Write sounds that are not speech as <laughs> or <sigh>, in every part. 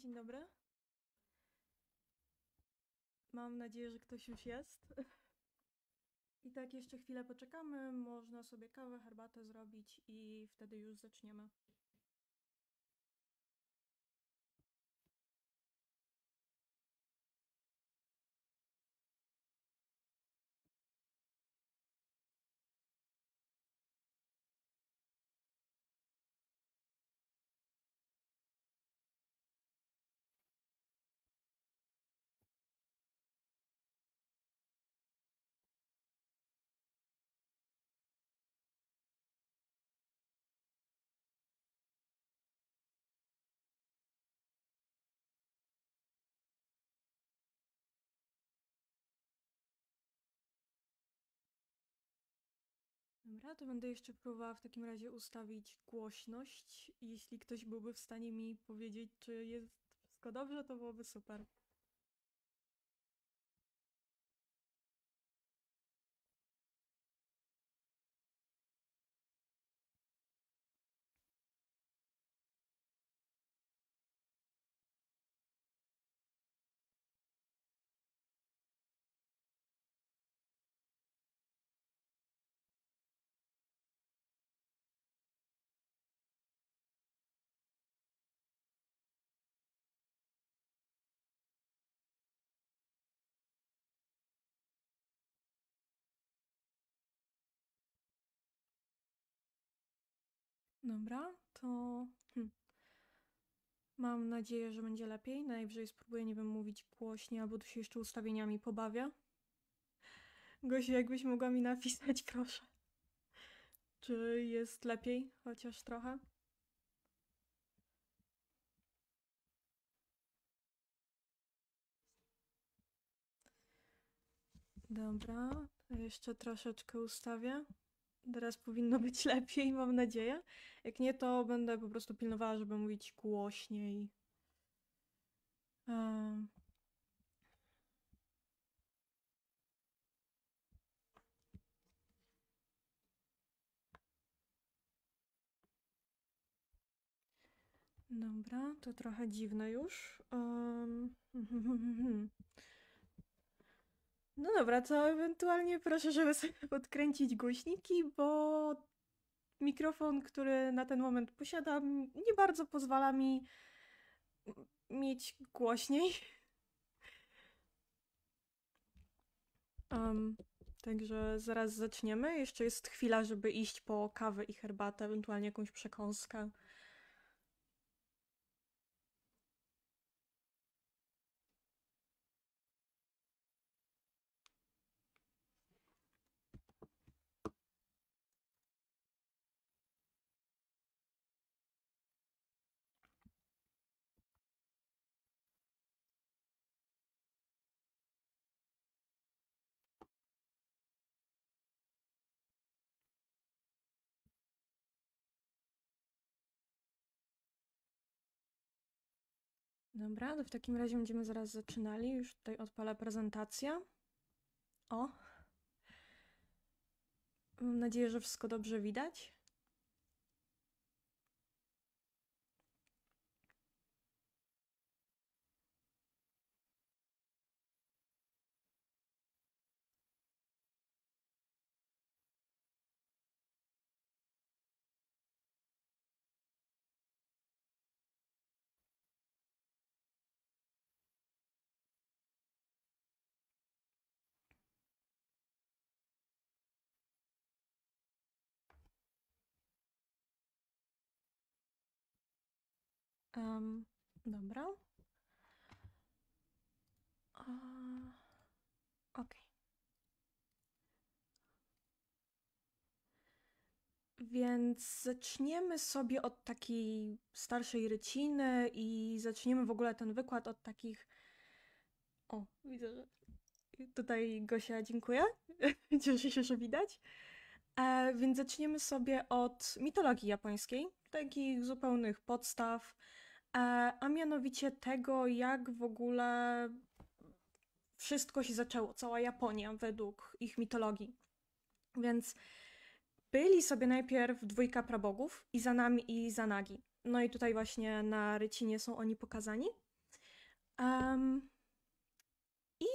Dzień dobry. Mam nadzieję, że ktoś już jest. I tak jeszcze chwilę poczekamy, można sobie kawę, herbatę zrobić i wtedy już zaczniemy. Dobra, to będę jeszcze próbowała w takim razie ustawić głośność. Jeśli ktoś byłby w stanie mi powiedzieć, czy jest wszystko dobrze, to byłoby super. Dobra, to hm. mam nadzieję, że będzie lepiej. Najwyżej spróbuję, nie wiem, mówić głośniej, albo tu się jeszcze ustawieniami pobawię. Gosiu, jakbyś mogła mi napisać, <laughs> proszę. Czy jest lepiej, chociaż trochę? Dobra, jeszcze troszeczkę ustawię. Teraz powinno być <laughs> lepiej, mam nadzieję. Jak nie, to będę po prostu pilnowała, żeby mówić głośniej. Dobra, to trochę dziwne już. Em, <laughs> No dobra, to ewentualnie proszę, żeby sobie <laughs> podkręcić głośniki, bo mikrofon, który na ten moment posiadam, nie bardzo pozwala mi mieć głośniej. <laughs> Em, także zaraz zaczniemy. Jeszcze jest chwila, żeby iść po kawę i herbatę, ewentualnie jakąś przekąskę. Dobra, to w takim razie będziemy zaraz zaczynali. Już tutaj odpalę prezentację. O. Mam nadzieję, że wszystko dobrze widać. Em, dobra. A, Okej. Więc zaczniemy sobie od takiej starszej ryciny i zaczniemy w ogóle ten wykład od takich. O, widzę, że tutaj Gosia, dziękuję. <laughs> Cieszę się, że widać. E, więc zaczniemy sobie od mitologii japońskiej, takich zupełnych podstaw, a mianowicie tego, jak w ogóle wszystko się zaczęło, cała Japonia według ich mitologii. Więc byli sobie najpierw dwójka prabogów, Izanami i Izanagi. No i tutaj właśnie na rycinie są oni pokazani. Um, I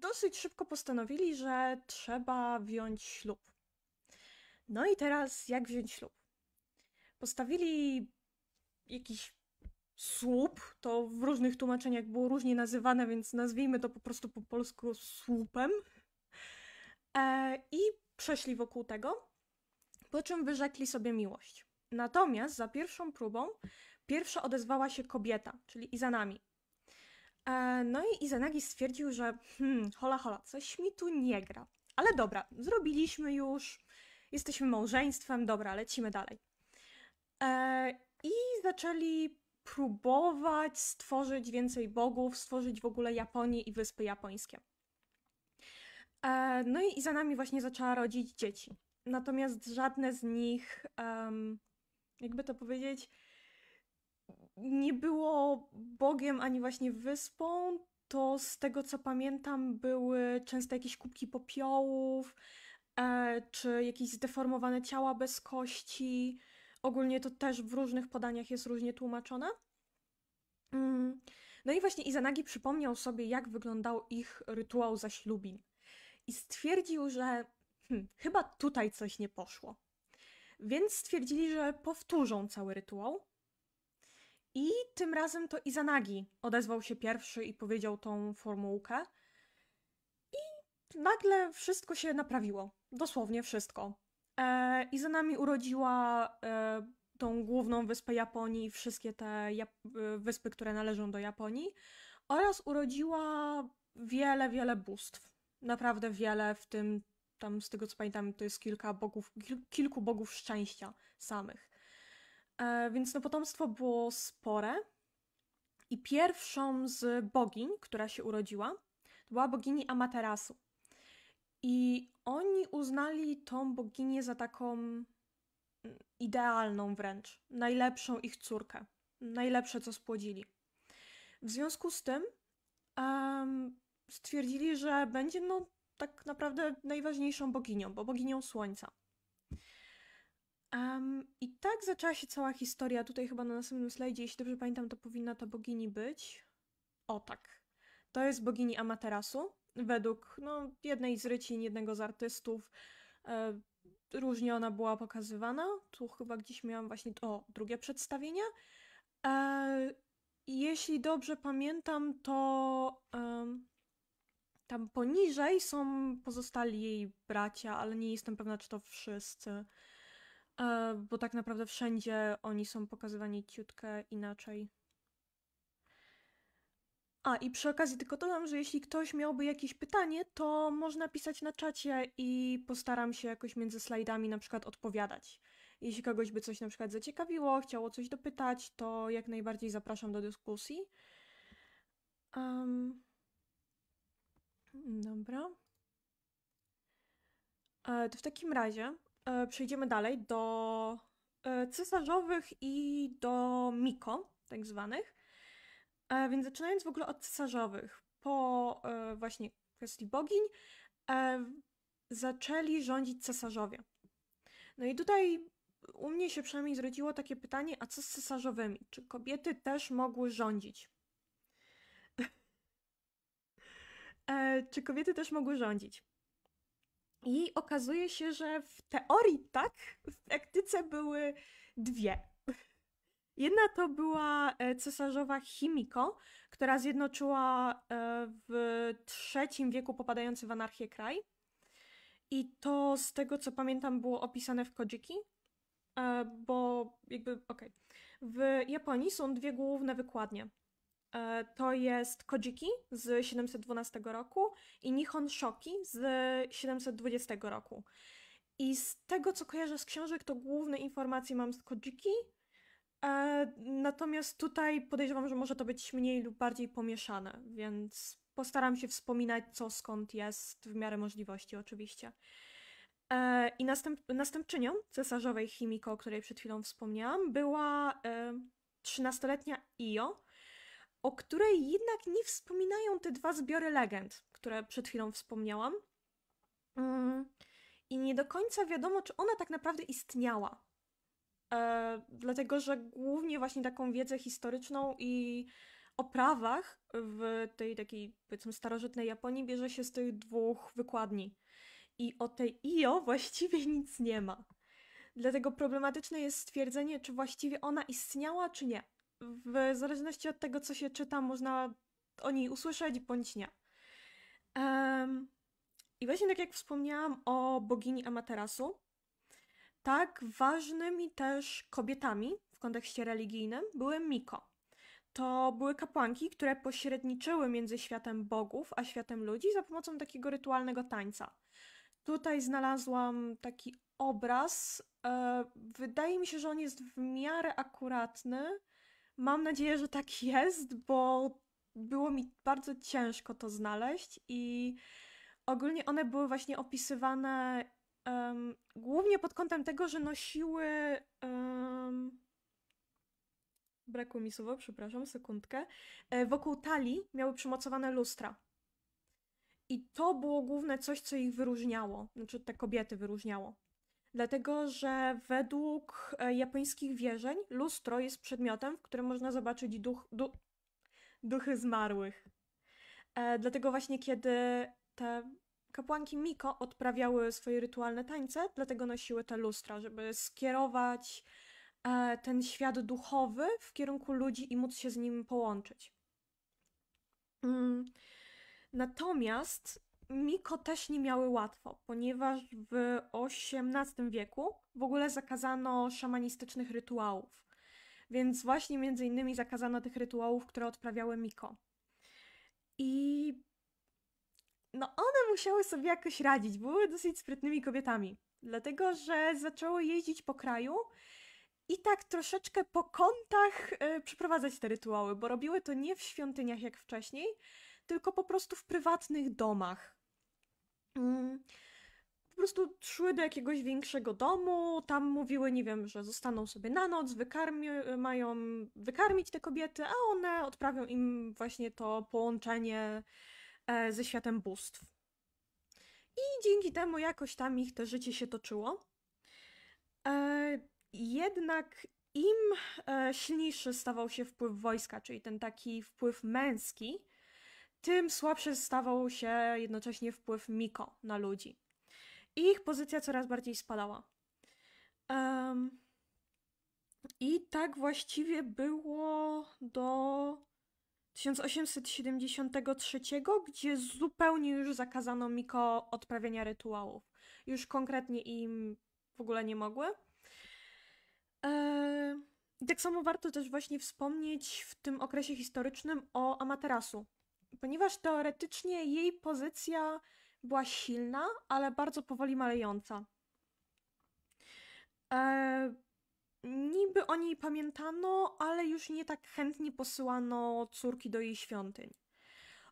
dosyć szybko postanowili, że trzeba wziąć ślub. No i teraz jak wziąć ślub? Postawili jakiś słup, to w różnych tłumaczeniach było różnie nazywane, więc nazwijmy to po prostu po polsku słupem. E, I przeszli wokół tego, po czym wyrzekli sobie miłość. Natomiast za pierwszą próbą pierwsza odezwała się kobieta, czyli Izanami. E, no i Izanagi stwierdził, że hmm, hola hola, coś mi tu nie gra. Ale dobra, zrobiliśmy już, jesteśmy małżeństwem, dobra, lecimy dalej. E, I zaczęli próbować stworzyć więcej bogów, stworzyć w ogóle Japonię i Wyspy Japońskie. E, no i Izanami właśnie zaczęła rodzić dzieci. Natomiast żadne z nich, jakby to powiedzieć, nie było Bogiem ani właśnie wyspą. To z tego co pamiętam, były często jakieś kubki popiołów, e, czy jakieś zdeformowane ciała bez kości. Ogólnie to też w różnych podaniach jest różnie tłumaczone. Mm. No i właśnie Izanagi przypomniał sobie, jak wyglądał ich rytuał zaślubin. I stwierdził, że hm, chyba tutaj coś nie poszło. Więc stwierdzili, że powtórzą cały rytuał. I tym razem to Izanagi odezwał się pierwszy i powiedział tą formułkę. I nagle wszystko się naprawiło. Dosłownie wszystko. E, Izanami urodziła e, tą główną wyspę Japonii, wszystkie te Jap- y, wyspy, które należą do Japonii, oraz urodziła wiele, wiele bóstw. Naprawdę wiele, w tym tam z tego co pamiętam, to jest kilka bogów, kilku bogów szczęścia samych. E, więc no potomstwo było spore. I pierwszą z bogiń, która się urodziła, to była bogini Amaterasu. I oni uznali tą boginię za taką idealną wręcz, najlepszą ich córkę, najlepsze co spłodzili. W związku z tym um, stwierdzili, że będzie no tak naprawdę najważniejszą boginią, bo boginią słońca. Um, I tak zaczęła się cała historia. Tutaj chyba na następnym slajdzie, jeśli dobrze pamiętam, to powinna ta bogini być. O tak. To jest bogini Amaterasu. Według no, jednej z rycin, jednego z artystów. E, różnie ona była pokazywana. Tu chyba gdzieś miałam właśnie o drugie przedstawienie. E, jeśli dobrze pamiętam, to tam poniżej są pozostali jej bracia, ale nie jestem pewna, czy to wszyscy. E, bo tak naprawdę wszędzie oni są pokazywani ciutkę inaczej. A i przy okazji tylko dodam, że jeśli ktoś miałby jakieś pytanie, to można pisać na czacie i postaram się jakoś między slajdami na przykład odpowiadać. Jeśli kogoś by coś na przykład zaciekawiło, chciało coś dopytać, to jak najbardziej zapraszam do dyskusji. Um, dobra. E, to w takim razie e, przejdziemy dalej do e, cesarzowych i do Miko, tak zwanych. E, więc zaczynając w ogóle od cesarzowych, po e, właśnie kwestii bogiń, e, zaczęli rządzić cesarzowie. No i tutaj u mnie się przynajmniej zrodziło takie pytanie, a co z cesarzowymi? Czy kobiety też mogły rządzić? <laughs> e, czy kobiety też mogły rządzić? I okazuje się, że w teorii tak, w praktyce były dwie. Jedna to była e, cesarzowa Chimiko, która zjednoczyła e, w III wieku popadający w anarchię kraj. I to z tego co pamiętam było opisane w Kojiki, e, bo jakby, okej. Okay. W Japonii są dwie główne wykładnie. To jest Kojiki z 712 roku i Nihon Shoki z 720 roku. I z tego co kojarzę z książek, to główne informacje mam z Kojiki, natomiast tutaj podejrzewam, że może to być mniej lub bardziej pomieszane, więc postaram się wspominać, co skąd jest, w miarę możliwości oczywiście. E, I następ, następczynią cesarzowej Chimiko, o której przed chwilą wspomniałam, była trzynastoletnia Io, o której jednak nie wspominają te dwa zbiory legend, które przed chwilą wspomniałam. Mm, I nie do końca wiadomo, czy ona tak naprawdę istniała. E, dlatego, że głównie właśnie taką wiedzę historyczną i oprawach w tej takiej, powiedzmy, starożytnej Japonii bierze się z tych dwóch wykładni. I o tej Io właściwie <laughs> nic nie ma. Dlatego problematyczne jest stwierdzenie, czy właściwie ona istniała, czy nie. W zależności od tego, co się czyta, można o niej usłyszeć bądź nie. Um, I właśnie tak jak wspomniałam o bogini Amaterasu, tak ważnymi też kobietami w kontekście religijnym były Miko. To były kapłanki, które pośredniczyły między światem bogów a światem ludzi za pomocą takiego rytualnego tańca. Tutaj znalazłam taki obraz. E, wydaje mi się, że on jest w miarę akuratny. Mam nadzieję, że tak <laughs> jest, bo było mi bardzo ciężko to znaleźć i ogólnie one były właśnie opisywane um, głównie pod kątem tego, że nosiły. Um, brakło mi słowa, przepraszam, sekundkę. E, wokół talii miały przymocowane lustra. I to było główne coś, co ich wyróżniało, znaczy te kobiety wyróżniało. Dlatego, że według e, japońskich wierzeń lustro jest przedmiotem, w którym można zobaczyć duch, du, duchy zmarłych. E, dlatego właśnie kiedy te kapłanki Miko odprawiały swoje rytualne tańce, dlatego nosiły te lustra, żeby skierować e, ten świat duchowy w kierunku ludzi i móc się z nim połączyć. Mm. Natomiast Miko też nie miały łatwo, ponieważ w XVIII wieku w ogóle zakazano szamanistycznych rytuałów. Więc właśnie między innymi zakazano tych rytuałów, które odprawiały Miko. I no one musiały sobie jakoś radzić, były dosyć sprytnymi kobietami. Dlatego, że zaczęły jeździć po kraju i tak troszeczkę po kątach y, przeprowadzać te rytuały, bo robiły to nie w świątyniach jak wcześniej, tylko po prostu w prywatnych domach. Mm. Po prostu szły do jakiegoś większego domu, tam mówiły, nie wiem, że zostaną sobie na noc, wykarmi, mają wykarmić te kobiety, a one odprawią im właśnie to połączenie ze światem bóstw. I dzięki temu jakoś tam ich to życie się toczyło. E, jednak im e, silniejszy stawał się wpływ wojska, czyli ten taki wpływ męski, tym słabszy stawał się jednocześnie wpływ Miko na ludzi. I ich pozycja coraz bardziej spadała. Um, I tak właściwie było do 1873, gdzie zupełnie już zakazano Miko odprawiania rytuałów. Już konkretnie im w ogóle nie mogły. Eee, tak samo warto też właśnie wspomnieć w tym okresie historycznym o Amaterasu, ponieważ teoretycznie jej pozycja była silna, ale bardzo powoli malejąca. E, niby o niej pamiętano, ale już nie tak chętnie posyłano córki do jej świątyń.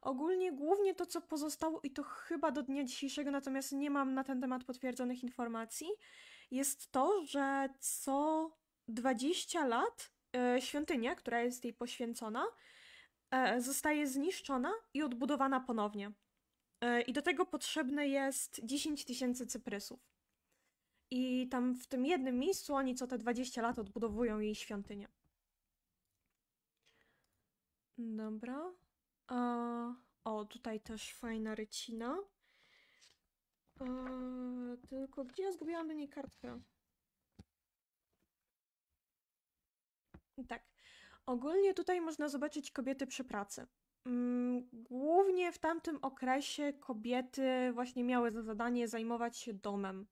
Ogólnie głównie to, co pozostało, i to chyba do dnia dzisiejszego, natomiast nie mam na ten temat potwierdzonych informacji, jest to, że co 20 lat e, świątynia, która jest jej poświęcona, E, zostaje zniszczona i odbudowana ponownie. E, I do tego potrzebne jest 10 tysięcy cyprysów. I tam w tym jednym miejscu oni co te 20 lat odbudowują jej świątynię. Dobra. O, tutaj też fajna rycina. A, tylko gdzie ja zgubiłam do niej kartkę? Tak. Ogólnie tutaj można zobaczyć kobiety przy pracy. Mm, głównie w tamtym okresie kobiety właśnie miały za zadanie zajmować się domem.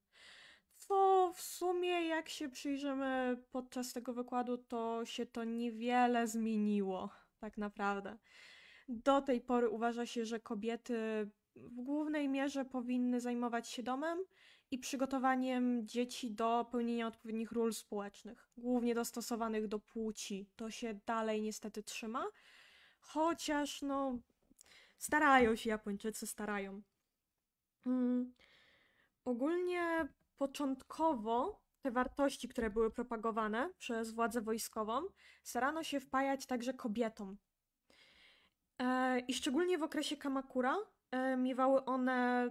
W sumie, jak się przyjrzymy podczas tego wykładu, to się to niewiele zmieniło, tak naprawdę. Do tej pory uważa się, że kobiety w głównej mierze powinny zajmować się domem i przygotowaniem dzieci do pełnienia odpowiednich ról społecznych, głównie dostosowanych do płci. To się dalej niestety trzyma, chociaż no starają się Japończycy, starają. Hmm. Ogólnie początkowo te wartości, które były propagowane przez władzę wojskową, starano się wpajać także kobietom. E, I szczególnie w okresie Kamakura e, miewały one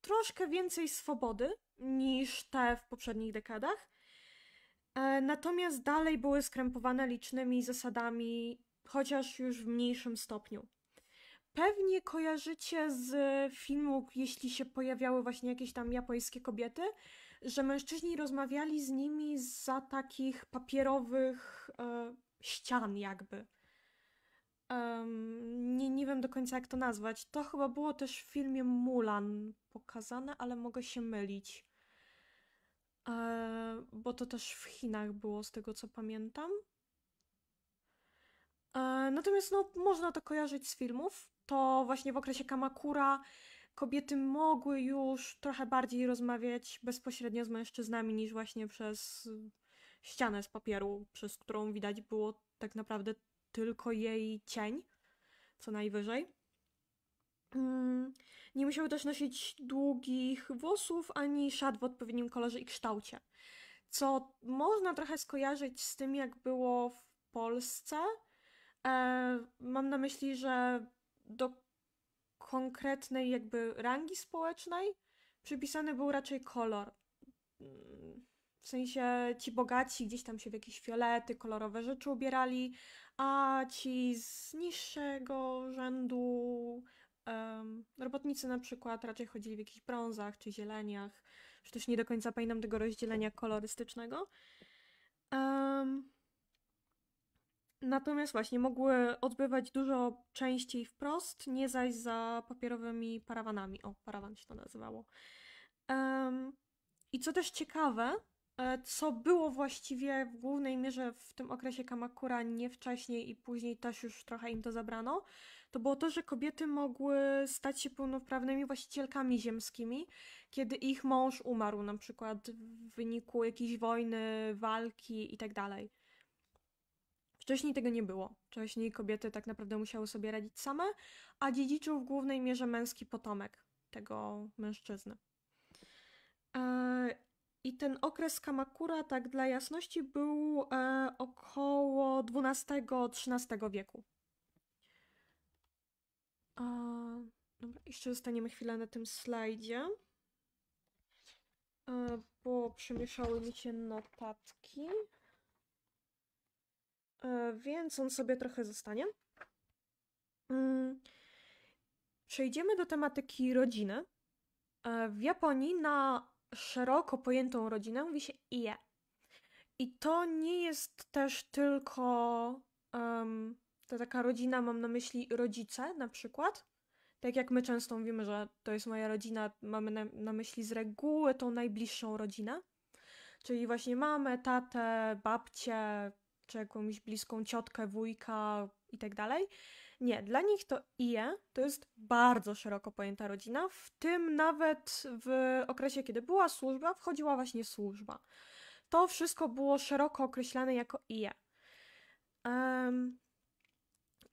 troszkę więcej swobody niż te w poprzednich dekadach. E, natomiast dalej były skrępowane licznymi zasadami chociaż już w mniejszym stopniu. Pewnie kojarzycie z filmu, jeśli się pojawiały właśnie jakieś tam japońskie kobiety, że mężczyźni rozmawiali z nimi za takich papierowych e, ścian, jakby. Um, nie, nie wiem do końca, jak to nazwać. To chyba było też w filmie Mulan pokazane, ale mogę się mylić. E, bo to też w Chinach było, z tego co pamiętam. E, natomiast no, można to kojarzyć z filmów. To właśnie w okresie Kamakura kobiety mogły już trochę bardziej rozmawiać bezpośrednio z mężczyznami niż właśnie przez ścianę z papieru, przez którą widać było tak naprawdę tylko jej cień, co najwyżej. Mm, nie musiały też nosić długich włosów ani szat w odpowiednim kolorze i kształcie. Co można trochę skojarzyć z tym, jak było w Polsce. E, mam na myśli, że do konkretnej jakby rangi społecznej przypisany był raczej kolor. W sensie ci bogaci gdzieś tam się w jakieś fiolety, kolorowe rzeczy ubierali, a ci z niższego rzędu um, robotnicy na przykład raczej chodzili w jakichś brązach czy zieleniach. Już też nie do końca pamiętam tego rozdzielenia kolorystycznego. Um, natomiast właśnie mogły odbywać dużo częściej wprost, nie zaś za papierowymi parawanami. O, parawan się to nazywało. Um, I co też ciekawe, E, co było właściwie w głównej mierze w tym okresie Kamakura, nie wcześniej i później też już trochę im to zabrano, to było to, że kobiety mogły stać się pełnoprawnymi właścicielkami ziemskimi, kiedy ich mąż umarł, na przykład w wyniku jakiejś wojny, walki itd. Wcześniej tego nie było. Wcześniej kobiety tak naprawdę musiały sobie radzić same, a dziedziczył w głównej mierze męski potomek tego mężczyzny. E, i ten okres Kamakura, tak dla jasności, był e, około XII-XIII wieku. A, dobra, jeszcze zostaniemy chwilę na tym slajdzie, e, bo przemieszały mi się notatki. E, więc on sobie trochę zostanie. Mm. Przejdziemy do tematyki rodziny. E, w Japonii na szeroko pojętą rodzinę mówi się ie. I to nie jest też tylko um, ta taka rodzina, mam na myśli rodzice na przykład. Tak jak my często mówimy, że to jest moja rodzina, mamy na, na myśli z reguły tą najbliższą rodzinę. Czyli właśnie mamę, tatę, babcię, czy jakąś bliską ciotkę, wujka i tak dalej. Nie, dla nich to IE to jest bardzo szeroko pojęta rodzina, w tym nawet w okresie, kiedy była służba, wchodziła właśnie służba. To wszystko było szeroko określane jako IE. Um,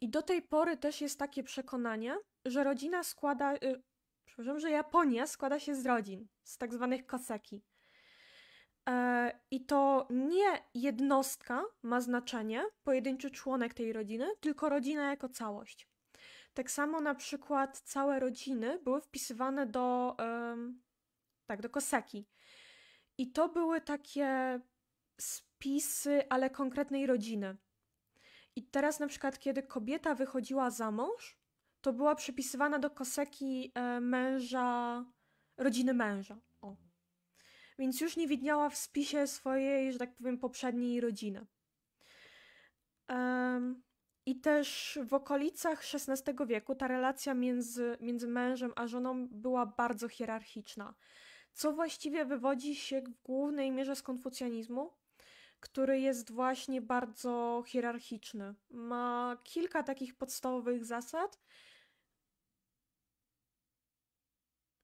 I do tej pory też jest takie przekonanie, że rodzina składa, y, przepraszam, że Japonia składa się z rodzin, z tak zwanych koseki. E, I to nie jednostka ma znaczenie, pojedynczy członek tej rodziny, tylko rodzina jako całość. Tak samo na przykład całe rodziny były wpisywane do, tak, do koseki. I to były takie spisy, ale konkretnej rodziny. I teraz na przykład, kiedy kobieta wychodziła za mąż, to była przypisywana do koseki e, męża, rodziny męża więc już nie widniała w spisie swojej, że tak powiem, poprzedniej rodziny. Um, I też w okolicach XVI wieku ta relacja między, między mężem a żoną była bardzo hierarchiczna, co właściwie wywodzi się w głównej mierze z konfucjanizmu, który jest właśnie bardzo hierarchiczny. Ma kilka takich podstawowych zasad.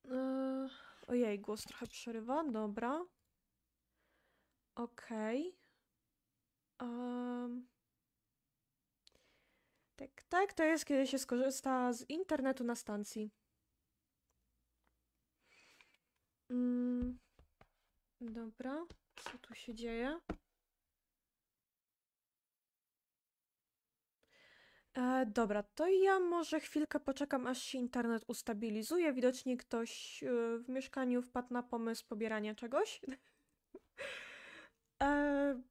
Yy... Ojej, głos trochę przerywa. Dobra. Okej. Okay. Um. Tak, tak, to jest, kiedy się skorzysta z internetu na stacji. Mm. Dobra, co tu się dzieje? E, dobra, to ja może chwilkę poczekam, aż się internet ustabilizuje. Widocznie ktoś e, w mieszkaniu wpadł na pomysł pobierania czegoś. <laughs> e,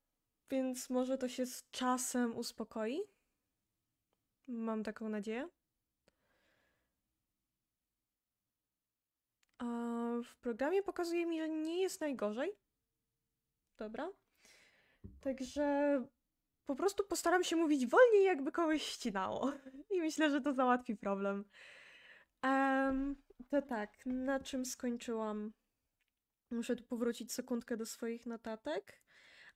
więc może to się z czasem uspokoi. Mam taką nadzieję. A w programie pokazuje mi, że nie jest najgorzej. Dobra. Także po prostu postaram się mówić wolniej, jakby kogoś ścinało. <laughs> I myślę, że to załatwi problem. Um, to tak, na czym skończyłam? Muszę tu powrócić sekundkę do swoich notatek.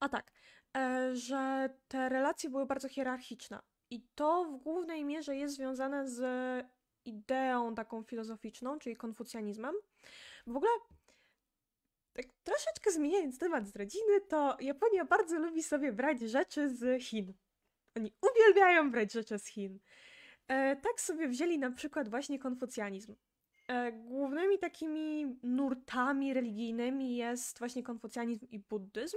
A tak, e, że te relacje były bardzo hierarchiczne. I to w głównej mierze jest związane z ideą taką filozoficzną, czyli konfucjanizmem. W ogóle, tak troszeczkę zmieniając temat z rodziny, to Japonia bardzo lubi sobie brać rzeczy z Chin. Oni uwielbiają brać rzeczy z Chin. E, tak sobie wzięli na przykład właśnie konfucjanizm. E, głównymi takimi nurtami religijnymi jest właśnie konfucjanizm i buddyzm.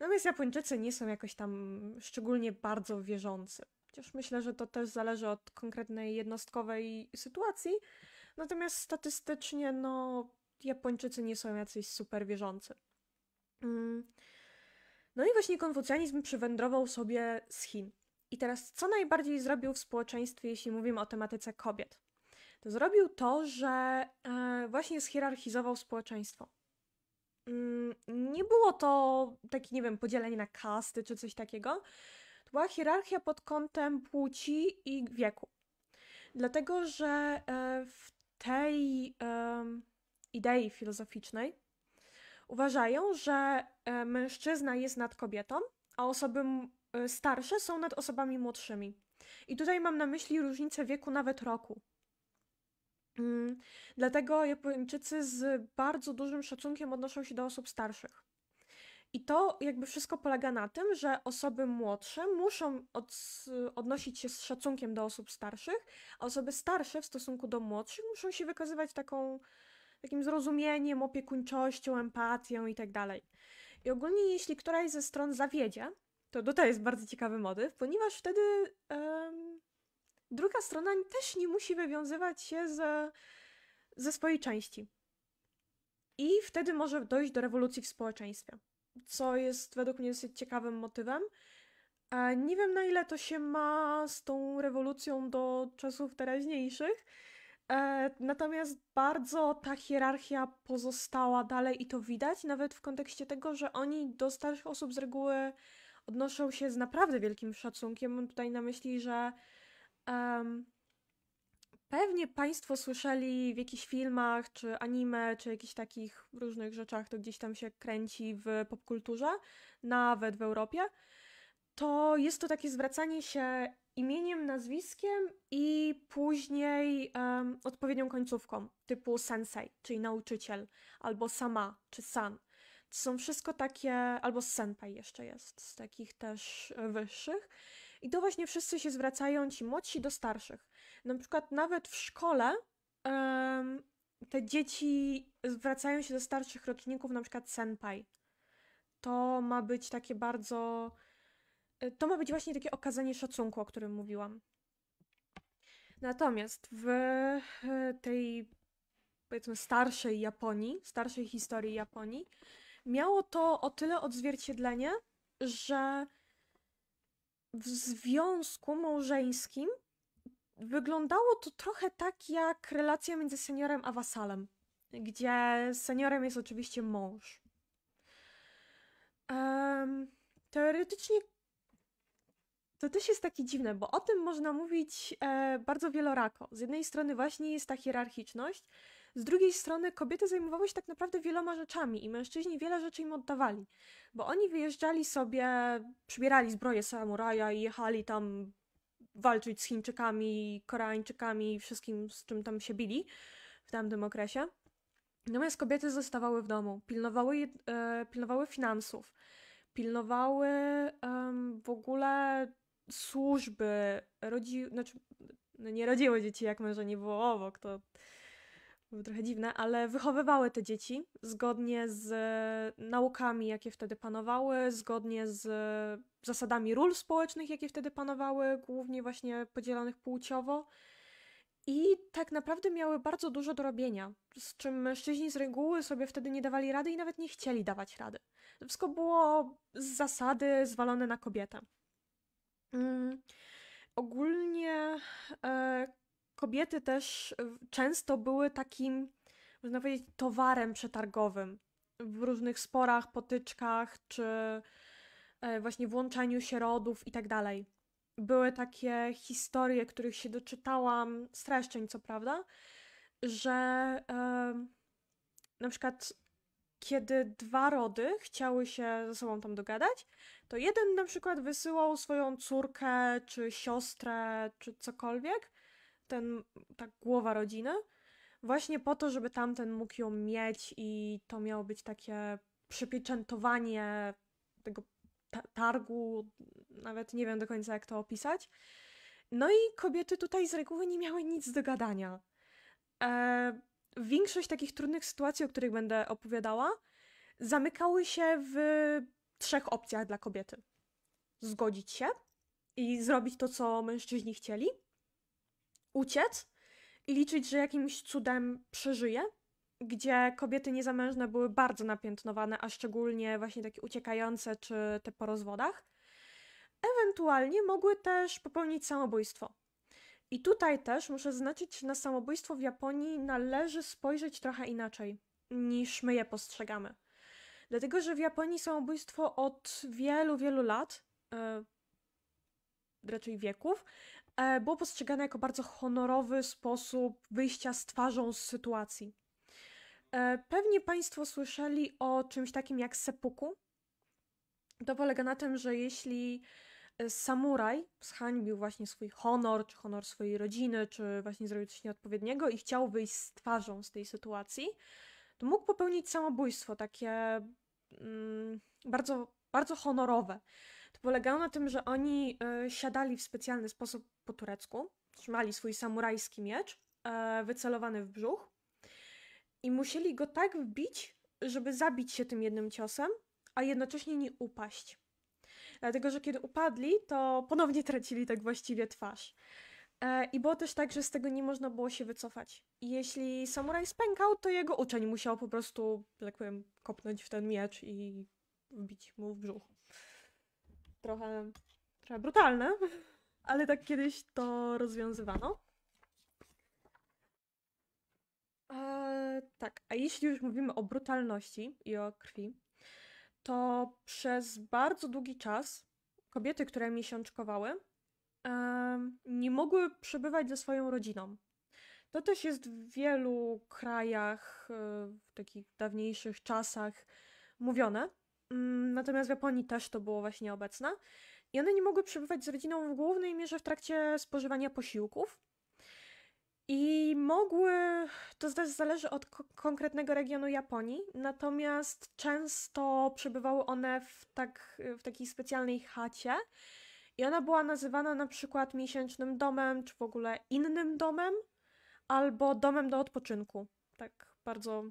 Natomiast Japończycy nie są jakoś tam szczególnie bardzo wierzący. Chociaż myślę, że to też zależy od konkretnej jednostkowej sytuacji. Natomiast statystycznie, no, Japończycy nie są jacyś super wierzący. Mm. No i właśnie konfucjanizm przywędrował sobie z Chin. I teraz, co najbardziej zrobił w społeczeństwie, jeśli mówimy o tematyce kobiet? To zrobił to, że e, właśnie schierarchizował społeczeństwo. Mm, nie było to takie, nie wiem, podzielenie na kasty czy coś takiego. To była hierarchia pod kątem płci i wieku. Dlatego, że e, w tej idei filozoficznej uważają, że e, mężczyzna jest nad kobietą, a osoby e, starsze są nad osobami młodszymi. I tutaj mam na myśli różnicę wieku nawet roku. Mm, dlatego Japończycy z bardzo dużym szacunkiem odnoszą się do osób starszych. I to jakby wszystko polega na tym, że osoby młodsze muszą od, odnosić się z szacunkiem do osób starszych, a osoby starsze w stosunku do młodszych muszą się wykazywać taką, takim zrozumieniem, opiekuńczością, empatią i tak. I ogólnie, jeśli któraś ze stron zawiedzie, to tutaj jest bardzo ciekawy motyw, ponieważ wtedy um, druga strona też nie musi wywiązywać się ze, ze swojej części. I wtedy może dojść do rewolucji w społeczeństwie co jest według mnie dosyć ciekawym motywem. Nie wiem, na ile to się ma z tą rewolucją do czasów teraźniejszych. E, natomiast bardzo ta hierarchia pozostała dalej i to widać, nawet w kontekście tego, że oni do starszych osób z reguły odnoszą się z naprawdę wielkim szacunkiem. Mam tutaj na myśli, że um, Pewnie Państwo słyszeli w jakichś filmach, czy anime, czy jakichś takich różnych rzeczach, to gdzieś tam się kręci w popkulturze, nawet w Europie. To jest to takie zwracanie się imieniem, nazwiskiem i później um, odpowiednią końcówką, typu sensei, czyli nauczyciel, albo sama, czy san. To są wszystko takie, albo senpai jeszcze jest, z takich też wyższych. I to właśnie wszyscy się zwracają, ci młodsi do starszych. Na przykład nawet w szkole um, te dzieci zwracają się do starszych roczników, na przykład senpai. To ma być takie bardzo... E, to ma być właśnie takie okazanie szacunku, o którym mówiłam. Natomiast w e, tej powiedzmy starszej Japonii, starszej historii Japonii, miało to o tyle odzwierciedlenie, że w związku małżeńskim wyglądało to trochę tak jak relacja między seniorem a wasalem, gdzie seniorem jest oczywiście mąż. Um, teoretycznie to też jest takie dziwne, bo o tym można mówić e, bardzo wielorako. Z jednej strony właśnie jest ta hierarchiczność, z drugiej strony kobiety zajmowały się tak naprawdę wieloma rzeczami i mężczyźni wiele rzeczy im oddawali, bo oni wyjeżdżali sobie, przybierali zbroję samuraja i jechali tam walczyć z Chińczykami, Koreańczykami i wszystkim, z czym tam się bili w tamtym okresie. Natomiast kobiety zostawały w domu, pilnowały, e, pilnowały finansów, pilnowały w ogóle służby, rodzi, znaczy, no nie rodziły dzieci, jak męża nie było obok, to było trochę dziwne, ale wychowywały te dzieci zgodnie z naukami, jakie wtedy panowały, zgodnie z zasadami ról społecznych, jakie wtedy panowały, głównie właśnie podzielonych płciowo. I tak naprawdę miały bardzo dużo do robienia, z czym mężczyźni z reguły sobie wtedy nie dawali rady i nawet nie chcieli dawać rady. Wszystko było z zasady zwalone na kobietę. Mm. Ogólnie kobiety też często były takim, można powiedzieć, towarem przetargowym w różnych sporach, potyczkach, czy e, właśnie włączaniu się rodów i tak dalej. Były takie historie, których się doczytałam, streszczeń co prawda, że e, na przykład kiedy dwa rody chciały się ze sobą tam dogadać, to jeden na przykład wysyłał swoją córkę, czy siostrę, czy cokolwiek, ten, ta głowa rodziny, właśnie po to, żeby tamten mógł ją mieć i to miało być takie przypieczętowanie tego ta targu, nawet nie wiem do końca jak to opisać. No i kobiety tutaj z reguły nie miały nic do gadania. E, większość takich trudnych sytuacji, o których będę opowiadała, zamykały się w trzech opcjach dla kobiety: zgodzić się i zrobić to, co mężczyźni chcieli, uciec i liczyć, że jakimś cudem przeżyje, gdzie kobiety niezamężne były bardzo napiętnowane, a szczególnie właśnie takie uciekające czy te po rozwodach. Ewentualnie mogły też popełnić samobójstwo. I tutaj też muszę zaznaczyć, że na samobójstwo w Japonii należy spojrzeć trochę inaczej niż my je postrzegamy. Dlatego, że w Japonii samobójstwo od wielu, wielu lat, e, raczej wieków, e, było postrzegane jako bardzo honorowy sposób wyjścia z twarzą z sytuacji. E, pewnie Państwo słyszeli o czymś takim jak seppuku. To polega na tym, że jeśli samuraj zhańbił właśnie swój honor, czy honor swojej rodziny, czy właśnie zrobił coś nieodpowiedniego i chciał wyjść z twarzą z tej sytuacji, to mógł popełnić samobójstwo takie mm, bardzo, bardzo honorowe. To polegało na tym, że oni y, siadali w specjalny sposób po turecku, trzymali swój samurajski miecz y, wycelowany w brzuch i musieli go tak wbić, żeby zabić się tym jednym ciosem, a jednocześnie nie upaść. Dlatego, że kiedy upadli, to ponownie tracili tak właściwie twarz. E, I było też tak, że z tego nie można było się wycofać. I jeśli samuraj spękał, to jego uczeń musiał po prostu, tak powiem, kopnąć w ten miecz i wbić mu w brzuch. Trochę, trochę brutalne, <laughs> ale tak kiedyś to rozwiązywano. E, tak, a jeśli już mówimy o brutalności i o krwi, to przez bardzo długi czas kobiety, które miesiączkowały, nie mogły przebywać ze swoją rodziną. To też jest w wielu krajach, e, w takich dawniejszych czasach mówione. Mm, natomiast w Japonii też to było właśnie obecne. I one nie mogły przebywać z rodziną w głównej mierze w trakcie spożywania posiłków. I mogły, to też zależy od konkretnego regionu Japonii, natomiast często przebywały one w, tak, w takiej specjalnej chacie, i ona była nazywana na przykład miesięcznym domem, czy w ogóle innym domem, albo domem do odpoczynku. Tak bardzo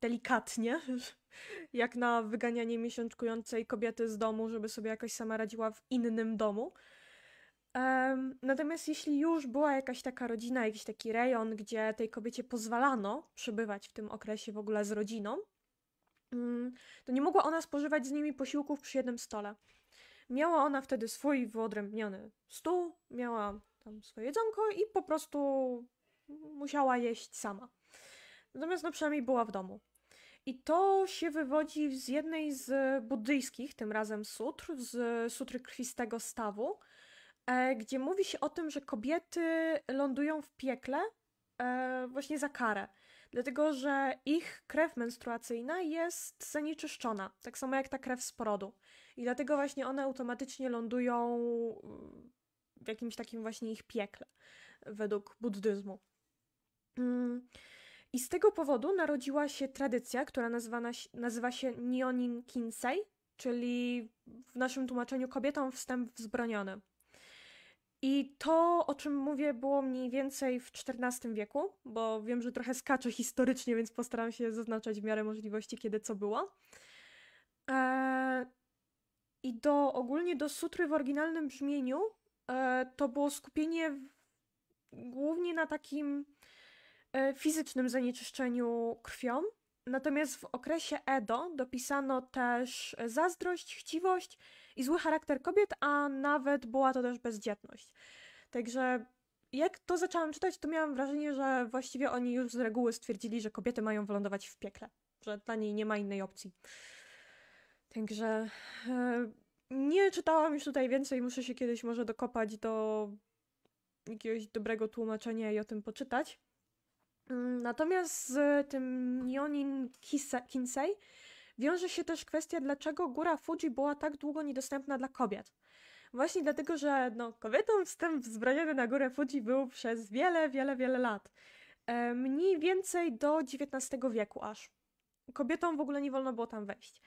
delikatnie, <laughs> jak na wyganianie miesiączkującej kobiety z domu, żeby sobie jakoś sama radziła w innym domu. Um, natomiast jeśli już była jakaś taka rodzina, jakiś taki rejon, gdzie tej kobiecie pozwalano przebywać w tym okresie w ogóle z rodziną, um, to nie mogła ona spożywać z nimi posiłków przy jednym stole. Miała ona wtedy swój wyodrębniony stół, miała tam swoje jedzonko i po prostu musiała jeść sama. Natomiast no przynajmniej była w domu. I to się wywodzi z jednej z buddyjskich, tym razem sutr, z sutry krwistego stawu, gdzie mówi się o tym, że kobiety lądują w piekle e, właśnie za karę. Dlatego, że ich krew menstruacyjna jest zanieczyszczona, tak samo jak ta krew z porodu. I dlatego właśnie one automatycznie lądują w jakimś takim właśnie ich piekle, według buddyzmu. Mm. I z tego powodu narodziła się tradycja, która nazywana, nazywa się Nyonin Kinsei, czyli w naszym tłumaczeniu kobietą wstęp wzbroniony. I to, o czym mówię, było mniej więcej w XIV wieku, bo wiem, że trochę skaczę historycznie, więc postaram się zaznaczać w miarę możliwości, kiedy co było. Eee, I do ogólnie do sutry w oryginalnym brzmieniu e, to było skupienie w, głównie na takim e, fizycznym zanieczyszczeniu krwią. Natomiast w okresie Edo dopisano też zazdrość, chciwość i zły charakter kobiet, a nawet była to też bezdzietność. Także jak to zaczęłam czytać, to miałam wrażenie, że właściwie oni już z reguły stwierdzili, że kobiety mają wylądować w piekle, że dla niej nie ma innej opcji. Także e, nie czytałam już tutaj więcej, muszę się kiedyś może dokopać do jakiegoś dobrego tłumaczenia i o tym poczytać. Mm, natomiast z tym Nionin Kinsei wiąże się też kwestia, dlaczego góra Fuji była tak długo niedostępna dla kobiet. Właśnie dlatego, że no, kobietom wstęp wzbroniony na górę Fuji był przez wiele, wiele, wiele lat. E, mniej więcej do XIX wieku aż. Kobietom w ogóle nie wolno było tam wejść.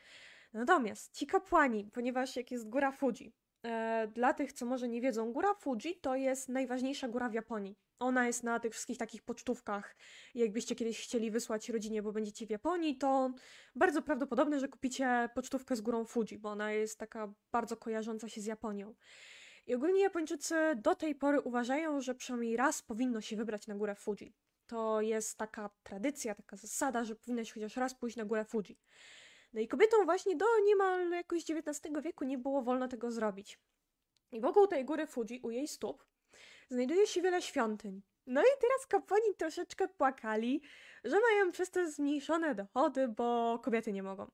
Natomiast ci kapłani, ponieważ jak jest góra Fuji, e, dla tych, co może nie wiedzą, góra Fuji to jest najważniejsza góra w Japonii. Ona jest na tych wszystkich takich pocztówkach. Jakbyście kiedyś chcieli wysłać rodzinie, bo będziecie w Japonii, to bardzo prawdopodobne, że kupicie pocztówkę z górą Fuji, bo ona jest taka bardzo kojarząca się z Japonią. I ogólnie Japończycy do tej pory uważają, że przynajmniej raz powinno się wybrać na górę Fuji. To jest taka tradycja, taka zasada, że powinnaś chociaż raz pójść na górę Fuji. No i kobietom właśnie do niemal jakoś XIX wieku nie było wolno tego zrobić. I wokół tej góry Fuji, u jej stóp, znajduje się wiele świątyń. No i teraz kapłani troszeczkę płakali, że mają przez to zmniejszone dochody, bo kobiety nie mogą.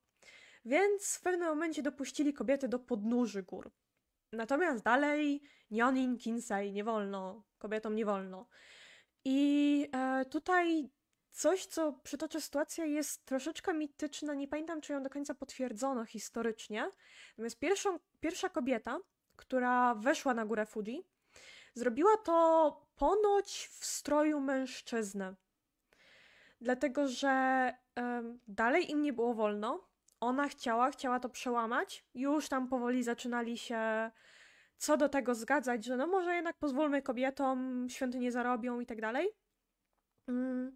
Więc w pewnym momencie dopuścili kobiety do podnóży gór. Natomiast dalej Nionin Kinsei nie wolno, kobietom nie wolno. I e, tutaj coś, co przytoczę sytuację, jest troszeczkę mityczne. Nie pamiętam, czy ją do końca potwierdzono historycznie. Natomiast pierwszą, pierwsza kobieta, która weszła na górę Fuji, zrobiła to ponoć w stroju mężczyzny. Dlatego, że dalej im nie było wolno. Ona chciała, chciała to przełamać. Już tam powoli zaczynali się co do tego zgadzać, że no może jednak pozwólmy kobietom, świątynie zarobią i tak dalej. Mm.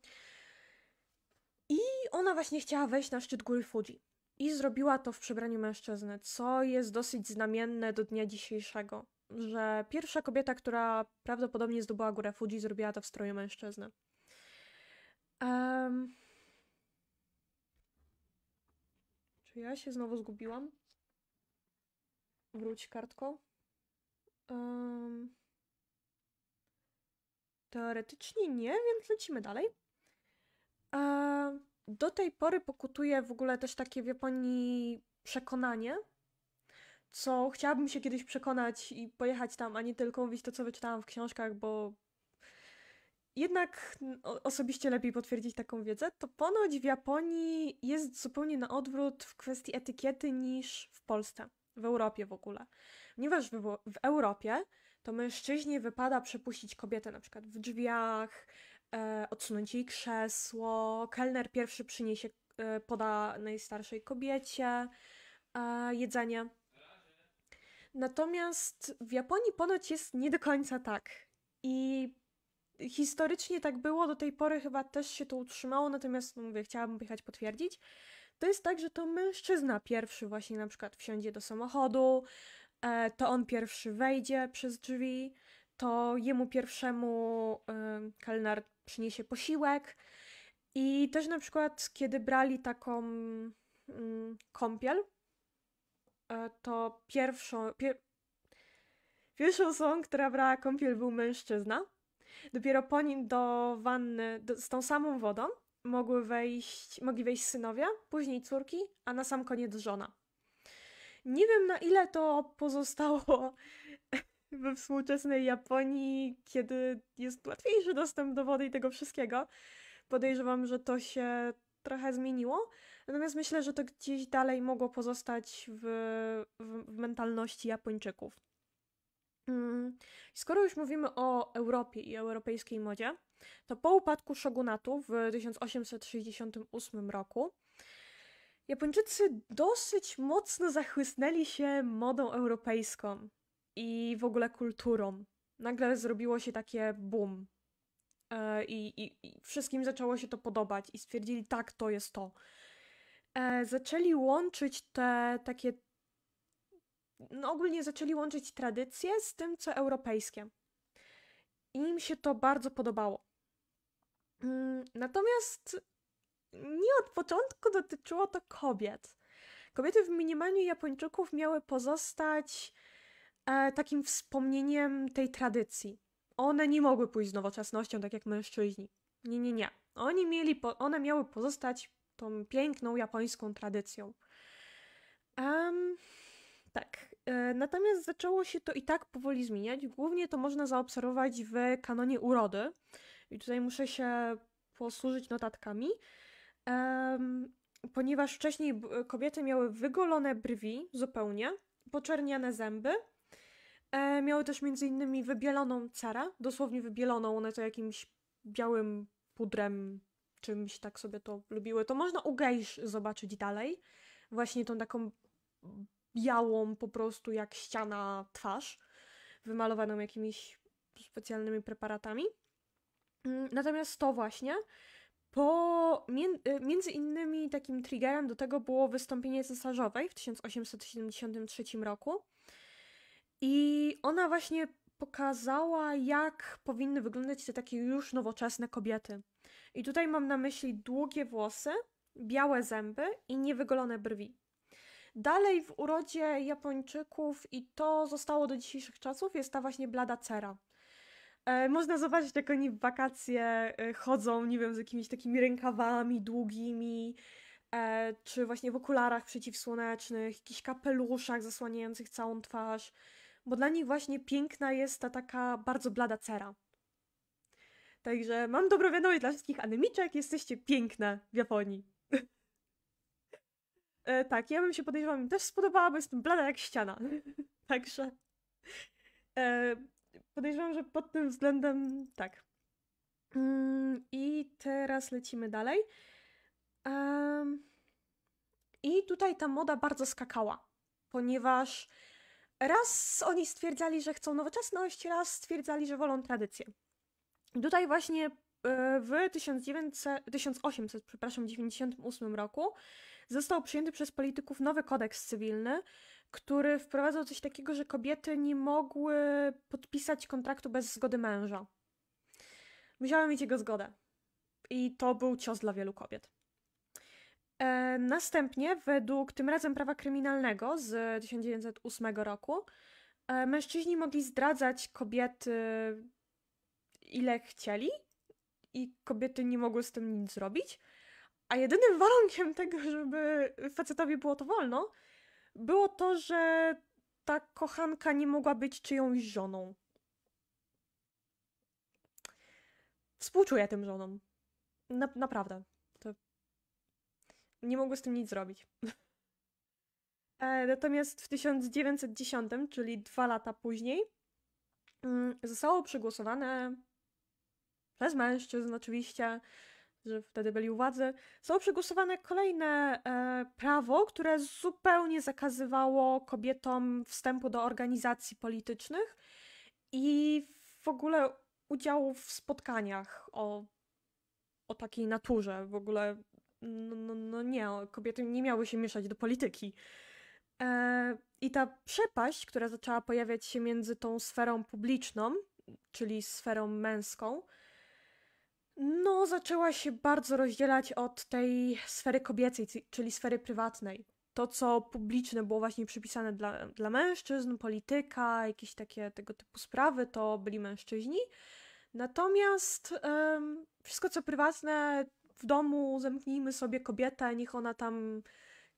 I ona właśnie chciała wejść na szczyt góry Fuji. I zrobiła to w przebraniu mężczyzny, co jest dosyć znamienne do dnia dzisiejszego, że pierwsza kobieta, która prawdopodobnie zdobyła górę Fuji, zrobiła to w stroju mężczyzny. Um... Czy ja się znowu zgubiłam? Wróć kartką. Um... Teoretycznie nie, więc lecimy dalej. Um do tej pory pokutuje w ogóle też takie w Japonii przekonanie, co chciałabym się kiedyś przekonać i pojechać tam, a nie tylko mówić to, co wyczytałam w książkach, bo jednak osobiście lepiej potwierdzić taką wiedzę, to ponoć w Japonii jest zupełnie na odwrót w kwestii etykiety niż w Polsce, w Europie w ogóle. Ponieważ w, Europie to mężczyźnie wypada przepuścić kobietę na przykład w drzwiach, e, odsunąć jej krzesło, kelner pierwszy przyniesie, e, poda najstarszej kobiecie e, jedzenie. Natomiast w Japonii ponoć jest nie do końca tak. I historycznie tak było, do tej pory chyba też się to utrzymało, natomiast no mówię, chciałabym jechać potwierdzić. To jest tak, że to mężczyzna pierwszy właśnie na przykład wsiądzie do samochodu, e, to on pierwszy wejdzie przez drzwi, to jemu pierwszemu y, kelner przyniesie posiłek. I też na przykład, kiedy brali taką mm, kąpiel, e, to pierwszą, pier... pierwszą osobą, która brała kąpiel, był mężczyzna. Dopiero po nim do wanny do, z tą samą wodą mogły wejść, mogli wejść synowie, później córki, a na sam koniec żona. Nie wiem na ile to pozostało <laughs> we współczesnej Japonii, kiedy jest łatwiejszy dostęp do wody i tego wszystkiego. Podejrzewam, że to się trochę zmieniło. Natomiast myślę, że to gdzieś dalej mogło pozostać w, w, w mentalności Japończyków. Hmm. Skoro już mówimy o Europie i europejskiej modzie, to po upadku shogunatu w 1868 roku Japończycy dosyć mocno zachłysnęli się modą europejską i w ogóle kulturą. Nagle zrobiło się takie boom. E, i, i, I wszystkim zaczęło się to podobać i stwierdzili, tak, to jest to. E, zaczęli łączyć te takie. No ogólnie zaczęli łączyć tradycje z tym, co europejskie. I im się to bardzo podobało. Mm, natomiast nie od początku dotyczyło to kobiet. Kobiety w minimalnie Japończyków miały pozostać e, takim wspomnieniem tej tradycji. one nie mogły pójść z nowoczesnością tak jak mężczyźni. Nie, nie, nie. Oni mieli, po, one miały pozostać tą piękną japońską tradycją. Um, tak. E, natomiast zaczęło się to i tak powoli zmieniać. Głównie to można zaobserwować w kanonie urody. I tutaj muszę się posłużyć notatkami. Um, ponieważ wcześniej kobiety miały wygolone brwi zupełnie, poczerniane zęby. E, miały też między innymi wybieloną cerę, dosłownie wybieloną, one to jakimś białym pudrem, czymś tak sobie to lubiły. To można u gejsz zobaczyć dalej. Właśnie tą taką białą po prostu jak ściana twarz, wymalowaną jakimiś specjalnymi preparatami. Mm, natomiast to właśnie po, y, między innymi takim triggerem do tego było wystąpienie cesarzowej w 1873 roku. I ona właśnie pokazała, jak powinny wyglądać te takie już nowoczesne kobiety. I tutaj mam na myśli długie włosy, białe zęby i niewygolone brwi. Dalej w urodzie Japończyków, i to zostało do dzisiejszych czasów, jest ta właśnie blada cera. E, można zobaczyć, jak oni w wakacje e, chodzą, nie wiem, z jakimiś takimi rękawami długimi, e, czy właśnie w okularach przeciwsłonecznych, jakichś kapeluszach zasłaniających całą twarz, bo dla nich właśnie piękna jest ta taka bardzo blada cera. Także mam dobrą wiadomość dla wszystkich anemiczek, jesteście piękne w Japonii. <laughs> e, tak, ja bym się podejrzewam, mi też spodobała, bo jestem blada jak ściana. <laughs> Także e, podejrzewam, że pod tym względem tak. Mm, I teraz lecimy dalej. Um, I tutaj ta moda bardzo skakała, ponieważ raz oni stwierdzali, że chcą nowoczesność, raz stwierdzali, że wolą tradycję. Tutaj właśnie e, w 1900, 1800, przepraszam, 98 roku został przyjęty przez polityków nowy kodeks cywilny, który wprowadzał coś takiego, że kobiety nie mogły podpisać kontraktu bez zgody męża. Musiały mieć jego zgodę. I to był cios dla wielu kobiet. E, następnie, według tym razem prawa kryminalnego z 1908 roku, e, mężczyźni mogli zdradzać kobiety ile chcieli i kobiety nie mogły z tym nic zrobić. A jedynym warunkiem tego, żeby facetowi było to wolno, było to, że ta kochanka nie mogła być czyjąś żoną. Współczuję tym żonom. Na, naprawdę. To... Nie mogły z tym nic zrobić. e, natomiast w 1910, czyli dwa lata później, mm, zostało przegłosowane przez mężczyzn oczywiście, że wtedy byli u władzy, zostało przegłosowane kolejne e, prawo, które zupełnie zakazywało kobietom wstępu do organizacji politycznych i w ogóle udziału w spotkaniach o, o takiej naturze. W ogóle, no, no, no nie, kobiety nie miały się mieszać do polityki. E, I ta przepaść, która zaczęła pojawiać się między tą sferą publiczną, czyli sferą męską, no, zaczęła się bardzo rozdzielać od tej sfery kobiecej, czyli sfery prywatnej. To, co publiczne było właśnie przypisane dla, dla mężczyzn, polityka, jakieś takie tego typu sprawy, to byli mężczyźni. Natomiast wszystko, co prywatne, w domu zamknijmy sobie kobietę, niech ona tam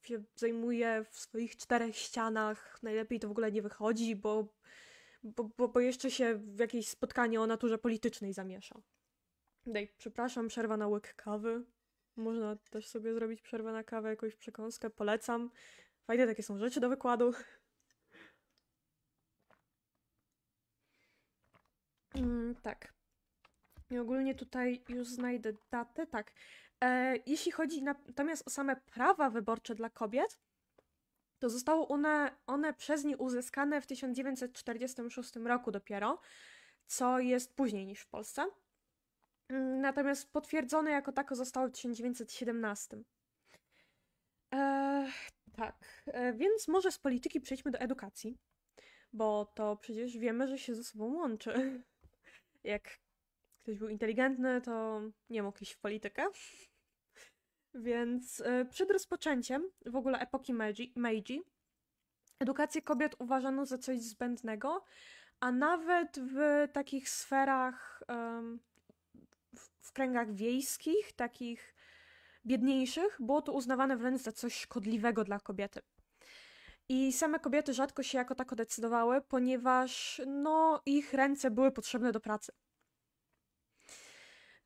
się zajmuje w swoich czterech ścianach. Najlepiej to w ogóle nie wychodzi, bo, bo, bo, bo jeszcze się w jakieś spotkanie o naturze politycznej zamiesza. Daj, przepraszam, przerwa na łyk kawy. Można też sobie zrobić przerwę na kawę, jakąś przekąskę, polecam. Fajne takie są rzeczy do wykładu. Mm, tak. I ogólnie tutaj już znajdę datę. Tak. E, jeśli chodzi natomiast o same prawa wyborcze dla kobiet, to zostały one, one przez nie uzyskane w 1946 roku dopiero, co jest później niż w Polsce. Mm, natomiast potwierdzone jako tako zostało w 1917. E, tak, e, więc może z polityki przejdźmy do edukacji, bo to przecież wiemy, że się ze sobą łączy. <laughs> Jak ktoś był inteligentny, to nie mógł iść w politykę. Więc e, przed rozpoczęciem w ogóle epoki Meiji, Meiji edukację kobiet uważano za coś zbędnego, a nawet w takich sferach, um, kręgach wiejskich, takich biedniejszych, było to uznawane wręcz za coś szkodliwego dla kobiety. I same kobiety rzadko się jako tako decydowały, ponieważ no, ich ręce były potrzebne do pracy.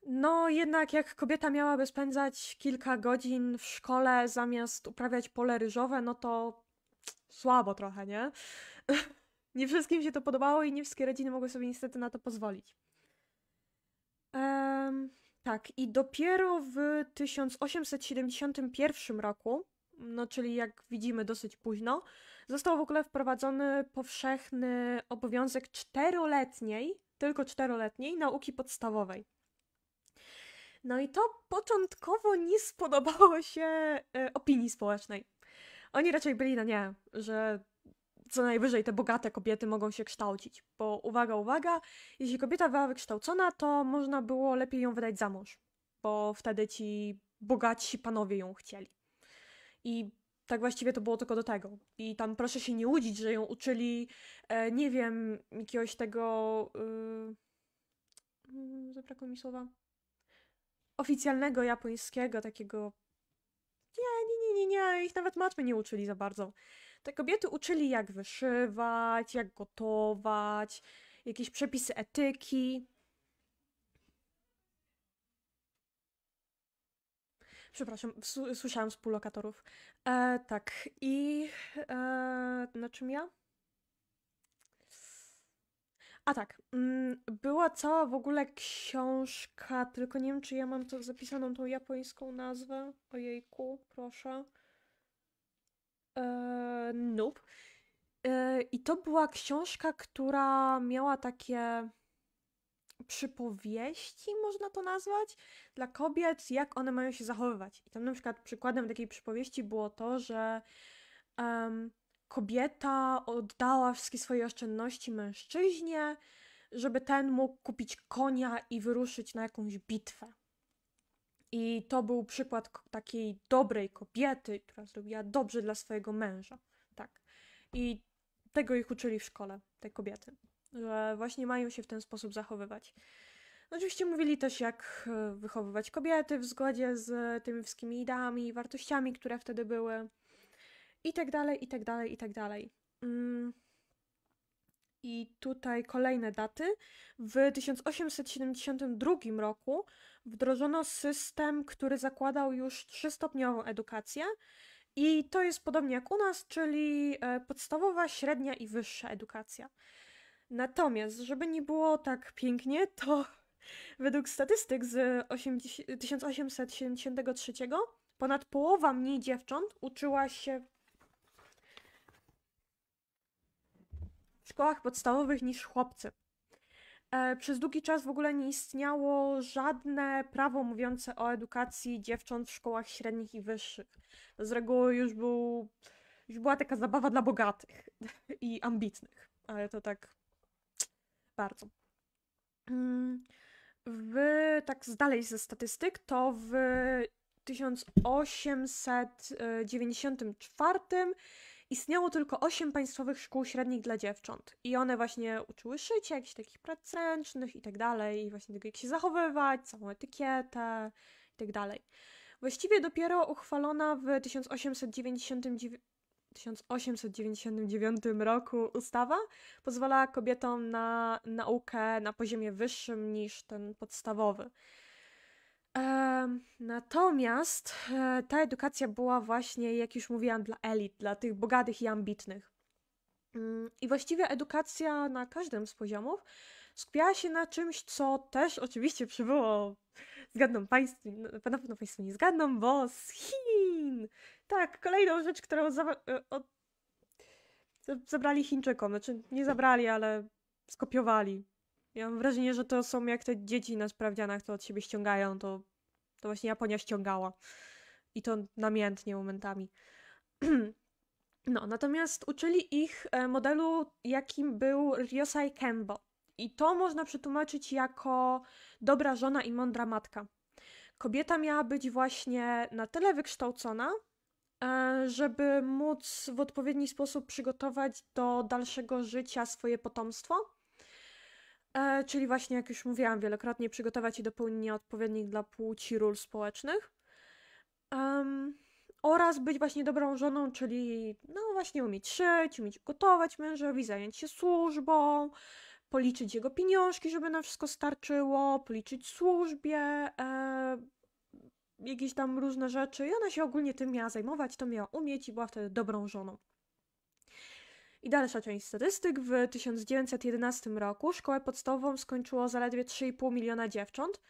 No, jednak jak kobieta miałaby spędzać kilka godzin w szkole zamiast uprawiać pole ryżowe, no to słabo trochę, nie? <laughs> nie wszystkim się to podobało i nie wszystkie rodziny mogły sobie niestety na to pozwolić. Um, tak, i dopiero w 1871 roku, no czyli jak widzimy dosyć późno, został w ogóle wprowadzony powszechny obowiązek czteroletniej, tylko czteroletniej nauki podstawowej. No i to początkowo nie spodobało się e, opinii społecznej. Oni raczej byli na nie, że co najwyżej te bogate kobiety mogą się kształcić. Bo uwaga, uwaga, jeśli kobieta była wykształcona, to można było lepiej ją wydać za mąż, bo wtedy ci bogaci panowie ją chcieli. I tak właściwie to było tylko do tego. I tam proszę się nie łudzić, że ją uczyli, e, nie wiem, jakiegoś tego. Yy, zabrakło mi słowa oficjalnego japońskiego, takiego. Nie, nie, nie, nie, nie, ich nawet matmy nie uczyli za bardzo. Te kobiety uczyli, jak wyszywać, jak gotować, jakieś przepisy etyki. Przepraszam, słyszałam współlokatorów. E, tak, i e, na czym ja? A tak, mm, była cała w ogóle książka, tylko nie wiem, czy ja mam to zapisaną tą japońską nazwę. Ojejku, proszę. Eee, nope. Eee, I to była książka, która miała takie przypowieści, można to nazwać, dla kobiet, jak one mają się zachowywać. I tam na przykład przykładem takiej przypowieści było to, że um, kobieta oddała wszystkie swoje oszczędności mężczyźnie, żeby ten mógł kupić konia i wyruszyć na jakąś bitwę. I to był przykład takiej dobrej kobiety, która zrobiła dobrze dla swojego męża. Tak. I tego ich uczyli w szkole, te kobiety, że właśnie mają się w ten sposób zachowywać. Oczywiście mówili też, jak e, wychowywać kobiety w zgodzie z tymi wszystkimi ideami wartościami, które wtedy były i tak dalej, i tak dalej, i tak dalej. Mm. I tutaj kolejne daty. W 1872 roku wdrożono system, który zakładał już trzystopniową edukację. I to jest podobnie jak u nas, czyli e, podstawowa, średnia i wyższa edukacja. Natomiast, żeby nie było tak pięknie, to <laughs> według statystyk z 1873 ponad połowa mniej dziewcząt uczyła się szkołach podstawowych niż chłopcy. E, przez długi czas w ogóle nie istniało żadne prawo mówiące o edukacji dziewcząt w szkołach średnich i wyższych. Z reguły już, był, już była taka zabawa dla bogatych <laughs> i ambitnych, ale to tak bardzo. Mm, w, tak dalej ze statystyk, to w 1894 istniało tylko 8 państwowych szkół średnich dla dziewcząt. I one właśnie uczyły szycia, jakichś takich prac ręcznych i tak dalej, i właśnie tego, jak się zachowywać, całą etykietę i tak dalej. Właściwie dopiero uchwalona w 1899, 1899 roku ustawa pozwala kobietom na naukę na poziomie wyższym niż ten podstawowy natomiast e, ta edukacja była właśnie, jak już mówiłam, dla elit, dla tych bogatych i ambitnych. Mm, I właściwie edukacja na każdym z poziomów skupiała się na czymś, co też oczywiście przybyło, zgadną Państwo, na pewno Państwo nie zgadną, bo z Chin! Tak, kolejną rzecz, którą za, e, od, zabrali Chińczykom, znaczy nie zabrali, ale skopiowali. Ja mam wrażenie, że to są jak te dzieci na sprawdzianach, to od siebie ściągają, to, to właśnie Japonia ściągała. I to namiętnie momentami. <clears throat> No, natomiast uczyli ich e, modelu, jakim był Ryosai Kenbo. I to można przetłumaczyć jako dobra żona i mądra matka. Kobieta miała być właśnie na tyle wykształcona, e, żeby móc w odpowiedni sposób przygotować do dalszego życia swoje potomstwo e, czyli właśnie, jak już mówiłam wielokrotnie, przygotować i dopełnienie odpowiednich dla płci ról społecznych. Um, oraz być właśnie dobrą żoną, czyli no właśnie umieć szyć, umieć gotować mężowi, zająć się służbą, policzyć jego pieniążki, żeby na wszystko starczyło, policzyć służbie, e, jakieś tam różne rzeczy. I ona się ogólnie tym miała zajmować, to miała umieć i była wtedy dobrą żoną. I dalsza część statystyk. W 1911 roku szkołę podstawową skończyło zaledwie 3,5 miliona dziewcząt,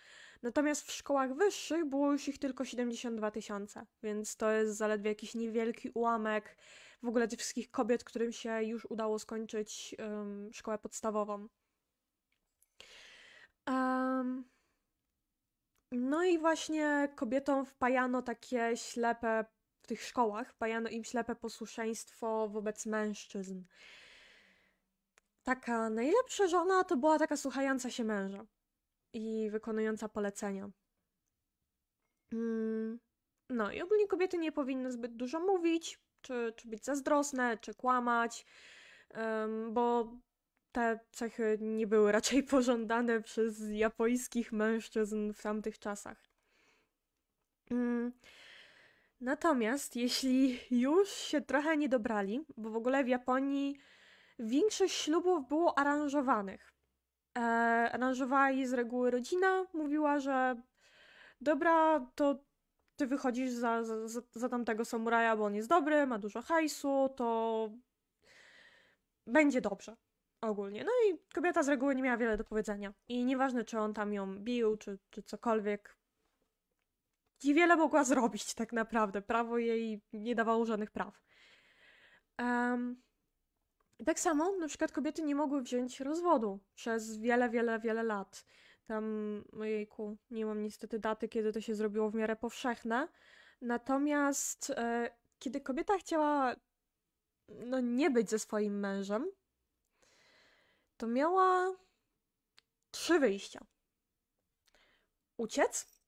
natomiast w szkołach wyższych było już ich tylko 72 tysiące, więc to jest zaledwie jakiś niewielki ułamek w ogóle tych wszystkich kobiet, którym się już udało skończyć um, szkołę podstawową. Um, no i właśnie kobietom wpajano takie ślepe tych szkołach, wpajano im ślepe posłuszeństwo wobec mężczyzn. Taka najlepsza żona to była taka słuchająca się męża i wykonująca polecenia. Mm, no i ogólnie kobiety nie powinny zbyt dużo mówić, czy, czy być zazdrosne, czy kłamać, bo te cechy nie były <laughs> raczej pożądane przez japońskich mężczyzn w tamtych czasach. Natomiast jeśli już się trochę nie dobrali, bo w ogóle w Japonii większość ślubów było aranżowanych. E, aranżowała je z reguły rodzina, mówiła, że dobra, to ty wychodzisz za, za, za tamtego samuraja, bo on jest dobry, ma dużo hajsu, to będzie dobrze ogólnie. No i kobieta z reguły nie miała wiele do powiedzenia. I nieważne, czy on tam ją bił, czy, czy cokolwiek, niewiele mogła zrobić <laughs> tak naprawdę. Prawo jej nie dawało żadnych praw. Um, tak samo na przykład kobiety nie mogły wziąć rozwodu przez wiele, wiele, wiele lat. Tam, ojejku, nie mam niestety daty, kiedy to się zrobiło w miarę powszechne. Natomiast e, kiedy kobieta chciała no, nie być ze swoim mężem, to miała trzy wyjścia. Uciec,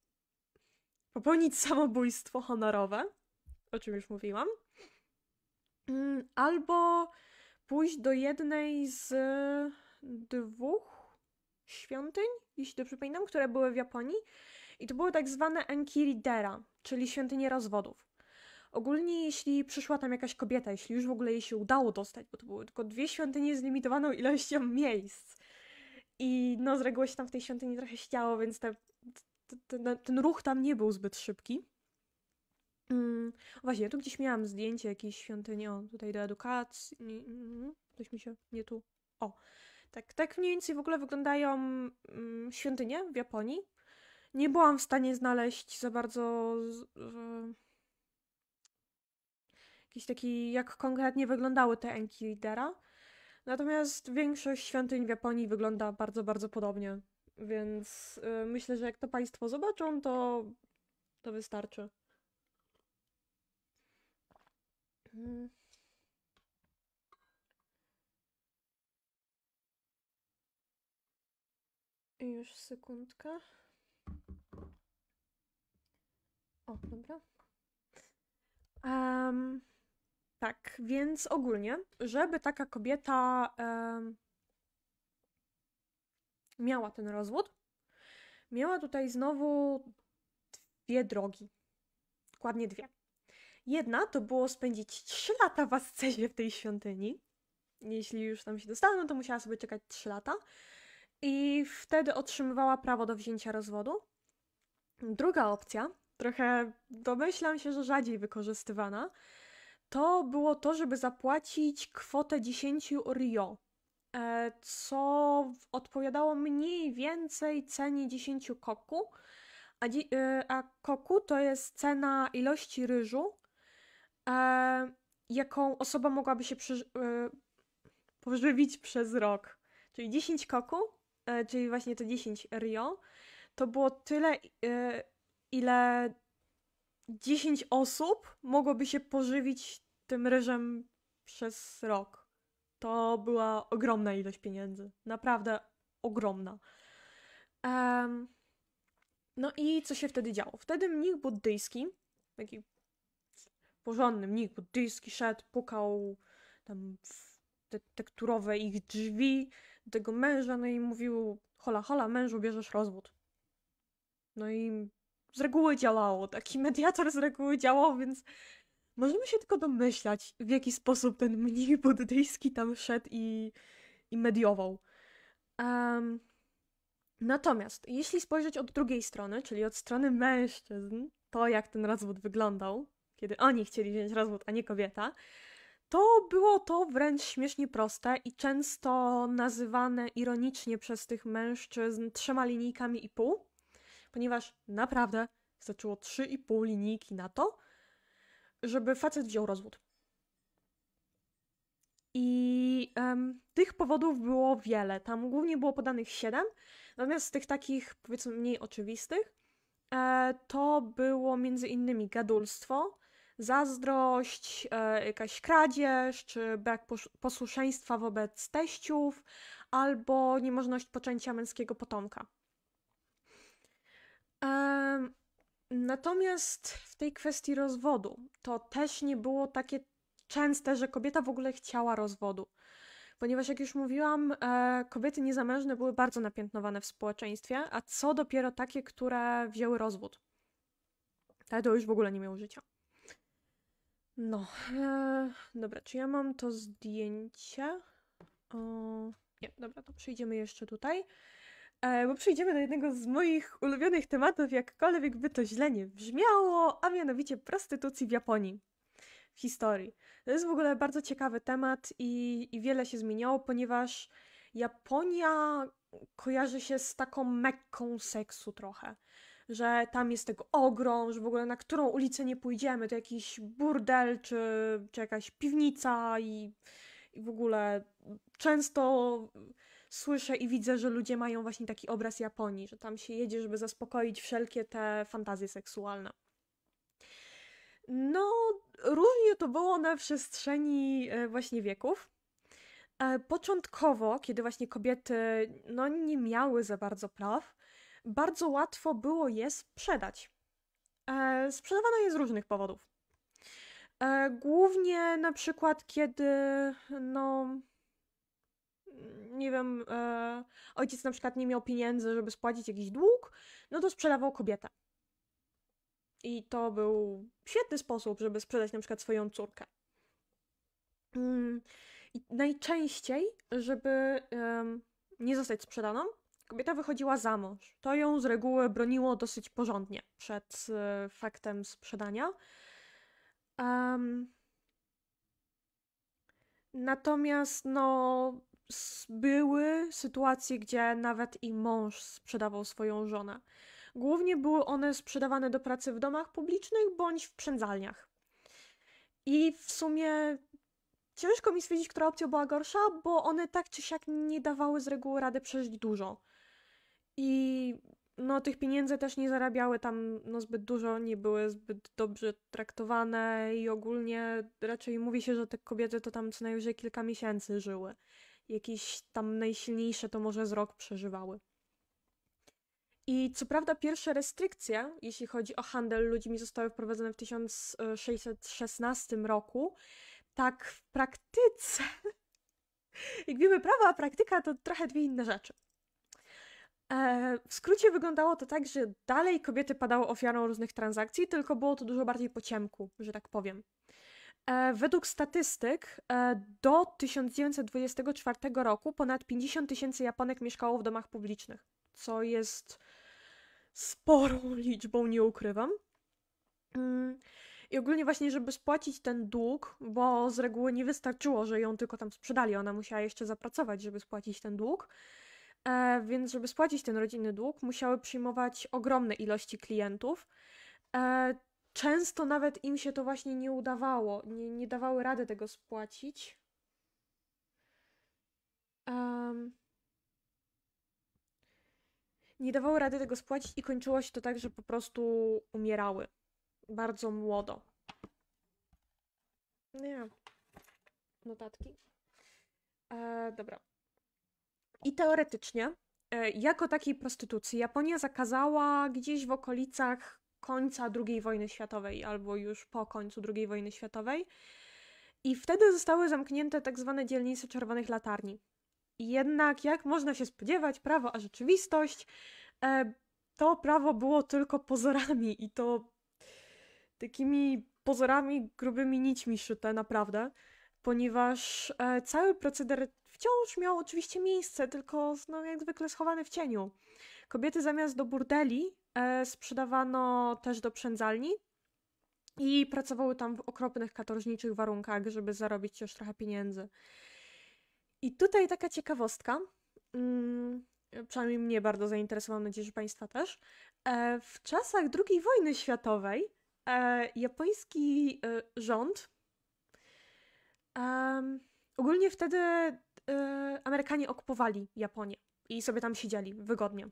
popełnić samobójstwo honorowe, o czym już mówiłam, mm, albo pójść do jednej z dwóch świątyń, jeśli dobrze pamiętam, które były w Japonii. I to były tak zwane Enkiridera, czyli świątynie rozwodów. Ogólnie, jeśli przyszła tam jakaś kobieta, jeśli już w ogóle jej się udało dostać, bo to były tylko dwie świątynie z limitowaną ilością miejsc. I no, z reguły się tam w tej świątyni trochę ściało, więc te, te, te, ten ruch tam nie był zbyt szybki. Mm, właśnie, tu gdzieś miałam zdjęcie jakiejś świątyni, o, tutaj do edukacji, coś mi się, nie tu, o. Tak, tak mniej więcej w ogóle wyglądają mm, świątynie w Japonii. Nie byłam w stanie znaleźć za bardzo z, jakiś taki, jak konkretnie wyglądały te Enki Lidera. Natomiast większość świątyń w Japonii wygląda bardzo, bardzo podobnie. Więc yy, myślę, że jak to Państwo zobaczą, to, to wystarczy. Hmm. Już sekundkę. O, dobra. Um, tak, więc ogólnie, żeby taka kobieta um, miała ten rozwód, miała tutaj znowu dwie drogi. Dokładnie dwie. Jedna to było spędzić trzy lata w ascezie w tej świątyni. Jeśli już tam się dostała, no to musiała sobie czekać trzy lata. I wtedy otrzymywała prawo do wzięcia rozwodu. Druga opcja, trochę domyślam się, że rzadziej wykorzystywana, to było to, żeby zapłacić kwotę 10 rio, e, co odpowiadało mniej więcej cenie 10 koku, a, e, a koku to jest cena ilości ryżu, e, jaką osoba mogłaby się pożywić przez rok. Czyli 10 koku, czyli właśnie to 10 rio, to było tyle, ile 10 osób mogłoby się pożywić tym ryżem przez rok. To była ogromna ilość pieniędzy. Naprawdę ogromna. Um, no i co się wtedy działo? Wtedy mnich buddyjski, taki porządny mnich buddyjski szedł, pukał tam w te tekturowe ich drzwi, do tego męża, no i mówił: Hola, hola, mężu, bierzesz rozwód. No i z reguły działało. Taki <laughs> mediator z reguły działał, więc możemy się tylko domyślać, w jaki sposób ten mnich <laughs> buddyjski tam szedł i, i mediował. Um, natomiast jeśli spojrzeć od drugiej strony, czyli od strony mężczyzn, to jak ten rozwód wyglądał, kiedy oni chcieli wziąć rozwód, a nie kobieta, to było to wręcz śmiesznie proste i często nazywane ironicznie przez tych mężczyzn trzema linijkami i pół, ponieważ naprawdę zaczęło trzy i pół linijki na to, żeby facet wziął rozwód. I um, tych powodów było wiele. Tam głównie było podanych siedem, natomiast z tych takich, powiedzmy, mniej oczywistych, e, to było między innymi gadulstwo, zazdrość, e, jakaś kradzież, czy brak posłuszeństwa wobec teściów, albo niemożność poczęcia męskiego potomka. Natomiast w tej kwestii rozwodu to też nie było takie częste, że kobieta w ogóle chciała rozwodu. Ponieważ, jak już mówiłam, e, kobiety niezamężne były bardzo napiętnowane w społeczeństwie, a co dopiero takie, które wzięły rozwód. Te to już w ogóle nie miały życia. No, e, dobra, czy ja mam to zdjęcie? O, nie, dobra, to przejdziemy jeszcze tutaj. E, bo przejdziemy do jednego z moich ulubionych tematów, jakkolwiek by to źle nie brzmiało, a mianowicie prostytucji w Japonii w historii. To jest w ogóle bardzo ciekawy temat i, i wiele się zmieniało, ponieważ Japonia kojarzy się z taką mekką seksu trochę. Że tam jest tego ogrom, że w ogóle na którą ulicę nie pójdziemy, to jakiś burdel czy, czy jakaś piwnica i, i w ogóle często słyszę i widzę, że ludzie mają właśnie taki obraz Japonii, że tam się jedzie, żeby zaspokoić wszelkie te fantazje seksualne. No, różnie to było na przestrzeni e, właśnie wieków. E, początkowo, kiedy właśnie kobiety no, nie miały za bardzo praw, bardzo łatwo było je sprzedać. E, sprzedawano je z różnych powodów. Głównie na przykład, kiedy no nie wiem, ojciec na przykład nie miał pieniędzy, żeby spłacić jakiś dług, no to sprzedawał kobietę. I to był świetny sposób, żeby sprzedać na przykład swoją córkę. Mm, I najczęściej, żeby um, nie zostać sprzedaną, kobieta wychodziła za mąż. To ją z reguły broniło dosyć porządnie przed e, faktem sprzedania. Um, natomiast, no, były sytuacje, gdzie nawet i mąż sprzedawał swoją żonę. Głównie były one sprzedawane do pracy w domach publicznych bądź w przędzalniach. I w sumie ciężko mi stwierdzić, która opcja była gorsza, bo one tak czy siak nie dawały z reguły rady przeżyć dużo. I no, tych pieniędzy też nie zarabiały tam no, zbyt dużo, nie były zbyt dobrze traktowane i ogólnie raczej mówi się, że te kobiety to tam co najwyżej kilka miesięcy żyły. Jakieś tam najsilniejsze to może z rok przeżywały. I co prawda pierwsze restrykcje, jeśli chodzi o handel ludźmi, zostały wprowadzone w 1616 roku. Tak w praktyce, <laughs> jak wiemy, prawo a praktyka to trochę dwie inne rzeczy. E, w skrócie wyglądało to tak, że dalej kobiety padały ofiarą różnych transakcji, tylko było to dużo bardziej po ciemku, że tak powiem. E, według statystyk e, do 1924 roku ponad 50 tysięcy Japonek mieszkało w domach publicznych, co jest sporą liczbą, nie ukrywam. Mm, I ogólnie właśnie, żeby spłacić ten dług, bo z reguły nie wystarczyło, że ją tylko tam sprzedali, ona musiała jeszcze zapracować, żeby spłacić ten dług. E, więc żeby spłacić ten rodzinny dług, musiały przyjmować ogromne ilości klientów. Często nawet im się to właśnie nie udawało, nie, nie dawały rady tego spłacić. Um, nie dawały rady tego spłacić i kończyło się to tak, że po prostu umierały. Bardzo młodo. Nie. Notatki. E, dobra. I teoretycznie, e, jako takiej prostytucji, Japonia zakazała gdzieś w okolicach końca II wojny światowej, albo już po końcu II wojny światowej. I wtedy zostały zamknięte tak zwane dzielnice czerwonych latarni. Jednak, jak można się spodziewać, prawo a rzeczywistość, e, to prawo było tylko pozorami i to takimi pozorami grubymi nićmi szyte, naprawdę, ponieważ e, cały proceder wciąż miał oczywiście miejsce, tylko no, jak zwykle schowany w cieniu. Kobiety zamiast do burdeli e, sprzedawano też do przędzalni i pracowały tam w okropnych katorżniczych warunkach, żeby zarobić też trochę pieniędzy. I tutaj taka ciekawostka, mm, przynajmniej mnie bardzo zainteresowała, nadzieję, że Państwa też. E, w czasach II wojny światowej e, japoński rząd ogólnie wtedy Amerykanie okupowali Japonię i sobie tam siedzieli wygodnie.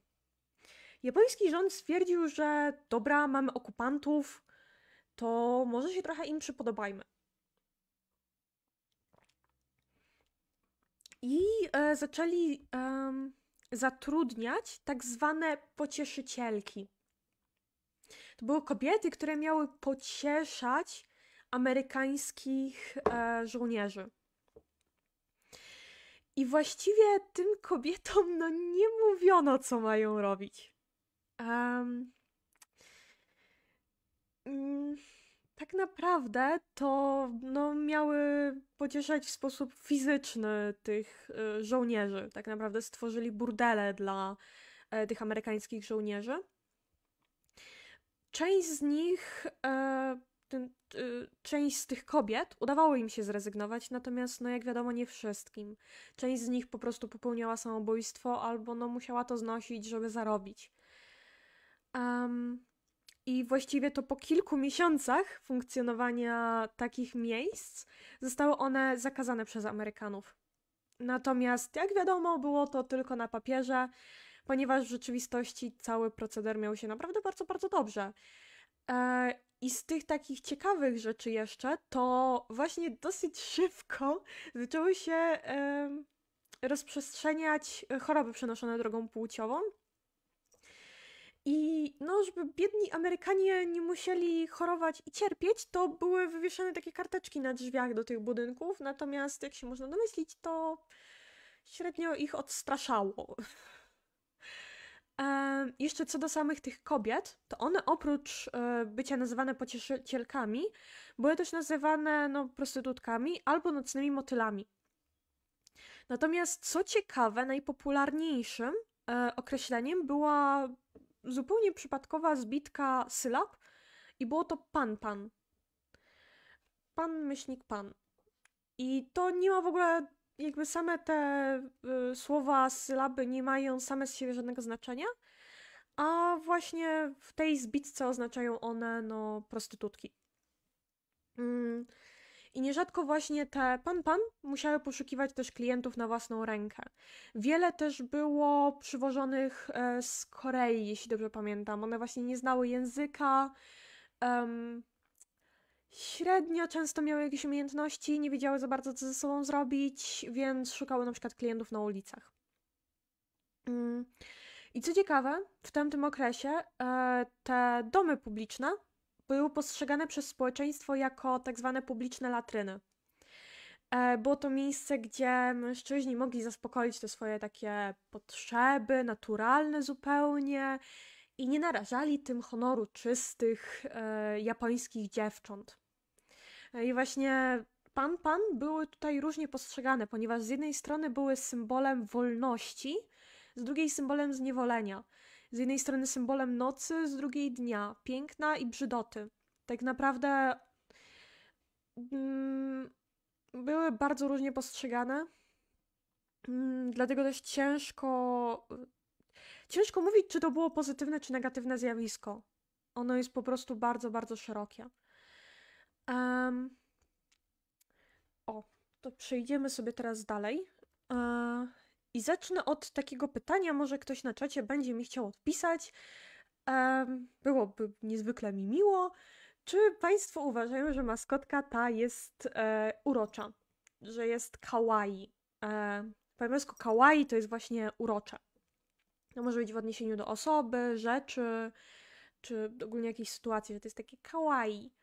Japoński rząd stwierdził, że dobra, mamy okupantów, to może się trochę im przypodobajmy. I e, zaczęli e, zatrudniać tak zwane pocieszycielki. To były kobiety, które miały pocieszać amerykańskich e, żołnierzy. I właściwie tym kobietom no, nie mówiono, co mają robić. Um, tak naprawdę to no, miały pocieszać w sposób fizyczny tych y, żołnierzy. Tak naprawdę stworzyli burdele dla y, tych amerykańskich żołnierzy. Część z nich, y, ten, część z tych kobiet udawało im się zrezygnować, natomiast, no jak wiadomo, nie wszystkim. Część z nich po prostu popełniała samobójstwo albo no, musiała to znosić, żeby zarobić. Um, i właściwie to po kilku miesiącach funkcjonowania takich miejsc zostały one zakazane przez Amerykanów. Natomiast, jak wiadomo, było to tylko na papierze, ponieważ w rzeczywistości cały proceder miał się naprawdę bardzo, bardzo dobrze. E, I z tych takich ciekawych rzeczy jeszcze, to właśnie dosyć szybko zaczęły się e, rozprzestrzeniać choroby przenoszone drogą płciową, i no, żeby biedni Amerykanie nie musieli chorować i cierpieć, to były wywieszone takie karteczki na drzwiach do tych budynków, natomiast jak się można domyślić, to średnio ich odstraszało. Jeszcze co do samych tych kobiet, to one oprócz e, bycia nazywane pocieszycielkami, były też nazywane no, prostytutkami albo nocnymi motylami. Natomiast co ciekawe, najpopularniejszym e, określeniem była zupełnie przypadkowa zbitka sylab i było to pan pan. Pan myślnik pan. I to nie ma w ogóle, jakby same te y, słowa, sylaby nie mają same z siebie żadnego znaczenia, a właśnie w tej zbitce oznaczają one, no, prostytutki. Mm. I nierzadko właśnie te pan-pan musiały poszukiwać też klientów na własną rękę. Wiele też było przywożonych e, z Korei, jeśli dobrze pamiętam. One właśnie nie znały języka. Um, średnio często miały jakieś umiejętności, nie wiedziały za bardzo, co ze sobą zrobić, więc szukały na przykład klientów na ulicach. Mm. I co ciekawe, w tamtym okresie e, te domy publiczne były postrzegane przez społeczeństwo jako tak zwane publiczne latryny. E, było to miejsce, gdzie mężczyźni mogli zaspokoić te swoje takie potrzeby, naturalne zupełnie, i nie narażali tym honoru czystych e, japońskich dziewcząt. E, I właśnie pan pan były tutaj różnie postrzegane, ponieważ z jednej strony były symbolem wolności, z drugiej symbolem zniewolenia z jednej strony symbolem nocy, z drugiej dnia, piękna i brzydoty. Tak naprawdę mm, były bardzo różnie postrzegane, mm, dlatego też ciężko, ciężko mówić, czy to było pozytywne, czy negatywne zjawisko. Ono jest po prostu bardzo, bardzo szerokie. Um, o, to przejdziemy sobie teraz dalej. Uh, i zacznę od takiego pytania, może ktoś na czacie będzie mi chciał odpisać. Byłoby niezwykle mi miło. Czy Państwo uważają, że maskotka ta jest e, urocza? Że jest kawaii? E, po angielsku kawaii to jest właśnie urocze. To może być w odniesieniu do osoby, rzeczy, czy ogólnie jakiejś sytuacji, że to jest takie kawaii.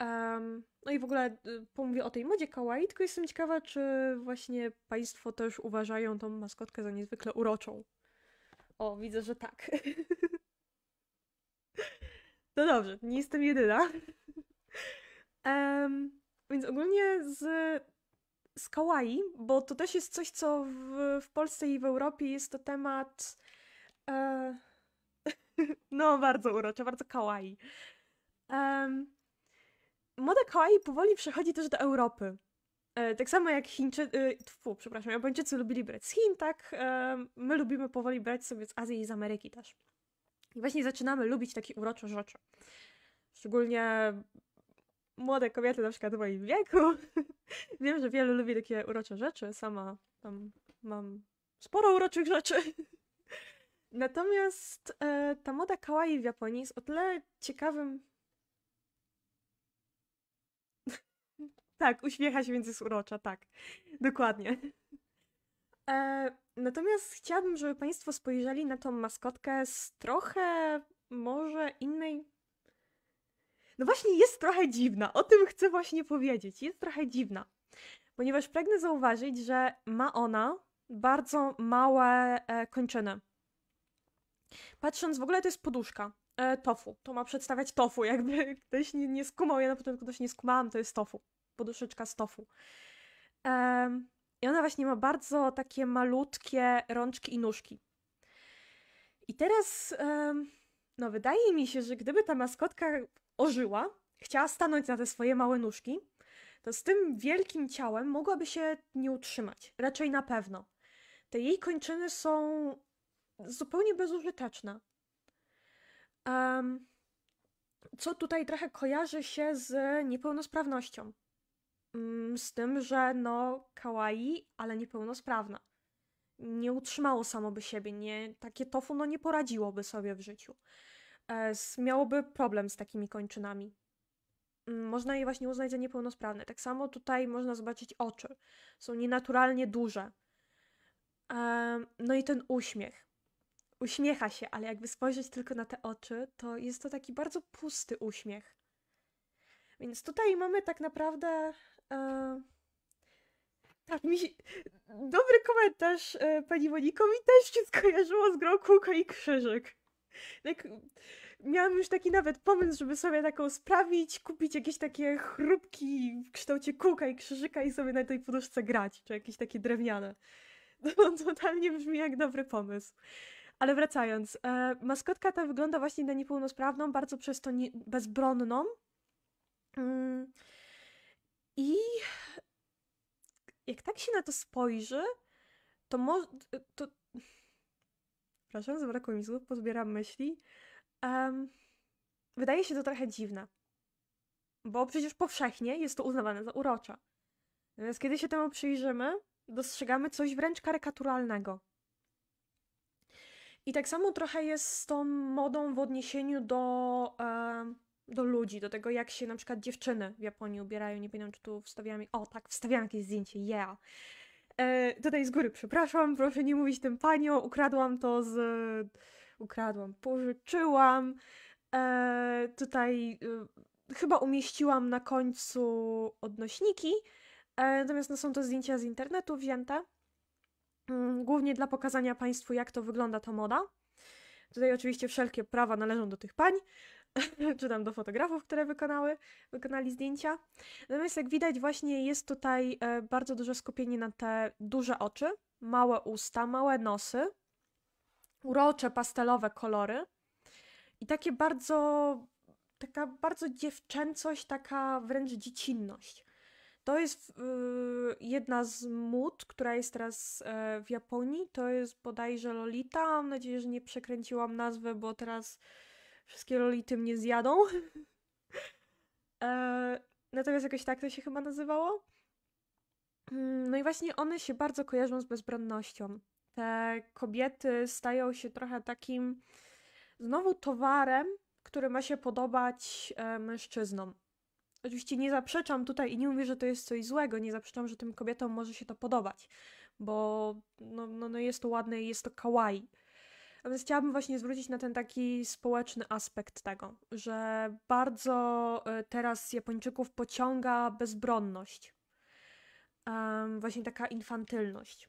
Um, no i w ogóle y, pomówię o tej modzie kawaii, tylko jestem ciekawa, czy właśnie Państwo też uważają tą maskotkę za niezwykle uroczą. O, widzę, że tak. <laughs> No dobrze, nie jestem jedyna. Um, więc ogólnie z, z kawaii, bo to też jest coś, co w, w Polsce i w Europie jest to temat e, <laughs> no bardzo urocze, bardzo kawaii. Um, moda kawaii powoli przechodzi też do Europy. E, tak samo jak Chińczycy, e, tfu, przepraszam, Japończycy lubili brać z Chin, tak e, my lubimy powoli brać sobie z Azji i z Ameryki też. I właśnie zaczynamy lubić takie urocze rzeczy. Szczególnie młode kobiety, na przykład w moim wieku. <laughs> Wiem, że wielu lubi takie urocze rzeczy. Sama tam mam sporo uroczych rzeczy. <laughs> Natomiast e, ta moda kawaii w Japonii jest o tyle ciekawym. Tak, uśmiecha się, więc jest urocza, tak. Dokładnie. E, natomiast chciałabym, żeby Państwo spojrzeli na tą maskotkę z trochę może innej. No właśnie, jest trochę dziwna. O tym chcę właśnie powiedzieć. Jest trochę dziwna. Ponieważ pragnę zauważyć, że ma ona bardzo małe e, kończyny. Patrząc, w ogóle to jest poduszka. E, tofu. To ma przedstawiać tofu. Jakby ktoś nie, nie skumał, ja na początku też nie skumałam, to jest tofu. Poduszeczka z tofu. E, I ona właśnie ma bardzo takie malutkie rączki i nóżki. I teraz, e, no wydaje mi się, że gdyby ta maskotka ożyła, chciała stanąć na te swoje małe nóżki, to z tym wielkim ciałem mogłaby się nie utrzymać. Raczej na pewno. Te jej kończyny są zupełnie bezużyteczna. Um, co tutaj trochę kojarzy się z niepełnosprawnością. Um, z tym, że no kawaii, ale niepełnosprawna. Nie utrzymało samo by siebie, nie, takie tofu no nie poradziłoby sobie w życiu. E, miałoby problem z takimi kończynami. Um, można je właśnie uznać za niepełnosprawne. Tak samo tutaj można zobaczyć oczy. Są nienaturalnie duże. no i ten uśmiech uśmiecha się, ale jakby spojrzeć tylko na te oczy, to jest to taki bardzo pusty uśmiech. Więc tutaj mamy tak naprawdę. E... Tak, mi się... Dobry komentarz e, pani Moniko, mi też się skojarzyło z grą Kółko i Krzyżyk. Tak, miałam już taki nawet pomysł, żeby sobie taką sprawić, kupić jakieś takie chrupki w kształcie kółka i krzyżyka i sobie na tej poduszce grać, czy jakieś takie drewniane. To <laughs> totalnie brzmi jak dobry pomysł. Ale wracając, e, maskotka ta wygląda właśnie na niepełnosprawną, bardzo przez to nie, bezbronną. Mm. I jak tak się na to spojrzy, to może. To... Przepraszam, zabrakło mi słów, pozbieram myśli. Um, wydaje się to trochę dziwne. Bo przecież powszechnie jest to uznawane za urocze. Natomiast kiedy się temu przyjrzymy, dostrzegamy coś wręcz karykaturalnego. I tak samo trochę jest z tą modą w odniesieniu do, do ludzi, do tego, jak się na przykład dziewczyny w Japonii ubierają. Nie pamiętam, czy tu wstawiam. O, tak, wstawiam jakieś zdjęcie, yeah. E, tutaj z góry przepraszam, proszę nie mówić tym panią. Ukradłam to z. Ukradłam, pożyczyłam. E, tutaj e, chyba umieściłam na końcu odnośniki. E, natomiast no, są to zdjęcia z internetu wzięte. Mm, głównie dla pokazania Państwu, jak to wygląda ta moda. Tutaj oczywiście wszelkie prawa należą do tych pań, <laughs> czy tam do fotografów, które wykonały, wykonali zdjęcia. Natomiast jak widać właśnie jest tutaj e, bardzo duże skupienie na te duże oczy, małe usta, małe nosy, urocze pastelowe kolory i takie bardzo, taka bardzo dziewczęcość, taka wręcz dziecinność. To jest yy, jedna z mód, która jest teraz yy, w Japonii. To jest bodajże Lolita. Mam nadzieję, że nie przekręciłam nazwy, bo teraz wszystkie Lolity mnie zjadą. <laughs> e, natomiast jakoś tak to się chyba nazywało. Mm, no i właśnie one się bardzo kojarzą z bezbronnością. Te kobiety stają się trochę takim znowu towarem, który ma się podobać e, mężczyznom. Oczywiście nie zaprzeczam tutaj i nie mówię, że to jest coś złego, nie zaprzeczam, że tym kobietom może się to podobać, bo no, no, no jest to ładne i jest to kawaii. Natomiast chciałabym właśnie zwrócić na ten taki społeczny aspekt tego, że bardzo y, teraz Japończyków pociąga bezbronność. Właśnie taka infantylność.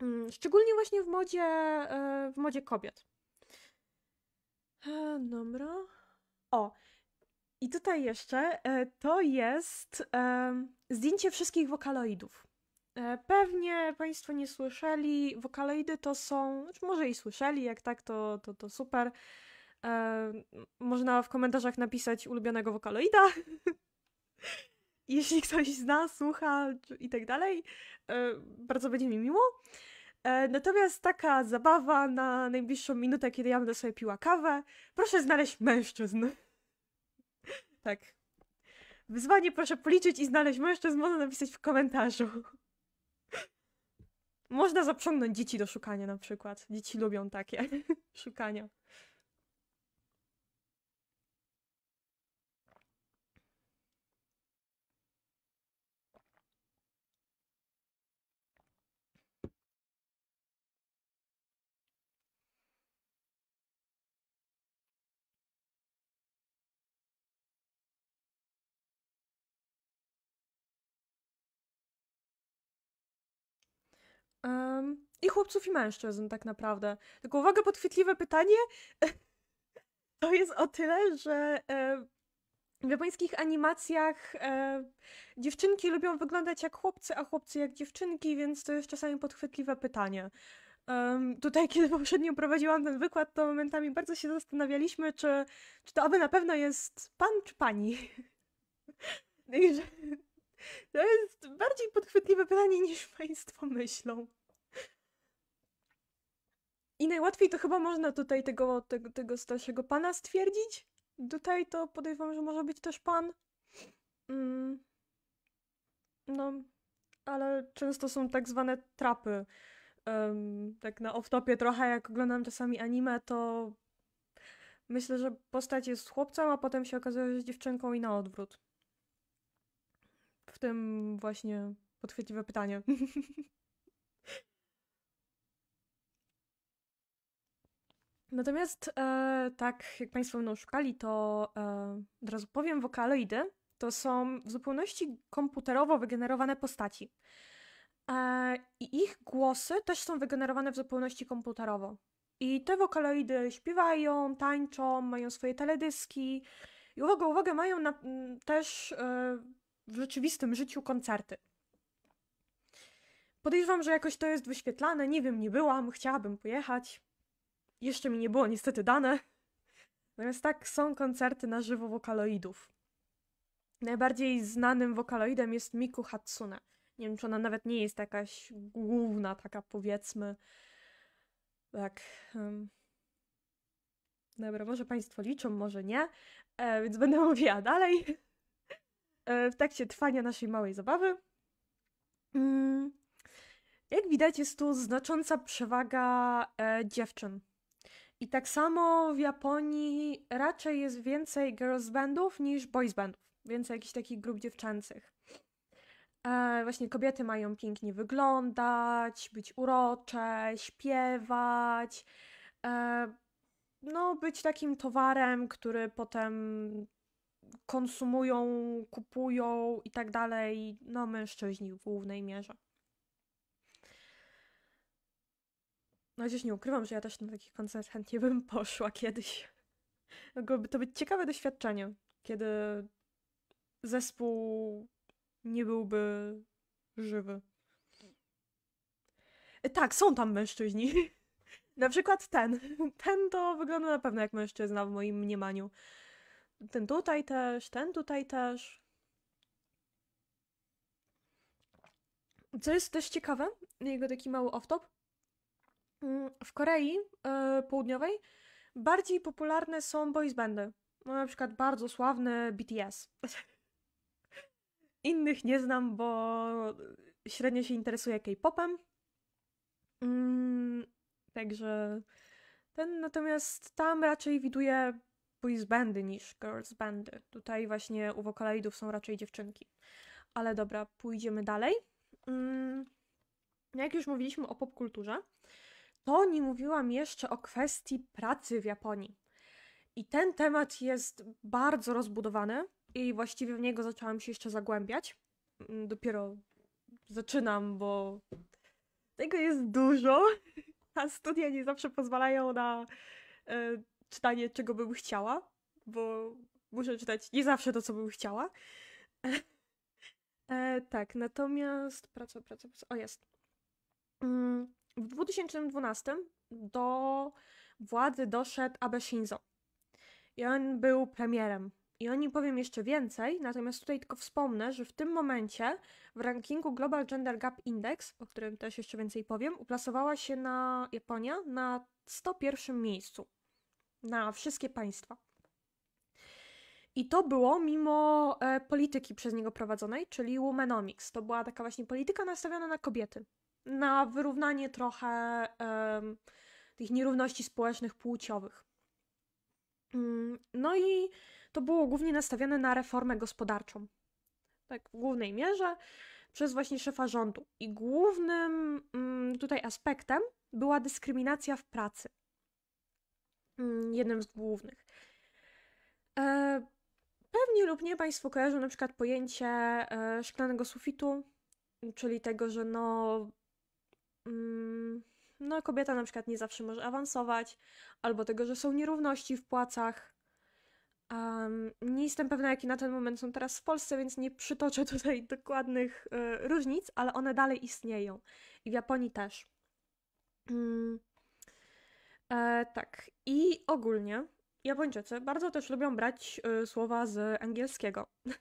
Um, szczególnie właśnie w modzie, y, w modzie kobiet. E, dobra. O, i tutaj jeszcze e, to jest e, zdjęcie wszystkich wokaloidów. E, pewnie Państwo nie słyszeli. Wokaloidy to są, znaczy może i słyszeli, jak tak, to, to, to super. E, można w komentarzach napisać ulubionego wokaloida. <laughs> Jeśli ktoś zna, słucha i tak dalej, e, bardzo będzie mi miło. E, natomiast taka zabawa na najbliższą minutę, kiedy ja będę sobie piła kawę, proszę znaleźć mężczyzn. <laughs> tak. Wyzwanie proszę policzyć i znaleźć mężczyzn, można napisać w komentarzu. Można zaprzągnąć dzieci do szukania na przykład. Dzieci lubią takie <laughs> szukania. Um, I chłopców, i mężczyzn, tak naprawdę. Tylko uwaga, podchwytliwe pytanie. <laughs> To jest o tyle, że e, w japońskich animacjach e, dziewczynki lubią wyglądać jak chłopcy, a chłopcy jak dziewczynki, więc to jest czasami podchwytliwe pytanie. Um, tutaj, <laughs> kiedy poprzednio prowadziłam ten wykład, to momentami bardzo się zastanawialiśmy, czy, czy to aby na pewno jest pan czy pani. <laughs> Także to jest bardziej podchwytliwe pytanie niż Państwo myślą. I najłatwiej to chyba można tutaj tego, tego, tego starszego pana stwierdzić. Tutaj to podejrzewam, że może być też pan. Mm. No, ale często są tak zwane trapy. Um, tak na off-topie trochę, jak oglądam czasami anime, to myślę, że postać jest chłopcem, a potem się okazuje, że jest dziewczynką i na odwrót w tym właśnie podchwytliwe pytanie. <laughs> Natomiast e, tak, jak Państwo będą szukali, to e, od razu powiem, wokaloidy to są w zupełności komputerowo wygenerowane postaci. E, I ich głosy też są wygenerowane w zupełności komputerowo. I te wokaloidy śpiewają, tańczą, mają swoje teledyski. I uwaga, uwaga, mają na, też e, w rzeczywistym życiu koncerty. Podejrzewam, że jakoś to jest wyświetlane, nie wiem, nie byłam, chciałabym pojechać. Jeszcze mi nie było niestety dane. Natomiast tak, są koncerty na żywo wokaloidów. Najbardziej znanym wokaloidem jest Miku Hatsune. Nie wiem, czy ona nawet nie jest jakaś główna, taka powiedzmy. Tak. Dobra, może Państwo liczą, może nie, e, więc będę <laughs> mówiła dalej. E, w trakcie trwania naszej małej zabawy. Mm, jak widać, jest tu znacząca przewaga e, dziewczyn. I tak samo w Japonii raczej jest więcej girls bandów niż boys bandów. Więcej jakichś takich grup dziewczęcych. E, właśnie kobiety mają pięknie wyglądać, być urocze, śpiewać. E, no, być takim towarem, który potem konsumują, kupują i tak dalej, no mężczyźni w głównej mierze. No chociaż nie ukrywam, że ja też na taki koncert chętnie bym <laughs> poszła kiedyś. Mogłoby to być ciekawe doświadczenie, kiedy zespół nie byłby żywy. E, tak, są tam mężczyźni. <laughs> na przykład ten. Ten to wygląda na pewno jak mężczyzna w moim mniemaniu. Ten tutaj też, ten tutaj też. Co jest też ciekawe, jego taki mały off-top, w Korei yy, Południowej bardziej popularne są boys bandy. No, na przykład bardzo sławny BTS. <laughs> Innych nie znam, bo średnio się interesuję K-popem. Mm, także ten natomiast tam raczej widuję boys bandy niż girls bandy. Tutaj właśnie u wokaloidów są raczej dziewczynki. Ale dobra, pójdziemy dalej. Mm, jak już mówiliśmy o popkulturze, to nie mówiłam jeszcze o kwestii pracy w Japonii. I ten temat jest bardzo rozbudowany i właściwie w niego zaczęłam się jeszcze zagłębiać. Mm, Dopiero zaczynam, bo tego jest dużo, <laughs> a studia nie zawsze pozwalają na e, czytanie, czego bym chciała, bo muszę czytać nie zawsze to, co bym chciała. <laughs> E, tak, natomiast praca, praca, praca. O, jest. Mm, W 2012 do władzy doszedł Abe Shinzo. I on był premierem. I o nim powiem jeszcze więcej, natomiast tutaj tylko wspomnę, że w tym momencie w rankingu Global Gender Gap Index, o którym też jeszcze więcej powiem, uplasowała się na Japonia na 101 miejscu. Na wszystkie państwa. I to było mimo e, polityki przez niego prowadzonej, czyli Womanomics. To była taka właśnie polityka nastawiona na kobiety. Na wyrównanie trochę em, tych nierówności społecznych, płciowych. Mm, No i to było głównie nastawione na reformę gospodarczą. Tak, w głównej mierze przez właśnie szefa rządu. I głównym mm, tutaj aspektem była dyskryminacja w pracy. Mm, Jednym z głównych. E, Pewnie lub nie Państwo kojarzą na przykład pojęcie e, szklanego sufitu, czyli tego, że no, no kobieta na przykład nie zawsze może awansować, albo tego, że są nierówności w płacach. Em, nie jestem pewna, jakie na ten moment są teraz w Polsce, więc nie przytoczę <laughs> tutaj dokładnych e, różnic, ale one dalej istnieją. I w Japonii też. Mm, e, tak. I ogólnie Japończycy bardzo też lubią brać y, słowa z angielskiego. <laughs>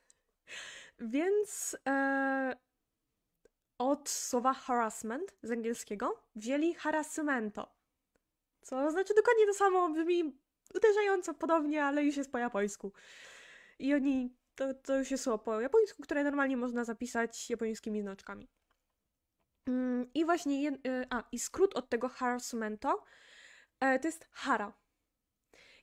Więc e, od słowa harassment z angielskiego wzięli harassmento. Co znaczy dokładnie to samo, brzmi uderzająco podobnie, ale już jest po japońsku. I oni, to, to już jest słowo po japońsku, które normalnie można zapisać japońskimi znaczkami. Mm, I właśnie, y, a, i skrót od tego harassmento e, to jest hara.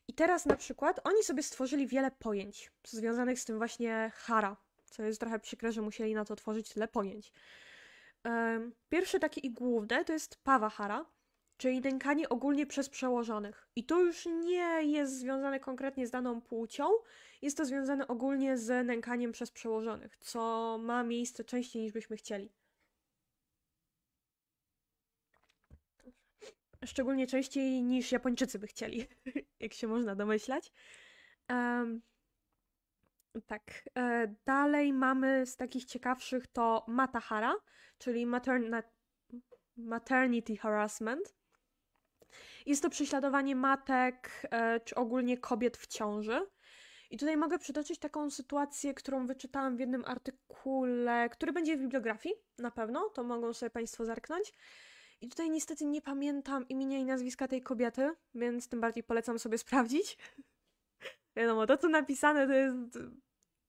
I teraz na przykład oni sobie stworzyli wiele pojęć związanych z tym właśnie hara, co jest trochę przykre, że musieli na to tworzyć tyle pojęć. Em, Pierwsze takie i główne to jest pawahara, czyli nękanie ogólnie przez przełożonych. I to już nie jest związane konkretnie z daną płcią, jest to związane ogólnie z nękaniem przez przełożonych, co ma miejsce częściej niż byśmy chcieli. Szczególnie częściej niż Japończycy by chcieli, <laughs> jak się można domyślać. Em, tak. E, dalej mamy z takich ciekawszych to matahara, czyli materna- maternity harassment. Jest to prześladowanie matek, e, czy ogólnie kobiet w ciąży. I tutaj mogę przytoczyć taką sytuację, którą wyczytałam w jednym artykule, który będzie w bibliografii, na pewno, to mogą sobie Państwo zerknąć. I tutaj niestety nie pamiętam imienia i nazwiska tej kobiety, więc tym bardziej polecam sobie sprawdzić. Wiadomo, to co napisane to jest,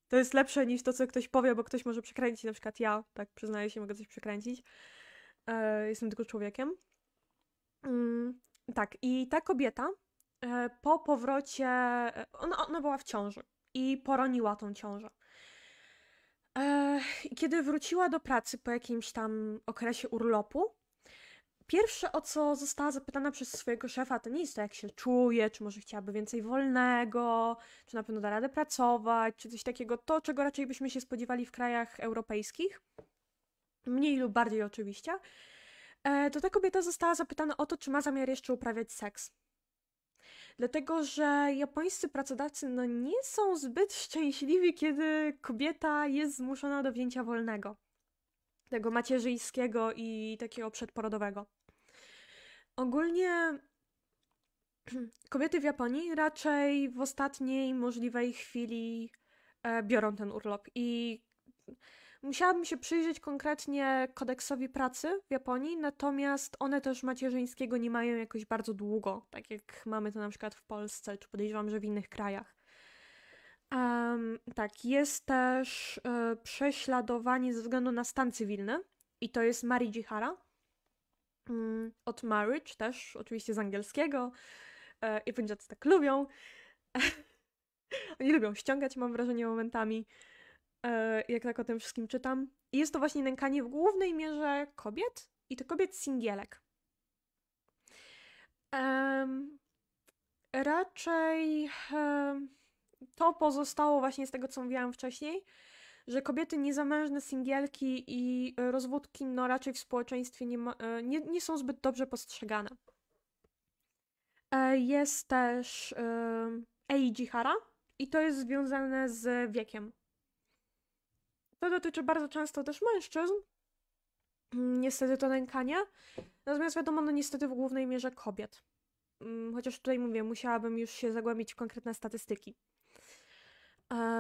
to jest lepsze niż to, co ktoś powie, bo ktoś może przekręcić, na przykład ja, tak przyznaję się, mogę coś przekręcić. E, jestem tylko człowiekiem. Mm, tak, i ta kobieta e, po powrocie, e, ona, ona była w ciąży i poroniła tą ciążę. E, kiedy wróciła do pracy po jakimś tam okresie urlopu, Pierwsze, o co została zapytana przez swojego szefa, to nie jest to, jak się czuje, czy może chciałaby więcej wolnego, czy na pewno da radę pracować, czy coś takiego. To, czego raczej byśmy się spodziewali w krajach europejskich. Mniej lub bardziej oczywiście. E, To ta kobieta została zapytana o to, czy ma zamiar jeszcze uprawiać seks. Dlatego, że japońscy pracodawcy no, nie są zbyt szczęśliwi, kiedy kobieta jest zmuszona do wzięcia wolnego tego macierzyńskiego i takiego przedporodowego. Ogólnie <clears throat> kobiety w Japonii raczej w ostatniej możliwej chwili e, biorą ten urlop i musiałabym się przyjrzeć konkretnie kodeksowi pracy w Japonii, natomiast one też macierzyńskiego nie mają jakoś bardzo długo, tak jak mamy to na przykład w Polsce, czy podejrzewam, że w innych krajach. Em, tak, jest też e, prześladowanie ze względu na stan cywilny i to jest Marijihara. Mm, od marriage też, oczywiście z angielskiego. E, Japończycy tak lubią. <laughs> Oni lubią ściągać, mam wrażenie, momentami, e, jak tak o tym wszystkim czytam. I jest to właśnie nękanie w głównej mierze kobiet i to kobiet singielek. Em, raczej em, to pozostało właśnie z tego, co mówiłam wcześniej, że kobiety niezamężne, singielki i e, rozwódki no raczej w społeczeństwie nie, ma, e, nie, nie są zbyt dobrze postrzegane. E, Jest też em, Eiji Hara i to jest związane z wiekiem. To dotyczy bardzo często też mężczyzn, Mm, niestety to nękanie, natomiast wiadomo, no niestety w głównej mierze kobiet. Mm, Chociaż tutaj mówię, musiałabym już się zagłębić w konkretne statystyki,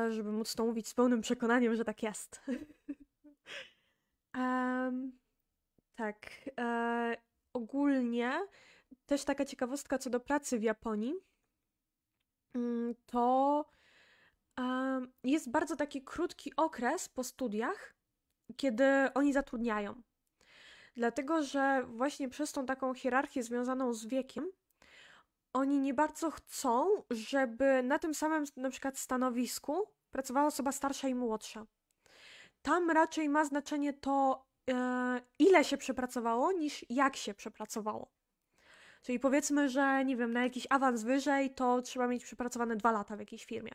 żeby móc to mówić z pełnym przekonaniem, że tak jest. <laughs> Em, tak, e, ogólnie też taka ciekawostka co do pracy w Japonii, mm, to em, jest bardzo taki krótki okres po studiach, kiedy oni zatrudniają. Dlatego, że właśnie przez tą taką hierarchię związaną z wiekiem, oni nie bardzo chcą, żeby na tym samym na przykład stanowisku pracowała osoba starsza i młodsza. Tam raczej ma znaczenie to, e, ile się przepracowało, niż jak się przepracowało. Czyli powiedzmy, że nie wiem, na jakiś awans wyżej to trzeba mieć przepracowane dwa lata w jakiejś firmie,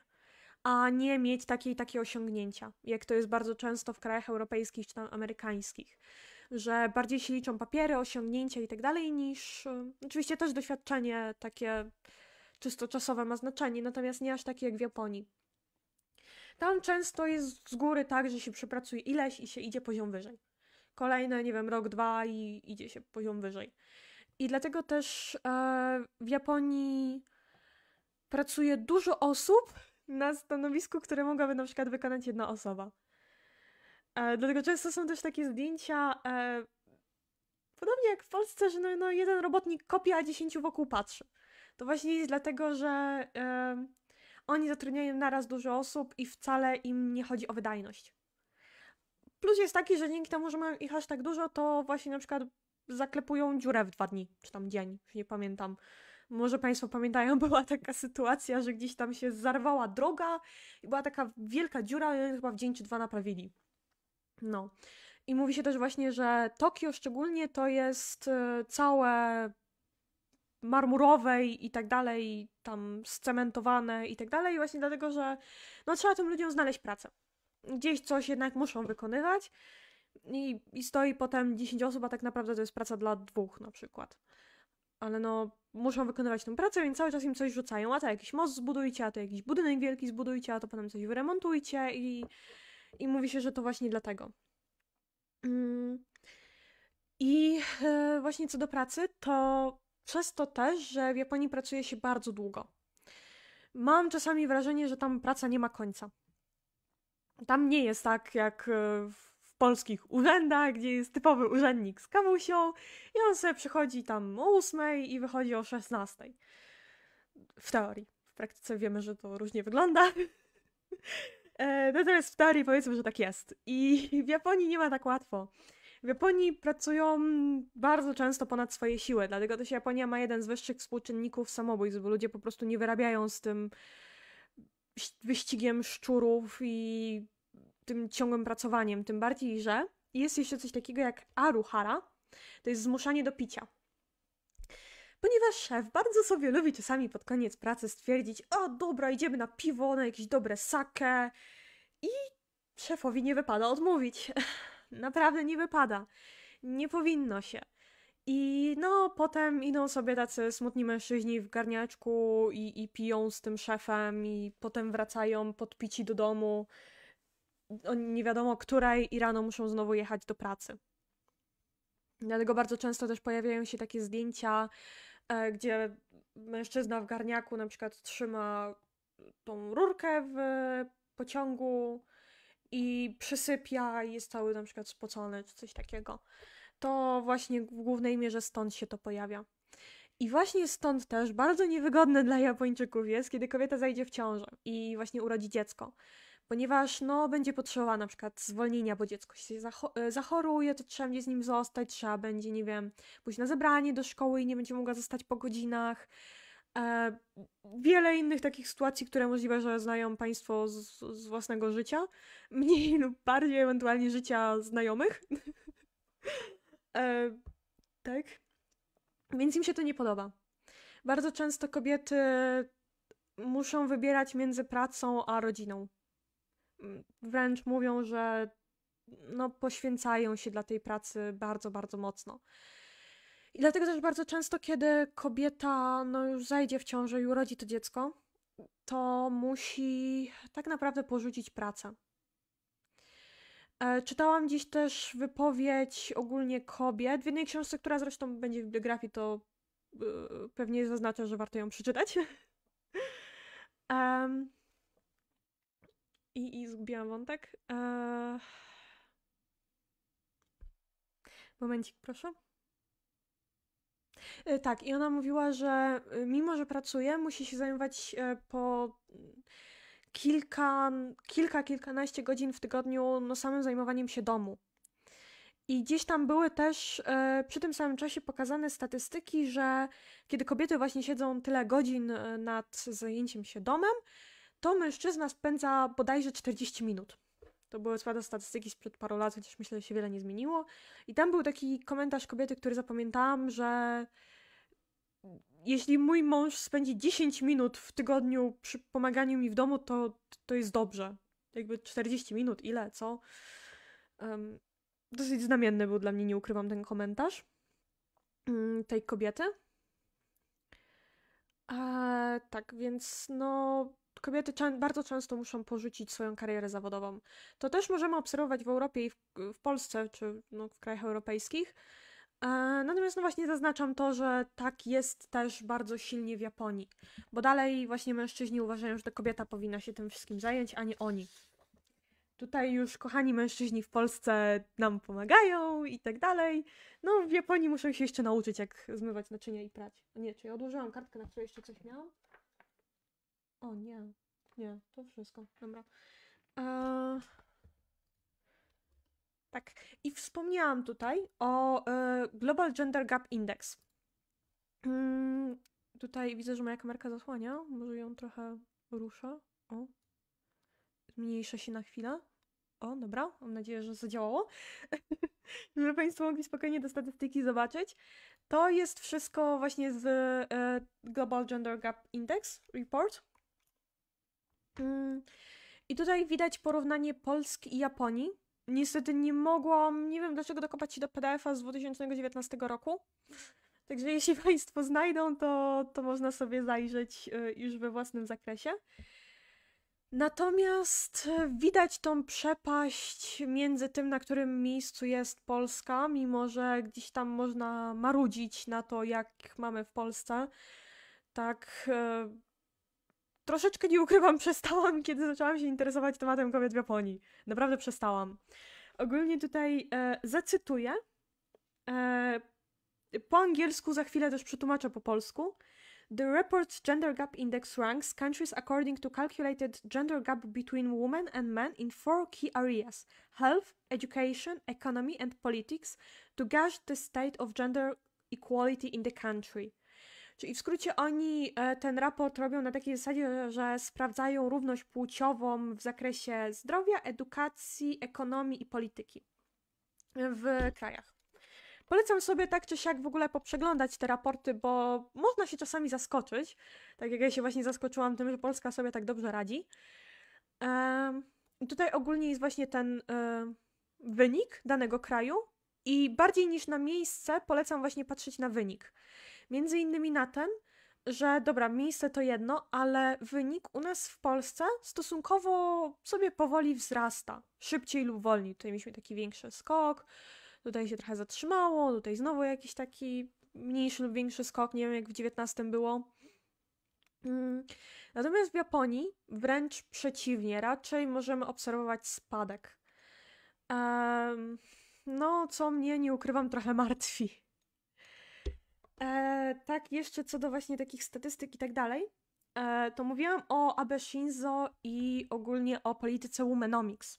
a nie mieć takie i takie osiągnięcia, jak to jest bardzo często w krajach europejskich czy tam amerykańskich że bardziej się liczą papiery, osiągnięcia i tak dalej, niż y, oczywiście też doświadczenie takie czysto czasowe ma znaczenie, natomiast nie aż takie jak w Japonii. Tam często jest z góry tak, że się przepracuje ileś i się idzie poziom wyżej. Kolejne, nie wiem, rok, dwa i idzie się poziom wyżej. I dlatego też e, w Japonii pracuje dużo osób na stanowisku, które mogłaby na przykład wykonać jedna osoba. E, dlatego często są też takie zdjęcia, e, podobnie jak w Polsce, że no, no jeden robotnik kopie, a dziesięciu wokół patrzy. To właśnie jest dlatego, że e, oni zatrudniają naraz dużo osób i wcale im nie chodzi o wydajność. Plus jest taki, że dzięki temu, że mają ich aż tak dużo, to właśnie na przykład zaklepują dziurę w dwa dni, czy tam dzień, już nie pamiętam. Może Państwo pamiętają, <laughs> była taka sytuacja, że gdzieś tam się zarwała droga i była taka wielka dziura, i oni chyba w dzień czy dwa naprawili. No. I mówi się też właśnie, że Tokio szczególnie to jest e, całe marmurowe i tak dalej, tam scementowane i tak dalej, właśnie dlatego, że no trzeba tym ludziom znaleźć pracę. Gdzieś coś jednak muszą wykonywać i, i stoi potem 10 osób, a tak naprawdę to jest praca dla dwóch na przykład. Ale no, muszą wykonywać tę pracę, więc cały czas im coś rzucają, a to jakiś most zbudujcie, a to jakiś budynek wielki zbudujcie, a to potem coś wyremontujcie i i mówi się, że to właśnie dlatego. Mm. I e, właśnie co do pracy, to przez to też, że w Japonii pracuje się bardzo długo. Mam czasami wrażenie, że tam praca nie ma końca. Tam nie jest tak jak e, w polskich urzędach, gdzie jest typowy urzędnik z kawusią i on sobie przychodzi tam o 8 i wychodzi o 16. W teorii. W praktyce wiemy, że to różnie wygląda. <laughs> E, natomiast w teorii powiedzmy, że tak jest. I w Japonii nie ma tak łatwo. W Japonii pracują bardzo często ponad swoje siły, dlatego też Japonia ma jeden z wyższych współczynników samobójstw, bo ludzie po prostu nie wyrabiają z tym wyścigiem szczurów i tym ciągłym pracowaniem. Tym bardziej, że jest jeszcze coś takiego jak aruhara, to jest zmuszanie do picia ponieważ szef bardzo sobie lubi czasami pod koniec pracy stwierdzić: O, dobra, idziemy na piwo, na jakieś dobre sake. I szefowi nie wypada odmówić. <laughs> Naprawdę nie wypada. Nie powinno się. I no, potem idą sobie tacy smutni mężczyźni w garniaczku i, i piją z tym szefem, i potem wracają podpici do domu. Oni nie wiadomo której i rano muszą znowu jechać do pracy. Dlatego bardzo często też pojawiają się takie zdjęcia gdzie mężczyzna w garniaku na przykład trzyma tą rurkę w pociągu i przysypia i jest cały na przykład spocony czy coś takiego. To właśnie w głównej mierze stąd się to pojawia. I właśnie stąd też bardzo niewygodne dla Japończyków jest, kiedy kobieta zajdzie w ciążę i właśnie urodzi dziecko ponieważ no, będzie potrzebować na przykład zwolnienia, bo dziecko się e, zachoruje, to trzeba będzie z nim zostać, trzeba będzie, nie wiem, pójść na zebranie do szkoły i nie będzie mogła zostać po godzinach. E, wiele innych takich sytuacji, które możliwe, że znają Państwo z, z własnego życia, <laughs> mniej lub bardziej ewentualnie życia znajomych. <laughs> e, tak. Więc im się to nie podoba. bardzo często kobiety muszą wybierać między pracą a rodziną. Wręcz mówią, że no, poświęcają się dla tej pracy bardzo, bardzo mocno. I dlatego też bardzo często, kiedy kobieta no, już zajdzie w ciążę i urodzi to dziecko, to musi tak naprawdę porzucić pracę. E, czytałam dziś też wypowiedź ogólnie kobiet w jednej książce, która zresztą będzie w bibliografii, to yy, pewnie zaznaczę, że warto ją przeczytać. <laughs> um, i, I zgubiłam wątek. E... Momencik, proszę. E, tak, i ona mówiła, że e, mimo, że pracuje, musi się zajmować e, po kilka, kilka, kilkanaście godzin w tygodniu no, samym zajmowaniem się domu. I gdzieś tam były też przy tym samym czasie pokazane statystyki, że kiedy kobiety właśnie siedzą tyle godzin nad zajęciem się domem, to mężczyzna spędza bodajże 40 minut. To były słabe statystyki sprzed paru lat, chociaż myślę, że się wiele nie zmieniło. I tam był taki komentarz kobiety, który zapamiętałam, że jeśli mój mąż spędzi 10 minut w tygodniu przy pomaganiu mi w domu, to, to jest dobrze. Jakby 40 minut, ile, co? Um, dosyć znamienny był dla mnie, nie ukrywam, ten komentarz um, tej kobiety. E, tak, więc no, kobiety bardzo często muszą porzucić swoją karierę zawodową. To też możemy obserwować w Europie i w, w Polsce, czy no, w krajach europejskich. E, natomiast no właśnie zaznaczam to, że tak jest też bardzo silnie w Japonii, bo dalej właśnie mężczyźni uważają, że to kobieta powinna się tym wszystkim zająć, a nie oni. Tutaj już kochani mężczyźni w Polsce nam pomagają i tak dalej. No w Japonii muszą się jeszcze nauczyć, jak zmywać naczynia i prać. Nie, czy ja odłożyłam kartkę, na której jeszcze coś miałam? O nie, nie, to wszystko. Dobra. Eee... Tak. I wspomniałam tutaj o e, Global Gender Gap Index. Mm, tutaj widzę, że moja kamerka zasłania. Może ją trochę ruszę. O. Zmniejszę się na chwilę. O, dobra. Mam nadzieję, że zadziałało. <laughs> Żeby Państwo mogli spokojnie te statystyki zobaczyć. To jest wszystko właśnie z e, Global Gender Gap Index Report. Mm, I tutaj widać porównanie Polski i Japonii. Niestety nie mogłam, nie wiem dlaczego dokopać się do PDF-a z 2019 roku. Także jeśli <laughs> Państwo znajdą, to, to można sobie zajrzeć y, już we własnym zakresie. Natomiast y, widać tą przepaść między tym, na którym miejscu jest Polska, mimo że gdzieś tam można marudzić na to, jak mamy w Polsce. Tak, y, troszeczkę nie ukrywam, <laughs> przestałam, kiedy zaczęłam się interesować tematem kobiet w Japonii. Naprawdę przestałam. Ogólnie tutaj e, zacytuję. E, po angielsku za chwilę też przetłumaczę po polsku. The report's gender gap index ranks countries according to calculated gender gap between women and men in four key areas health, education, economy, and politics to gauge the state of gender equality in the country. Czyli w skrócie oni e, ten raport robią na takiej zasadzie, że sprawdzają równość płciową w zakresie zdrowia, edukacji, ekonomii i polityki w krajach. Polecam sobie tak czy siak w ogóle poprzeglądać te raporty, bo można się czasami zaskoczyć. Tak jak ja się właśnie zaskoczyłam tym, że Polska sobie tak dobrze radzi. tutaj ogólnie jest właśnie ten e, wynik danego kraju i bardziej niż na miejsce polecam właśnie patrzeć na wynik. Między innymi na ten, że dobra, miejsce to jedno, ale wynik u nas w Polsce stosunkowo sobie powoli wzrasta. Szybciej lub wolniej. Tutaj mieliśmy taki większy skok, tutaj się trochę zatrzymało, tutaj znowu jakiś taki mniejszy lub większy skok, nie wiem jak w XIX było. Mm. Natomiast w Japonii wręcz przeciwnie, raczej możemy obserwować spadek. No, co mnie, nie ukrywam, trochę martwi. E, tak, jeszcze co do właśnie takich statystyk i tak dalej, e, to mówiłam o Abe Shinzo i ogólnie o polityce Womenomics.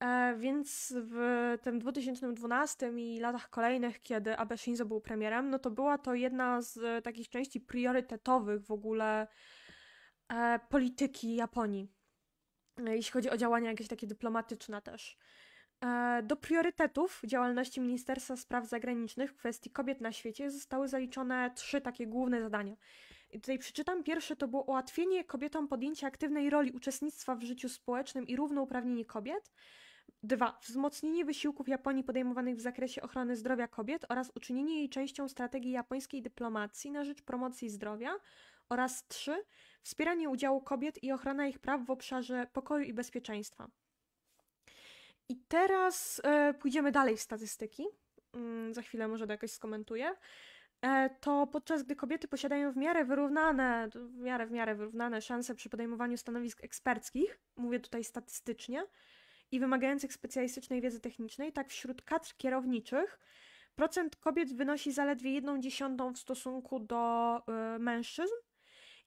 E, więc w tym 2012 i latach kolejnych, kiedy Abe Shinzo był premierem, no to była to jedna z takich części priorytetowych w ogóle e, polityki Japonii, e, jeśli chodzi o działania jakieś takie dyplomatyczne też. E, do priorytetów działalności Ministerstwa Spraw Zagranicznych w kwestii kobiet na świecie zostały zaliczone trzy takie główne zadania. I tutaj przeczytam. Pierwsze to było ułatwienie kobietom podjęcia aktywnej roli uczestnictwa w życiu społecznym i równouprawnienie kobiet. Dwa. Wzmocnienie wysiłków Japonii podejmowanych w zakresie ochrony zdrowia kobiet oraz uczynienie jej częścią strategii japońskiej dyplomacji na rzecz promocji zdrowia. Oraz trzy. Wspieranie udziału kobiet i ochrona ich praw w obszarze pokoju i bezpieczeństwa. I teraz e, pójdziemy dalej w statystyki. Mm, za chwilę może to jakoś skomentuję. E, to podczas gdy kobiety posiadają w miarę wyrównane, w miarę w miarę wyrównane szanse przy podejmowaniu stanowisk eksperckich, mówię tutaj statystycznie, i wymagających specjalistycznej wiedzy technicznej, tak wśród kadr kierowniczych procent kobiet wynosi zaledwie jedną dziesiątą w stosunku do y, mężczyzn.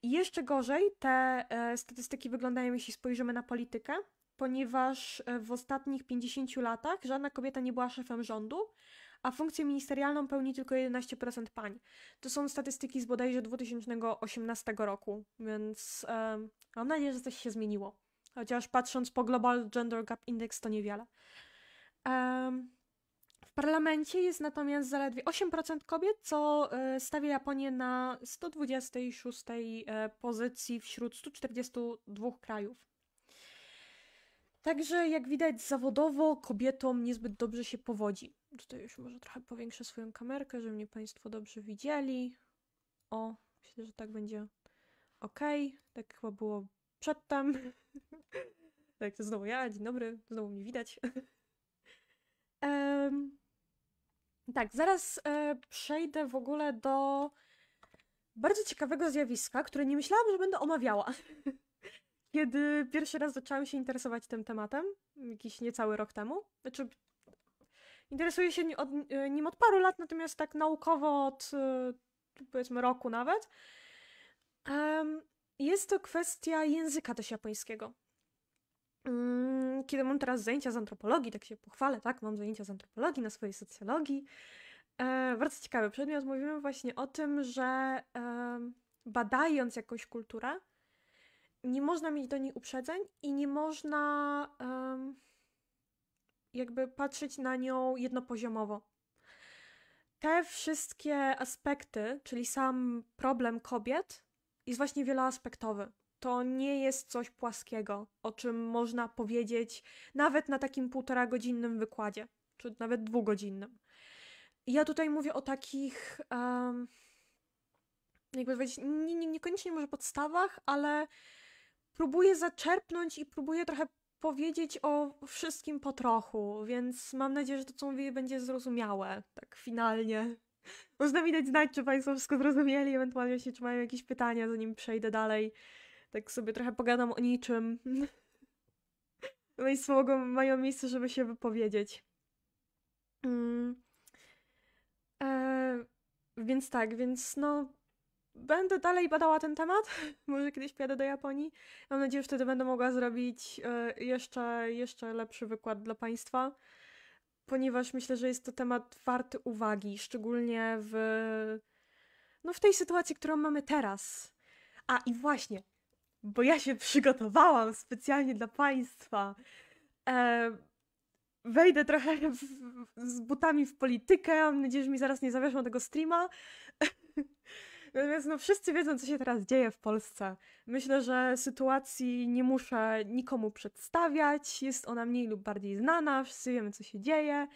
I jeszcze gorzej te y, statystyki wyglądają, jeśli spojrzymy na politykę, ponieważ e, w ostatnich 50 latach żadna kobieta nie była szefem rządu, a funkcję ministerialną pełni tylko 11% pań. To są statystyki z bodajże 2018 roku, więc um, mam nadzieję, że coś się zmieniło. Chociaż patrząc po Global Gender Gap Index to niewiele. Um, w parlamencie jest natomiast zaledwie 8% kobiet, co stawia Japonię na 126 e, pozycji wśród 142 krajów. Także jak widać zawodowo kobietom niezbyt dobrze się powodzi. Tutaj już może trochę powiększę swoją kamerkę, żeby mnie Państwo dobrze widzieli. O, myślę, że tak będzie ok. Tak chyba było przedtem. <laughs> tak, to znowu ja, dzień dobry, znowu mnie widać. <laughs> um, tak, zaraz e, przejdę w ogóle do bardzo ciekawego zjawiska, które nie myślałam, że będę omawiała. <laughs> kiedy pierwszy raz zaczęłam się interesować tym tematem, jakiś niecały rok temu. Znaczy, interesuję się od, e, nim od paru lat, natomiast tak naukowo od e, powiedzmy roku nawet. Jest to kwestia języka też japońskiego. Mm, kiedy mam teraz zajęcia z antropologii, tak się pochwalę, tak, mam zajęcia z antropologii na swojej socjologii. E, bardzo ciekawy przedmiot. Mówimy właśnie o tym, że badając jakąś kulturę, nie można mieć do niej uprzedzeń i nie można um, jakby patrzeć na nią jednopoziomowo. Te wszystkie aspekty, czyli sam problem kobiet, jest właśnie wieloaspektowy. To nie jest coś płaskiego, o czym można powiedzieć nawet na takim półtora godzinnym wykładzie, czy nawet dwugodzinnym. Ja tutaj mówię o takich, um, jakby powiedzieć, nie, nie, niekoniecznie może podstawach, ale próbuję zaczerpnąć i próbuję trochę powiedzieć o wszystkim po trochu, więc mam nadzieję, że to, co mówię, będzie zrozumiałe, tak finalnie. Można mi dać znać, czy Państwo wszystko zrozumieli, ewentualnie jeśli czy mają jakieś pytania, zanim przejdę dalej. Tak sobie trochę pogadam o niczym. <laughs> Państwo mogą, mają miejsce, żeby się wypowiedzieć. Mm. E, więc tak, więc no będę dalej badała ten temat. <laughs> Może kiedyś pojadę do Japonii. Mam nadzieję, że wtedy będę mogła zrobić e, jeszcze, jeszcze lepszy wykład dla Państwa, ponieważ myślę, że jest to temat warty uwagi, szczególnie w, no, w tej sytuacji, którą mamy teraz. A i właśnie, bo ja się przygotowałam specjalnie dla Państwa. E, wejdę trochę w, z butami w politykę. Mam nadzieję, że mi zaraz nie zawieszą tego streama. <laughs> Natomiast no, wszyscy wiedzą, co się teraz dzieje w Polsce. Myślę, że sytuacji nie muszę nikomu przedstawiać. Jest ona mniej lub bardziej znana, wszyscy wiemy, co się dzieje.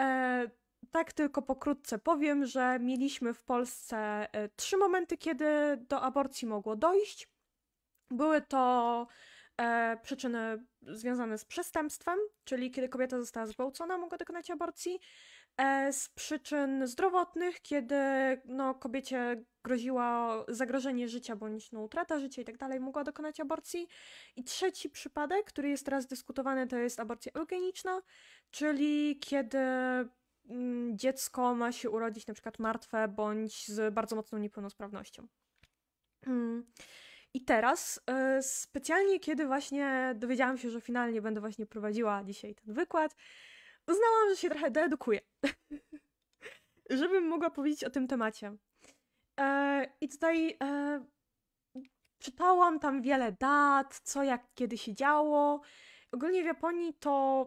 E, tak tylko pokrótce powiem, że mieliśmy w Polsce e, trzy momenty, kiedy do aborcji mogło dojść. Były to e, przyczyny związane z przestępstwem, czyli kiedy kobieta została zgwałcona, mogła dokonać aborcji. E, z przyczyn zdrowotnych, kiedy no, kobiecie groziło zagrożenie życia bądź no, utrata życia i tak dalej, mogła dokonać aborcji. I trzeci przypadek, który jest teraz dyskutowany, to jest aborcja eugeniczna, czyli kiedy mm, dziecko ma się urodzić na przykład martwe bądź z bardzo mocną niepełnosprawnością. Mm. I teraz, e, specjalnie kiedy właśnie dowiedziałam się, że finalnie będę właśnie prowadziła dzisiaj ten wykład, uznałam, że się trochę doedukuję, <laughs> żebym mogła powiedzieć o tym temacie. E, I tutaj e, czytałam tam wiele dat, co jak kiedy się działo. Ogólnie w Japonii to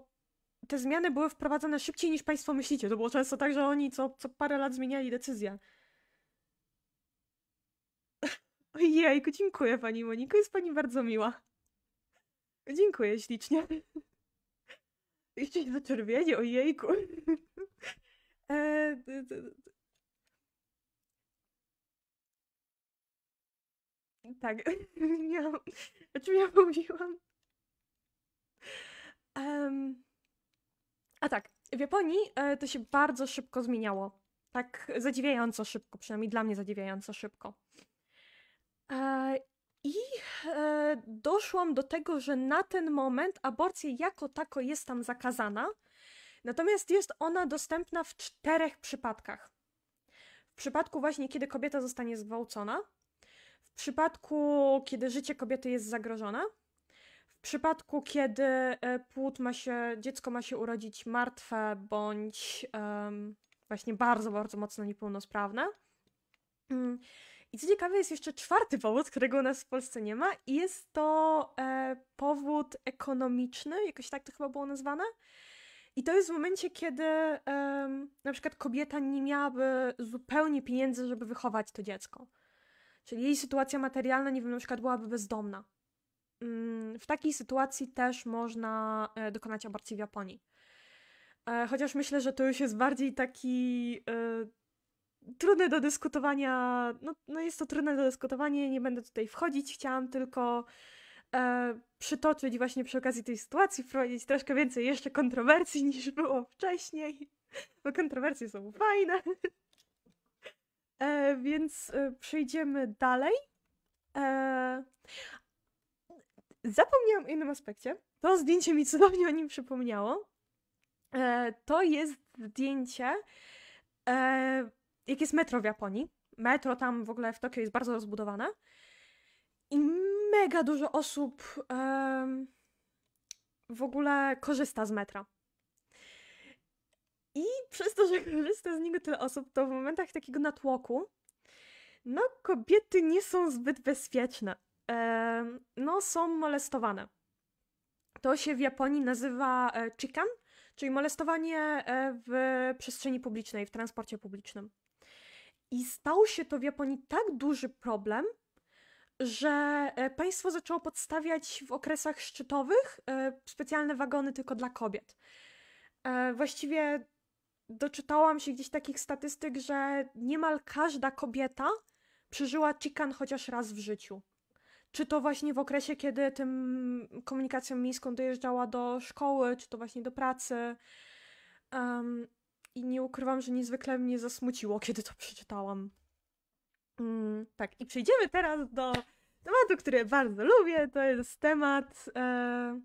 te zmiany były wprowadzane szybciej niż Państwo myślicie. To było często tak, że oni co, co parę lat zmieniali decyzję. <laughs> Ojejku, dziękuję Pani Moniko, jest Pani bardzo miła. Dziękuję ślicznie. <laughs> Jeszcze się zaczerwienie, ojejku. <laughs> E, d- d- d- tak, <laughs> miałam, o czym ja mówiłam? Em, a tak, w Japonii e, to się bardzo szybko zmieniało. Tak zadziwiająco szybko, przynajmniej dla mnie zadziwiająco szybko. E, I e, doszłam do tego, że na ten moment aborcja jako tako jest tam zakazana, natomiast jest ona dostępna w czterech przypadkach. W przypadku właśnie, kiedy kobieta zostanie zgwałcona, w przypadku, kiedy życie kobiety jest zagrożone, w przypadku, kiedy e, płód ma się, dziecko ma się urodzić martwe bądź em, właśnie bardzo, bardzo mocno niepełnosprawne. Mm, I co ciekawe, jest jeszcze czwarty powód, którego u nas w Polsce nie ma, i jest to e, powód ekonomiczny, jakoś tak to chyba było nazwane. I to jest w momencie, kiedy em, na przykład kobieta nie miałaby zupełnie pieniędzy, żeby wychować to dziecko. Czyli jej sytuacja materialna, nie wiem, na przykład byłaby bezdomna. Mm, W takiej sytuacji też można e, dokonać aborcji w Japonii. E, Chociaż myślę, że to już jest bardziej taki e, trudny do dyskutowania. No, no jest to trudne do dyskutowania, nie będę tutaj wchodzić. Chciałam tylko e, przytoczyć właśnie przy okazji tej sytuacji, wprowadzić troszkę więcej jeszcze kontrowersji niż było wcześniej, bo kontrowersje są fajne. E, więc e, przejdziemy dalej. E, zapomniałam o innym aspekcie. To zdjęcie mi cudownie o nim przypomniało. E, to jest zdjęcie, e, jak jest metro w Japonii. Metro tam w ogóle w Tokio jest bardzo rozbudowane. I mega dużo osób em, w ogóle korzysta z metra. I przez to, że korzysta z niego tyle osób, to w momentach takiego natłoku, no kobiety nie są zbyt bezpieczne. Em, no są molestowane. To się w Japonii nazywa e, chikan, czyli molestowanie e, w przestrzeni publicznej, w transporcie publicznym. I stał się to w Japonii tak duży problem, że e, państwo zaczęło podstawiać w okresach szczytowych e, specjalne wagony tylko dla kobiet. E, Właściwie doczytałam się gdzieś takich statystyk, że niemal każda kobieta przeżyła chikan chociaż raz w życiu. Czy to właśnie w okresie, kiedy tym komunikacją miejską dojeżdżała do szkoły, czy to właśnie do pracy. Em, I nie ukrywam, że niezwykle mnie zasmuciło, kiedy to przeczytałam. Mm, tak, i przejdziemy teraz do tematu, który bardzo lubię. To jest temat. E,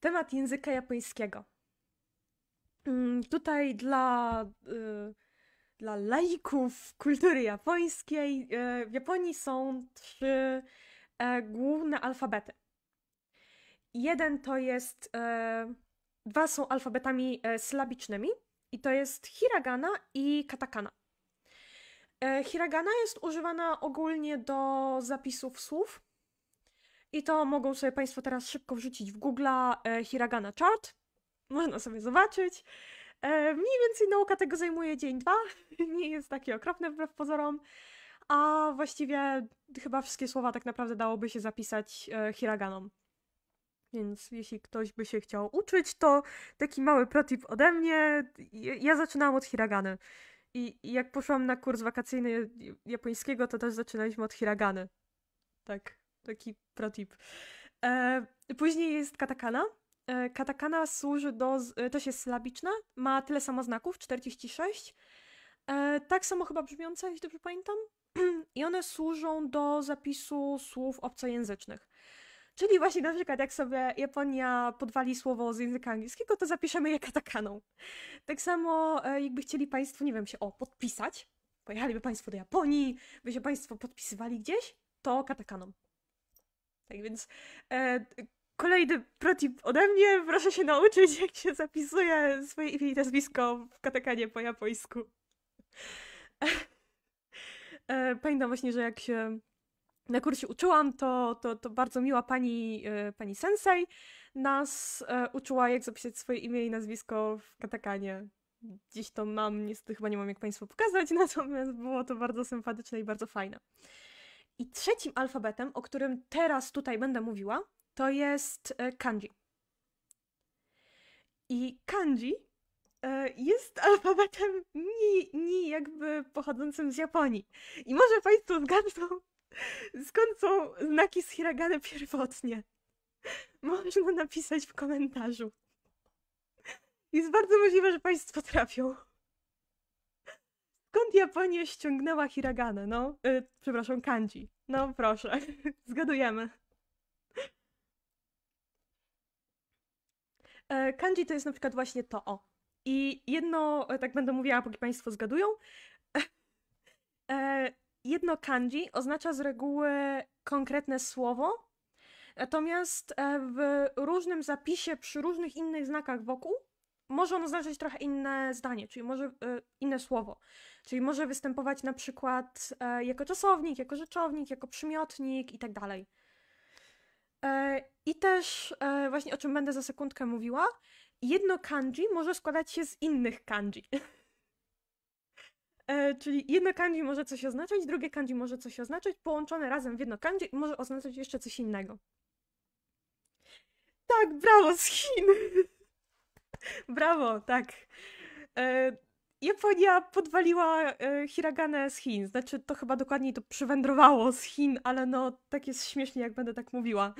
temat języka japońskiego. Mm, Tutaj dla, y, dla laików kultury japońskiej e, w Japonii są trzy e, główne alfabety. Jeden to jest. Dwa są alfabetami e, sylabicznymi, i to jest hiragana i katakana. E, Hiragana jest używana ogólnie do zapisów słów. I to mogą sobie Państwo teraz szybko wrzucić w Google'a e, Hiragana Chart. Można sobie zobaczyć. E, mniej więcej nauka tego zajmuje dzień, dwa. <laughs> Nie jest takie okropne wbrew pozorom. A właściwie chyba wszystkie słowa tak naprawdę dałoby się zapisać e, hiraganą. Więc jeśli ktoś by się chciał uczyć, to taki mały protip ode mnie. Ja zaczynałam od hiragany. I jak poszłam na kurs wakacyjny japońskiego, to też zaczynaliśmy od hiragany. Tak, taki protip. E, później jest katakana. E, katakana służy do. też jest sylabiczna, ma tyle samo znaków 46. E, tak samo chyba brzmiące, jeśli dobrze pamiętam. <clears throat> I one służą do zapisu słów obcojęzycznych. Czyli właśnie na przykład jak sobie Japonia podwali słowo z języka angielskiego, to zapiszemy je katakaną. Tak samo e, jakby chcieli Państwo, nie wiem, się o, podpisać, pojechaliby Państwo do Japonii, by się Państwo podpisywali gdzieś, to katakaną. Tak więc e, kolejny protip ode mnie, proszę się nauczyć, jak się zapisuje swoje imię i nazwisko w katakanie po japońsku. <laughs> E, pamiętam właśnie, że jak się na kursie uczyłam, to, to, to bardzo miła pani, e, pani sensei nas e, uczyła, jak zapisać swoje imię i nazwisko w katakanie. Gdzieś to mam, niestety chyba nie mam jak Państwu pokazać, <laughs> natomiast było to bardzo sympatyczne i bardzo fajne. I trzecim alfabetem, o którym teraz tutaj będę mówiła, to jest e, kanji. I kanji jest <laughs> alfabetem nie, nie jakby pochodzącym z Japonii. I może Państwo zgadną, skąd są znaki z hiragany pierwotnie. Można napisać w komentarzu. Jest bardzo możliwe, że Państwo trafią. Skąd Japonia ściągnęła hiraganę? No, yy, przepraszam, kanji. No proszę, <laughs> zgadujemy. E, kanji to jest na przykład właśnie to, o. I jedno, e, tak będę mówiła, póki Państwo zgadują. <laughs> E, jedno kanji oznacza z reguły konkretne słowo, natomiast w różnym zapisie, przy różnych innych znakach wokół, może on oznaczać trochę inne zdanie, czyli może inne słowo. Czyli może występować na przykład jako czasownik, jako rzeczownik, jako przymiotnik tak dalej. E, I też e, właśnie o czym będę za sekundkę mówiła, jedno kanji może składać się z innych kanji. <laughs> E, czyli jedno kanji może coś oznaczać, drugie kanji może coś oznaczać, połączone razem w jedno kanji może oznaczać jeszcze coś innego. Tak, brawo z Chin! <laughs> brawo, tak. Japonia podwaliła e, hiraganę z Chin. Znaczy, to chyba dokładniej to przywędrowało z Chin, ale no, tak jest śmiesznie, jak będę tak mówiła.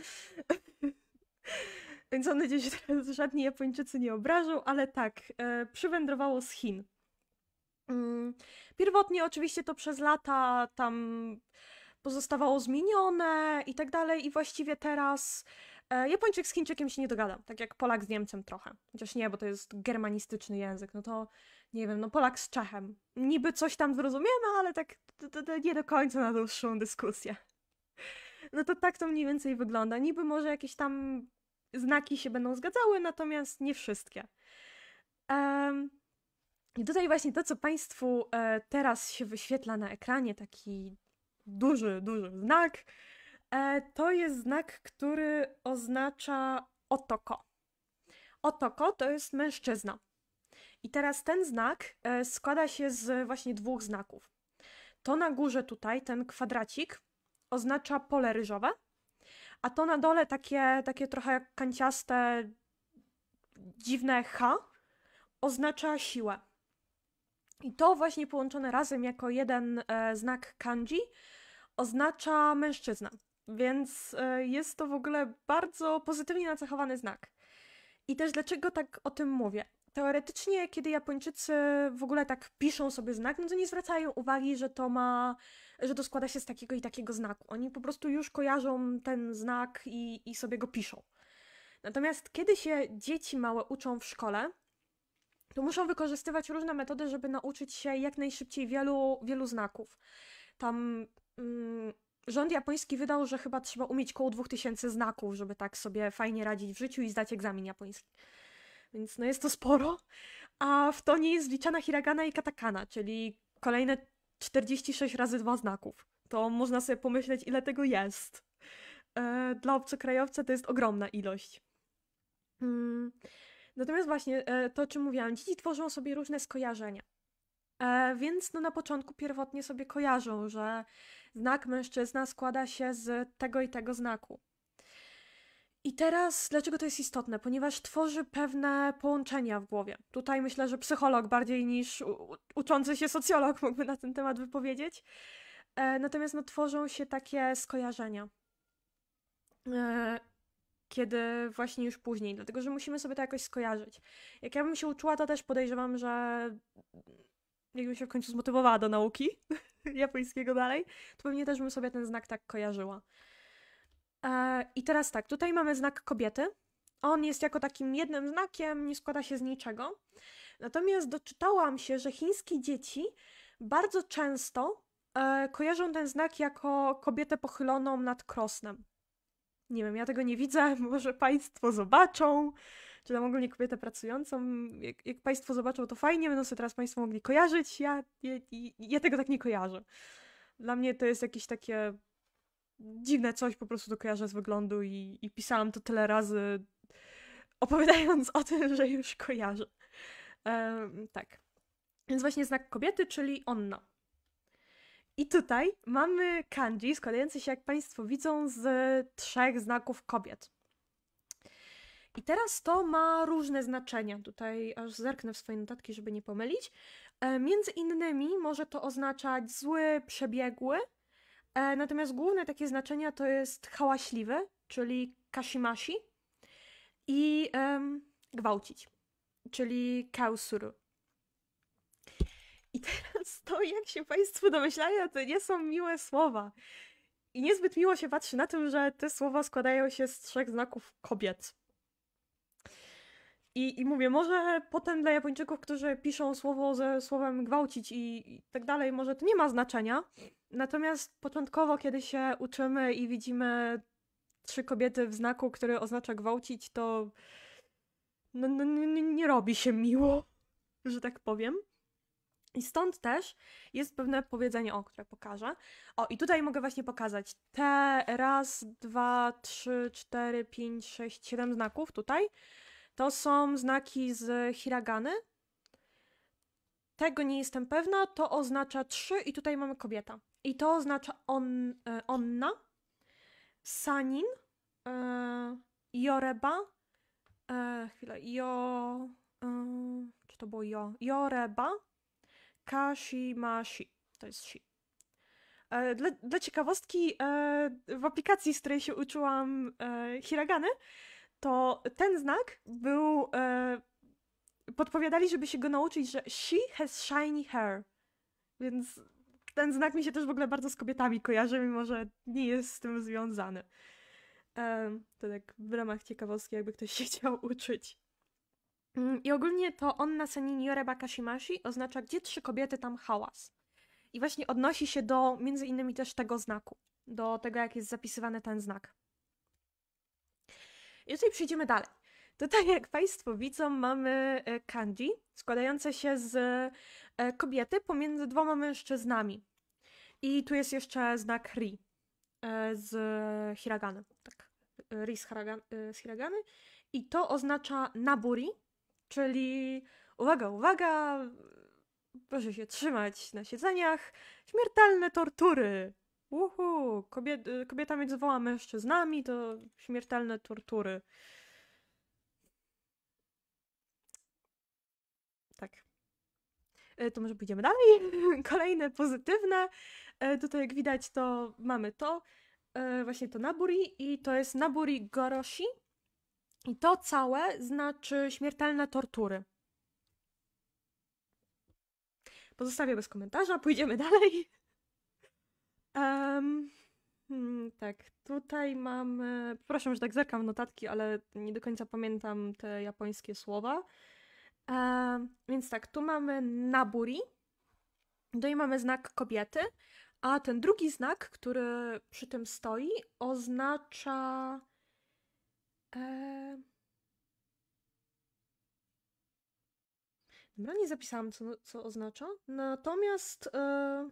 <laughs> Więc mam nadzieję, że teraz żadni Japończycy nie obrażą, ale tak, e, przywędrowało z Chin. Mm, pierwotnie oczywiście to przez lata tam pozostawało zmienione i tak dalej, i właściwie teraz e, Japończyk z Chińczykiem się nie dogada, tak jak Polak z Niemcem trochę. Chociaż nie, bo to jest germanistyczny język, no to nie wiem, no Polak z Czechem. Niby coś tam zrozumiemy, ale tak nie do końca na dłuższą dyskusję. No to tak to mniej więcej wygląda. Niby może jakieś tam znaki się będą zgadzały, natomiast nie wszystkie. Um, I tutaj właśnie to, co Państwu e, teraz się wyświetla na ekranie, taki duży, duży znak, e, to jest znak, który oznacza otoko. Otoko to jest mężczyzna. I teraz ten znak e, składa się z właśnie dwóch znaków. To na górze tutaj, ten kwadracik, oznacza pole ryżowe, a to na dole takie, takie trochę kanciaste, dziwne H oznacza siłę. I to właśnie połączone razem jako jeden e, znak kanji oznacza mężczyznę. Więc e, jest to w ogóle bardzo pozytywnie nacechowany znak. I też dlaczego tak o tym mówię? teoretycznie, kiedy Japończycy w ogóle tak piszą sobie znak, no to nie zwracają uwagi, że to ma, że to składa się z takiego i takiego znaku. Oni po prostu już kojarzą ten znak i, i sobie go piszą. Natomiast kiedy się dzieci małe uczą w szkole, to muszą wykorzystywać różne metody, żeby nauczyć się jak najszybciej wielu, wielu znaków. Tam mm, rząd japoński wydał, że chyba trzeba umieć koło 2000 znaków, żeby tak sobie fajnie radzić w życiu i zdać egzamin japoński więc no jest to sporo. A w to nie jest wliczana hiragana i katakana, czyli kolejne 46 razy dwa znaków. To można sobie pomyśleć, ile tego jest. E, dla obcokrajowca to jest ogromna ilość. Hmm. Natomiast właśnie e, to, o czym mówiłam, dzieci tworzą sobie różne skojarzenia. E, więc no na początku pierwotnie sobie kojarzą, że znak mężczyzna składa się z tego i tego znaku. I teraz, dlaczego to jest istotne? Ponieważ tworzy pewne połączenia w głowie. Tutaj myślę, że psycholog bardziej niż uczący się socjolog mógłby na ten temat wypowiedzieć. E, natomiast no, tworzą się takie skojarzenia. Kiedy właśnie już później, dlatego że musimy sobie to jakoś skojarzyć. Jak ja bym się uczyła, to też podejrzewam, że jakbym się w końcu zmotywowała do nauki <laughs> japońskiego dalej, to pewnie też bym sobie ten znak tak kojarzyła. E, I teraz tak, tutaj mamy znak kobiety. On jest jako takim jednym znakiem, nie składa się z niczego. Natomiast doczytałam się, że chińskie dzieci bardzo często e, kojarzą ten znak jako kobietę pochyloną nad krosnem. Nie wiem, ja tego nie widzę, <laughs> może Państwo zobaczą, czy tam ogólnie kobietę pracującą. Jak, jak Państwo zobaczą, to fajnie, będą sobie teraz Państwo mogli kojarzyć. Ja, ja, ja tego tak nie kojarzę. Dla mnie to jest jakieś takie dziwne coś, po prostu to kojarzę z wyglądu i, i pisałam to tyle razy, opowiadając o tym, że już kojarzę. Um, tak. Więc właśnie znak kobiety, czyli onna. I tutaj mamy kanji składający się, jak Państwo widzą, z trzech znaków kobiet. I teraz to ma różne znaczenia. Tutaj aż zerknę w swoje notatki, żeby nie pomylić. E, między innymi może to oznaczać zły, przebiegły, e, natomiast główne takie znaczenia to jest hałaśliwy, czyli kashimashi i gwałcić, czyli kausuru. I teraz to, jak się Państwo domyślają, to nie są miłe słowa. I niezbyt miło się patrzy na tym, że te słowa składają się z trzech znaków kobiet. I, I mówię, może potem dla Japończyków, którzy piszą słowo ze słowem gwałcić i, i tak dalej, może to nie ma znaczenia. Natomiast początkowo, kiedy się uczymy i widzimy trzy kobiety w znaku, który oznacza gwałcić, to no, no, nie, nie robi się miło, że tak powiem. I stąd też jest pewne powiedzenie, o które pokażę. O, i tutaj mogę właśnie pokazać te raz, dwa, trzy, cztery, pięć, sześć, siedem znaków tutaj. To są znaki z hiragany. Tego nie jestem pewna. To oznacza trzy i tutaj mamy kobieta. I to oznacza on, e, onna, sanin, e, joreba, e, chwilę, jo, e, czy to było jo, joreba, kashimashi, to jest shi. E, dla, dla ciekawostki, e, w aplikacji, z której się uczyłam hiragany, to ten znak był. E, podpowiadali, żeby się go nauczyć, że she has shiny hair. Więc ten znak mi się też w ogóle bardzo z kobietami kojarzy, mimo że nie jest z tym związany. E, to tak w ramach ciekawostki, jakby ktoś się <laughs> chciał uczyć. Mm, I ogólnie to onna senin yoreba kashimashi oznacza gdzie trzy kobiety, tam hałas. I właśnie odnosi się do między innymi też tego znaku, do tego jak jest zapisywany ten znak. I tutaj przejdziemy dalej. Tutaj, jak Państwo widzą, mamy e, kanji składające się z e, kobiety pomiędzy dwoma mężczyznami. I tu jest jeszcze znak ri e, z hiragany. Tak, ri z, z hiragany. I to oznacza naburi, czyli uwaga, uwaga, proszę się trzymać na siedzeniach, śmiertelne tortury. Uhu, kobiet, kobieta między dwoma mężczyznami to śmiertelne tortury. Tak. E, to może pójdziemy dalej. <laughs> Kolejne pozytywne. E, tutaj jak widać to mamy to. E, właśnie to Naburi i to jest Naburi Goroshi. I to całe znaczy śmiertelne tortury. Pozostawię bez komentarza, pójdziemy dalej. Um, tak, tutaj mamy. Przepraszam, że tak zerkam w notatki, ale nie do końca pamiętam te japońskie słowa. Um, więc tak, tu mamy naburi. Tutaj mamy znak kobiety, a ten drugi znak, który przy tym stoi, oznacza. Dobra, nie zapisałam, co, co oznacza. Natomiast. E...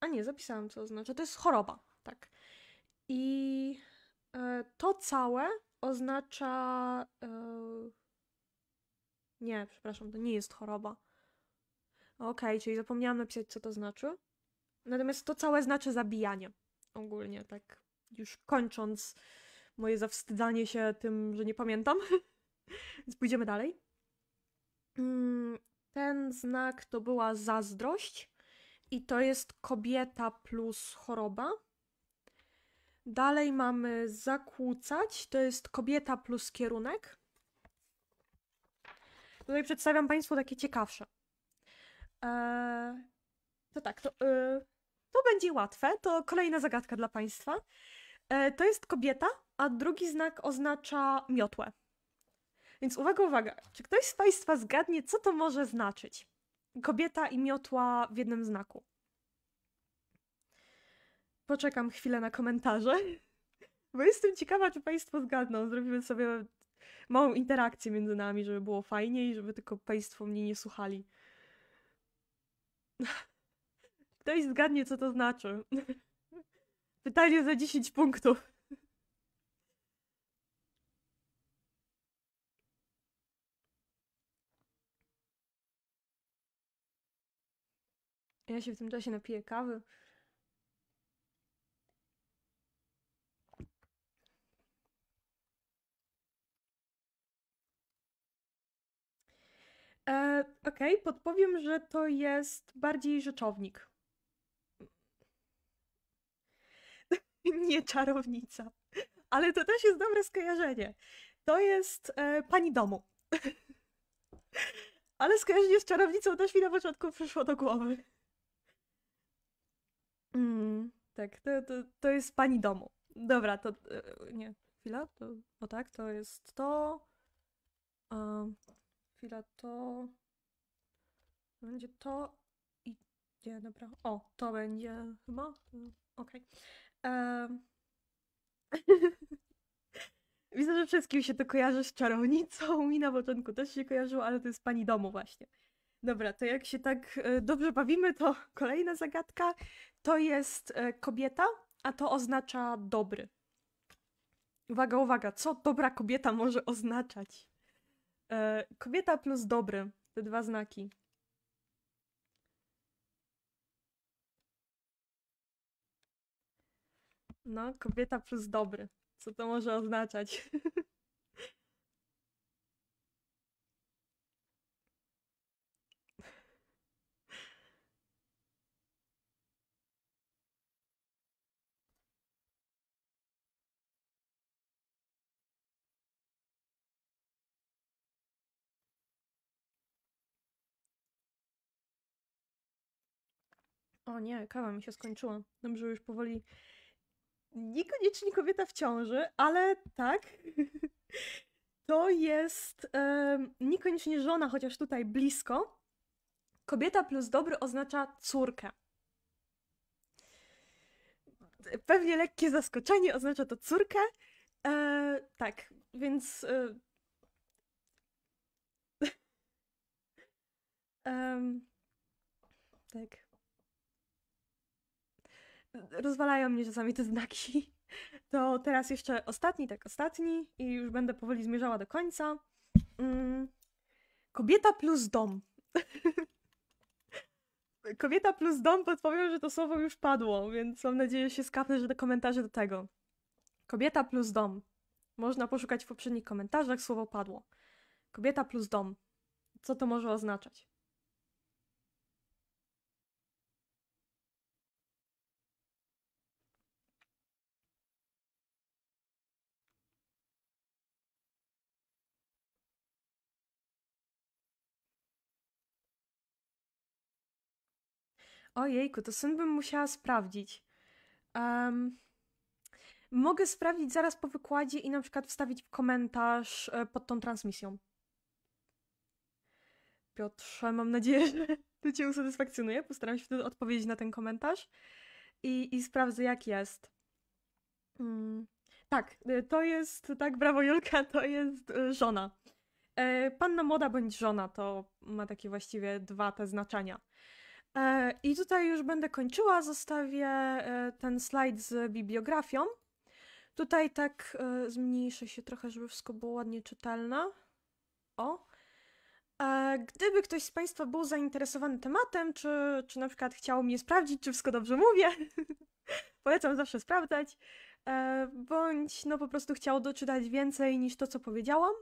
A nie, zapisałam, co oznacza. To jest choroba, tak. I e, to całe oznacza. E, nie, przepraszam, to nie jest choroba. Okay, czyli zapomniałam napisać, co to znaczy. Natomiast to całe znaczy zabijanie. Ogólnie, tak już kończąc moje zawstydzanie się tym, że nie pamiętam. <laughs> Więc pójdziemy dalej. Mm, ten znak to była zazdrość. I to jest kobieta plus choroba. Dalej mamy zakłócać, to jest kobieta plus kierunek. Tutaj przedstawiam Państwu takie ciekawsze. Eee, to tak, to, yy, to będzie łatwe. To kolejna zagadka dla Państwa. Eee, to jest kobieta, a drugi znak oznacza miotłę. Więc uwaga, uwaga. Czy ktoś z Państwa zgadnie, co to może znaczyć? Kobieta i miotła w jednym znaku. Poczekam chwilę na komentarze, <laughs> bo jestem ciekawa, czy Państwo zgadną. Zrobimy sobie małą interakcję między nami, żeby było fajnie i żeby tylko Państwo mnie nie słuchali. <laughs> Ktoś zgadnie, co to znaczy. <laughs> Pytanie za 10 punktów. Ja się w tym czasie napiję kawy. E, Okej, podpowiem, że to jest bardziej rzeczownik. <laughs> Nie czarownica. Ale to też jest dobre skojarzenie. To jest e, pani domu. <laughs> Ale skojarzenie z czarownicą też mi na początku przyszło do głowy. Mm, tak, to, to, to jest pani domu. Dobra, to e, nie, chwila, to, o tak, to jest to. Um, chwila, to będzie to i nie, dobra. O, to będzie chyba. Okej. <laughs> Widzę, że wszystkim się to kojarzy z czarownicą. Mi na początku też się kojarzyło, ale to jest pani domu właśnie. Dobra, to jak się tak e, dobrze bawimy, to <laughs> kolejna zagadka. To jest e, kobieta, a to oznacza dobry. Uwaga, uwaga, co dobra kobieta może oznaczać? E, kobieta plus dobry, te dwa znaki. No, kobieta plus dobry. Co to może oznaczać? <laughs> O nie, kawa mi się skończyła. Dobrze, już powoli. Niekoniecznie kobieta w ciąży, ale tak. <laughs> To jest em, niekoniecznie żona, chociaż tutaj blisko. Kobieta plus dobry oznacza córkę. Pewnie lekkie zaskoczenie oznacza to córkę. E, tak, więc. E, <laughs> tak. Rozwalają mnie czasami te znaki. To teraz jeszcze ostatni, tak, ostatni i już będę powoli zmierzała do końca. Mm. Kobieta plus dom. <laughs> Kobieta plus dom podpowiem, że to słowo już padło, więc mam nadzieję, że się skapnę, że te komentarze do tego. Kobieta plus dom. Można poszukać w poprzednich komentarzach, słowo padło. Kobieta plus dom. Co to może oznaczać? Ojejku, to syn bym musiała sprawdzić. Em, mogę sprawdzić zaraz po wykładzie i na przykład wstawić komentarz e, pod tą transmisją. Piotrze, mam nadzieję, że to Cię usatysfakcjonuje. Postaram się wtedy odpowiedzieć na ten komentarz i, i sprawdzę, jak jest. Mm, tak, y, to jest, tak, brawo Julka, <laughs> to jest y, żona. E, Panna młoda bądź żona to ma takie właściwie dwa te znaczenia. E, I tutaj już będę kończyła. Zostawię e, ten slajd z bibliografią. Tutaj tak e, zmniejszę się trochę, żeby wszystko było ładnie czytelne. O. Gdyby ktoś z Państwa był zainteresowany tematem, czy, czy na przykład chciał mnie sprawdzić, czy wszystko dobrze mówię, <laughs> polecam zawsze sprawdzać, bądź no po prostu chciał doczytać więcej niż to, co powiedziałam,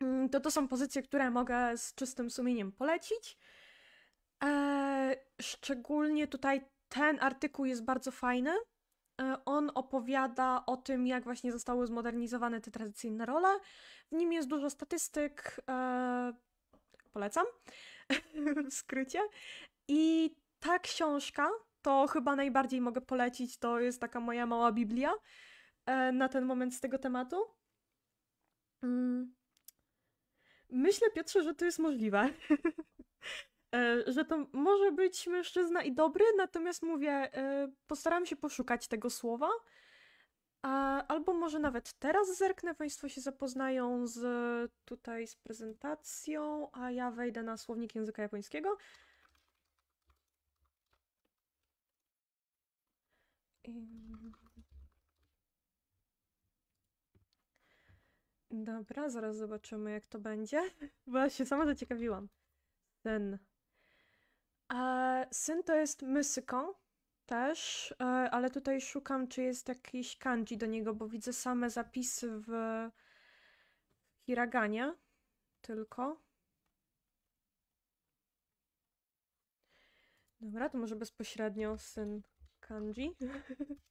mm, to to są pozycje, które mogę z czystym sumieniem polecić. E, szczególnie tutaj ten artykuł jest bardzo fajny. E, On opowiada o tym, jak właśnie zostały zmodernizowane te tradycyjne role. W nim jest dużo statystyk. E, polecam. <laughs> w skrócie. I ta książka to chyba najbardziej mogę polecić. To jest taka moja mała Biblia e, na ten moment z tego tematu. Mm. Myślę, Piotrze, że to jest możliwe. <laughs> E, że to może być mężczyzna i dobry, natomiast mówię, e, postaram się poszukać tego słowa. A, albo może nawet teraz zerknę, Państwo się zapoznają z tutaj z prezentacją, a ja wejdę na słownik języka japońskiego. Dobra, zaraz zobaczymy jak to będzie, <laughs> bo ja się sama zaciekawiłam. Sen. Syn to jest mysyką też, e, ale tutaj szukam, czy jest jakiś kanji do niego, bo widzę same zapisy w hiraganie tylko. Dobra, to może bezpośrednio syn kanji. <laughs>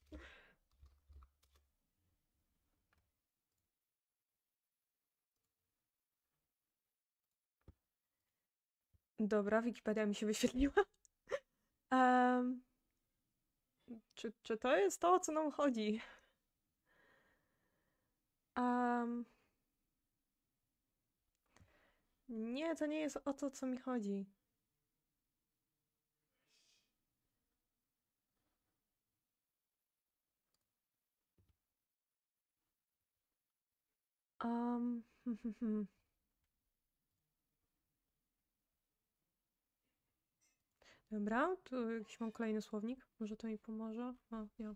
Dobra, Wikipedia mi się wyświetliła. <laughs> Em, czy, czy to jest to, o co nam chodzi? Em, nie, to nie jest o to, co mi chodzi. Um, <laughs> Dobra, tu jakiś mam kolejny słownik. Może to mi pomoże? A, ja.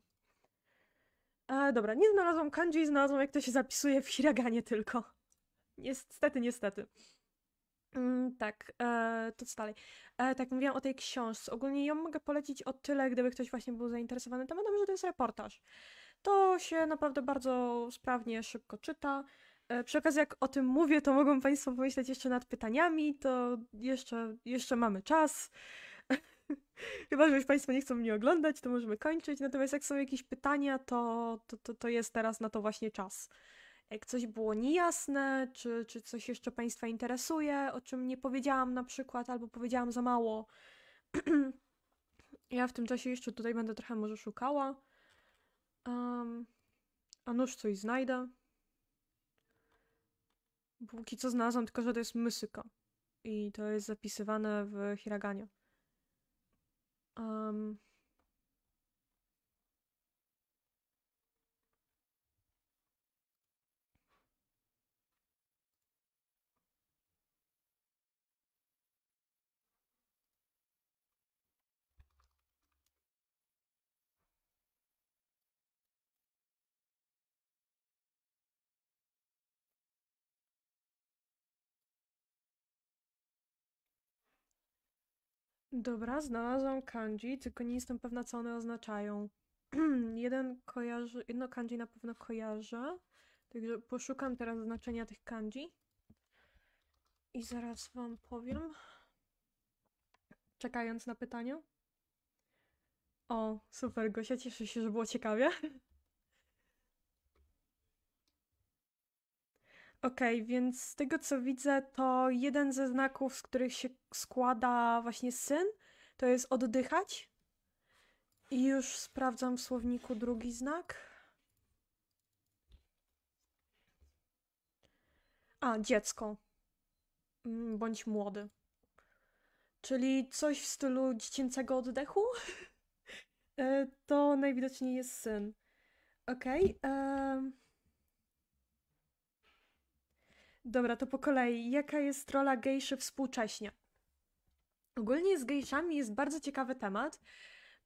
E, dobra, nie znalazłam kanji, znalazłam jak to się zapisuje w hiraganie tylko. Niestety, niestety. Mm, tak, e, to co dalej? E, tak, mówiłam o tej książce. Ogólnie ją mogę polecić o tyle, gdyby ktoś właśnie był zainteresowany tematem, że to jest reportaż. To się naprawdę bardzo sprawnie, szybko czyta. E, przy okazji, jak o tym mówię, to mogą Państwo pomyśleć jeszcze nad pytaniami, to jeszcze, jeszcze mamy czas. <laughs> Chyba, że już Państwo nie chcą mnie oglądać, to możemy kończyć. Natomiast jak są jakieś pytania, to, to, to, to jest teraz na to właśnie czas. Jak coś było niejasne, czy, czy coś jeszcze Państwa interesuje, o czym nie powiedziałam na przykład, albo powiedziałam za mało, <clears throat> ja w tym czasie jeszcze tutaj będę trochę może szukała. Um, a nuż coś znajdę. Póki co znalazłam tylko, że to jest mysyka. I to jest zapisywane w hiraganie. Um, Dobra, znalazłam kanji, tylko nie jestem pewna, co one oznaczają. <clears throat> Jeden kojarzy, jedno kanji na pewno kojarzę, także poszukam teraz znaczenia tych kanji i zaraz wam powiem, czekając na pytania. O, super, Gosia, cieszę się, że było ciekawie. <laughs> Okej, więc z tego co widzę, to jeden ze znaków, z których się składa właśnie syn, to jest oddychać. I już sprawdzam w słowniku drugi znak. A, dziecko. Mm, Bądź młody. Czyli coś w stylu dziecięcego oddechu? <laughs> E, To najwidoczniej jest syn. Okej. em, Dobra, to po kolei. Jaka jest rola gejszy współcześnie? Ogólnie z gejszami jest bardzo ciekawy temat,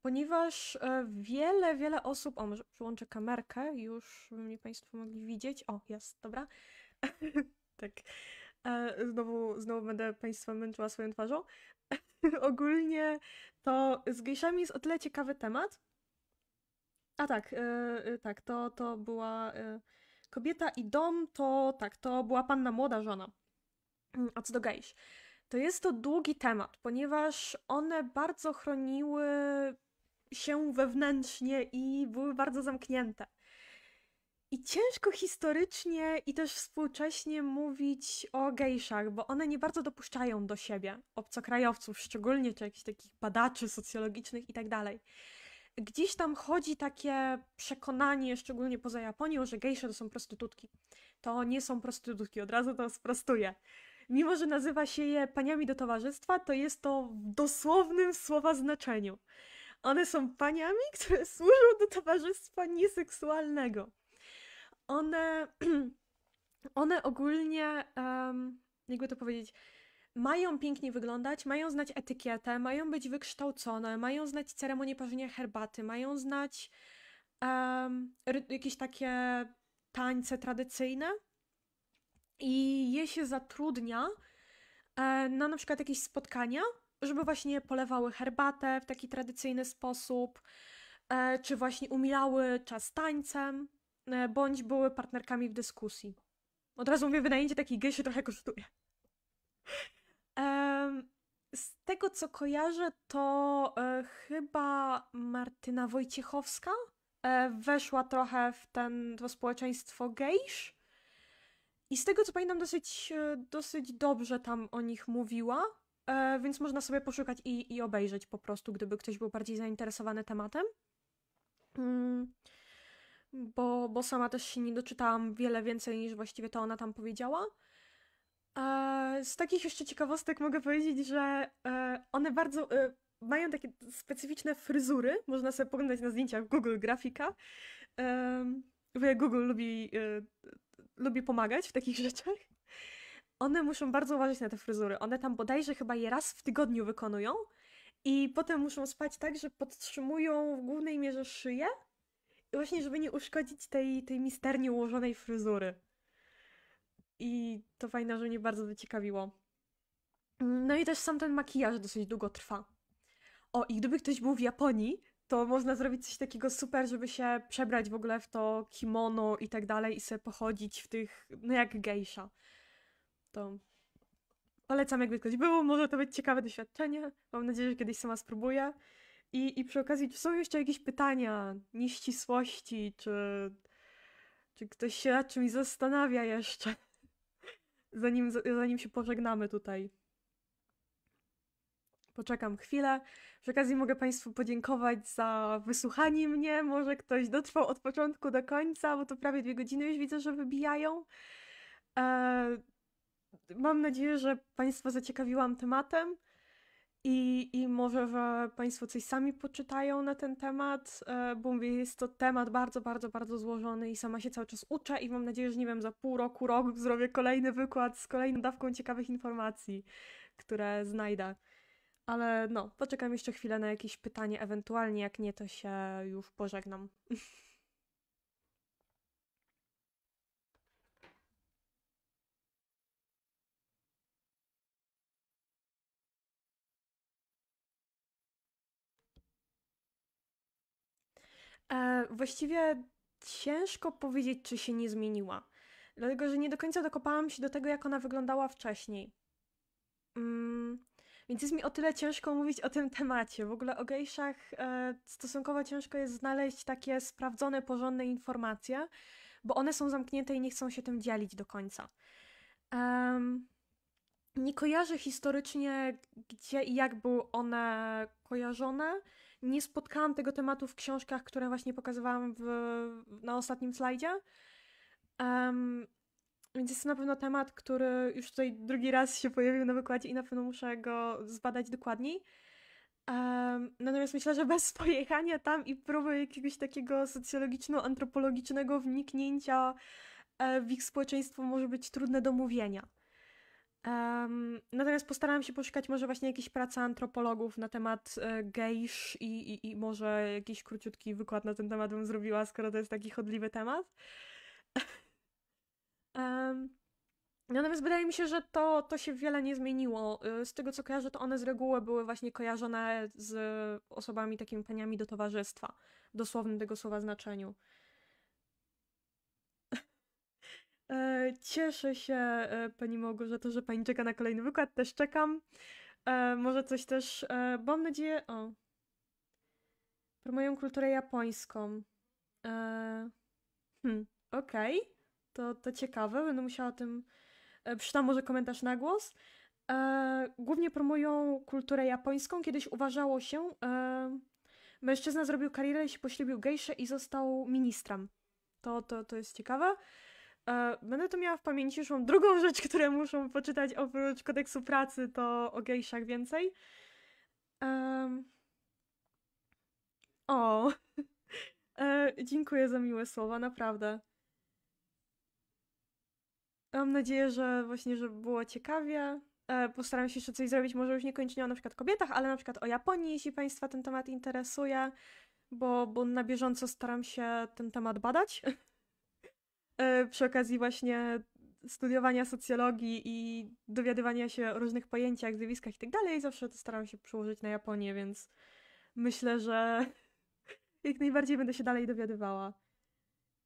ponieważ e, wiele, wiele osób. O, może przyłączę kamerkę, już by mnie Państwo mogli widzieć. O, jest, dobra. <laughs> tak. E, znowu, znowu będę Państwa męczyła swoją twarzą. <laughs> Ogólnie to z gejszami jest o tyle ciekawy temat. A tak, e, tak, to, to była. e, Kobieta i dom to tak, to była panna młoda żona. Mm, A co do gejsz, to jest to długi temat, ponieważ one bardzo chroniły się wewnętrznie i były bardzo zamknięte. I ciężko historycznie i też współcześnie mówić o gejszach, bo one nie bardzo dopuszczają do siebie obcokrajowców, szczególnie czy jakichś takich badaczy socjologicznych i tak gdzieś tam chodzi takie przekonanie, szczególnie poza Japonią, że gejsze to są prostytutki. To nie są prostytutki, od razu to sprostuję. Mimo, że nazywa się je paniami do towarzystwa, to jest to w dosłownym słowa znaczeniu. One są paniami, <laughs> które służą do towarzystwa nieseksualnego. One, <clears throat> one ogólnie, um, jakby to powiedzieć, mają pięknie wyglądać, mają znać etykietę, mają być wykształcone, mają znać ceremonię parzenia herbaty, mają znać um, jakieś takie tańce tradycyjne. i je się zatrudnia e, na na przykład jakieś spotkania, żeby właśnie polewały herbatę w taki tradycyjny sposób, e, czy właśnie umilały czas tańcem, e, bądź były partnerkami w dyskusji. Od razu mówię, wynajęcie takiej gejszy trochę kosztuje. Z tego co kojarzę, to e, chyba Martyna Wojciechowska e, weszła trochę w ten, to społeczeństwo gejsz. I z tego co pamiętam, dosyć, e, dosyć dobrze tam o nich mówiła. Więc można sobie poszukać i, i obejrzeć po prostu, gdyby ktoś był bardziej zainteresowany tematem. Mm, bo, bo sama też się nie doczytałam wiele więcej niż właściwie to ona tam powiedziała. E, z takich jeszcze ciekawostek mogę powiedzieć, że e, one bardzo e, mają takie specyficzne fryzury. Można sobie poglądać na zdjęciach Google Grafika. Google lubi, lubi pomagać w takich <laughs> rzeczach. One muszą bardzo uważać na te fryzury. One tam bodajże chyba je raz w tygodniu wykonują i potem muszą spać tak, że podtrzymują w głównej mierze szyję. Właśnie, żeby nie uszkodzić tej, tej misternie ułożonej fryzury. I to fajne, że mnie bardzo zaciekawiło. No i też sam ten makijaż dosyć długo trwa. O, i gdyby ktoś był w Japonii, to można zrobić coś takiego super, żeby się przebrać w ogóle w to kimono i tak dalej i sobie pochodzić w tych, no jak gejsza. To polecam, jakby ktoś był, może to być ciekawe doświadczenie. Mam nadzieję, że kiedyś sama spróbuję. I, i przy okazji, czy są jeszcze jakieś pytania, nieścisłości, czy, czy ktoś się nad czymś zastanawia jeszcze? Zanim, zanim się pożegnamy tutaj. Poczekam chwilę. Przy okazji mogę Państwu podziękować za wysłuchanie mnie. Może ktoś dotrwał od początku do końca, bo to prawie dwie godziny już widzę, że wybijają. Eee, mam nadzieję, że Państwa zaciekawiłam tematem. I, I może, że Państwo coś sami poczytają na ten temat, e, bo mówię, jest to temat bardzo, bardzo, bardzo złożony i sama się cały czas uczę i mam nadzieję, że nie wiem, za pół roku, rok zrobię kolejny wykład z kolejną dawką ciekawych informacji, które znajdę. Ale no, poczekam jeszcze chwilę na jakieś pytanie, ewentualnie jak nie, to się już pożegnam. <laughs> E, właściwie ciężko powiedzieć, czy się nie zmieniła. Dlatego, że nie do końca dokopałam się do tego, jak ona wyglądała wcześniej. Mm, więc jest mi o tyle ciężko mówić o tym temacie. W ogóle o gejszach e, stosunkowo ciężko jest znaleźć takie sprawdzone, porządne informacje, bo one są zamknięte i nie chcą się tym dzielić do końca. Um, nie kojarzę historycznie, gdzie i jak były one kojarzone nie spotkałam tego tematu w książkach, które właśnie pokazywałam w, na ostatnim slajdzie. Um, więc jest to na pewno temat, który już tutaj drugi raz się pojawił na wykładzie i na pewno muszę go zbadać dokładniej. Um, natomiast myślę, że bez pojechania tam i próby jakiegoś takiego socjologiczno-antropologicznego wniknięcia e, w ich społeczeństwo może być trudne do mówienia. Um, natomiast postarałam się poszukać może właśnie jakichś prac antropologów na temat e, gejsz i, i, i może jakiś króciutki wykład na ten temat bym zrobiła, skoro to jest taki chodliwy temat. <laughs> um, natomiast wydaje mi się, że to, to się wiele nie zmieniło. E, z tego co kojarzę, to one z reguły były właśnie kojarzone z osobami takimi paniami do towarzystwa, dosłownym tego słowa znaczeniu. E, cieszę się, e, Pani Małgorzato, że Pani czeka na kolejny wykład. Też czekam. E, może coś też, e, mam nadzieję, o, promują kulturę japońską. E, hmm, okej, okay. to, to ciekawe, będę musiała o tym, e, przeczytam może komentarz na głos. E, głównie promują kulturę japońską. Kiedyś uważało się, e, mężczyzna zrobił karierę, się poślubił gejszę i został ministrem. To, to, to jest ciekawe. E, będę to miała w pamięci, że mam drugą rzecz, którą muszę poczytać oprócz kodeksu pracy, to o gejszach więcej. Um. O, <laughs> e, dziękuję za miłe słowa, naprawdę. Mam nadzieję, że właśnie, że było ciekawie. E, postaram się jeszcze coś zrobić, może już niekoniecznie o na przykład kobietach, ale na przykład o Japonii, jeśli Państwa ten temat interesuje, bo, bo na bieżąco staram się ten temat badać. <laughs> E, przy okazji właśnie studiowania socjologii i dowiadywania się o różnych pojęciach, zjawiskach i tak dalej, zawsze to staram się przełożyć na Japonię, więc myślę, że <laughs> jak najbardziej będę się dalej dowiadywała.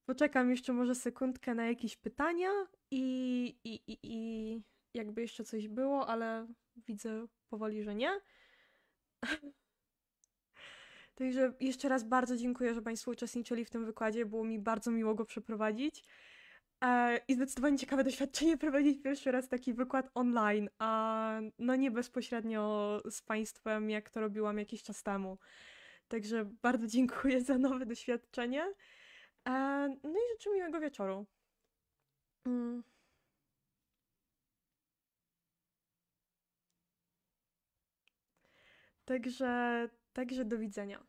Poczekam jeszcze może sekundkę na jakieś pytania i, i, i, i jakby jeszcze coś było, ale widzę powoli, że nie. <laughs> Także jeszcze raz bardzo dziękuję, że Państwo uczestniczyli w tym wykładzie. Było mi bardzo miło go przeprowadzić. E, I zdecydowanie ciekawe doświadczenie <laughs> prowadzić pierwszy raz taki wykład online, a no nie bezpośrednio z Państwem, jak to robiłam jakiś czas temu. Także bardzo dziękuję za nowe doświadczenie. E, no i życzę miłego wieczoru. Mm. Także, także do widzenia.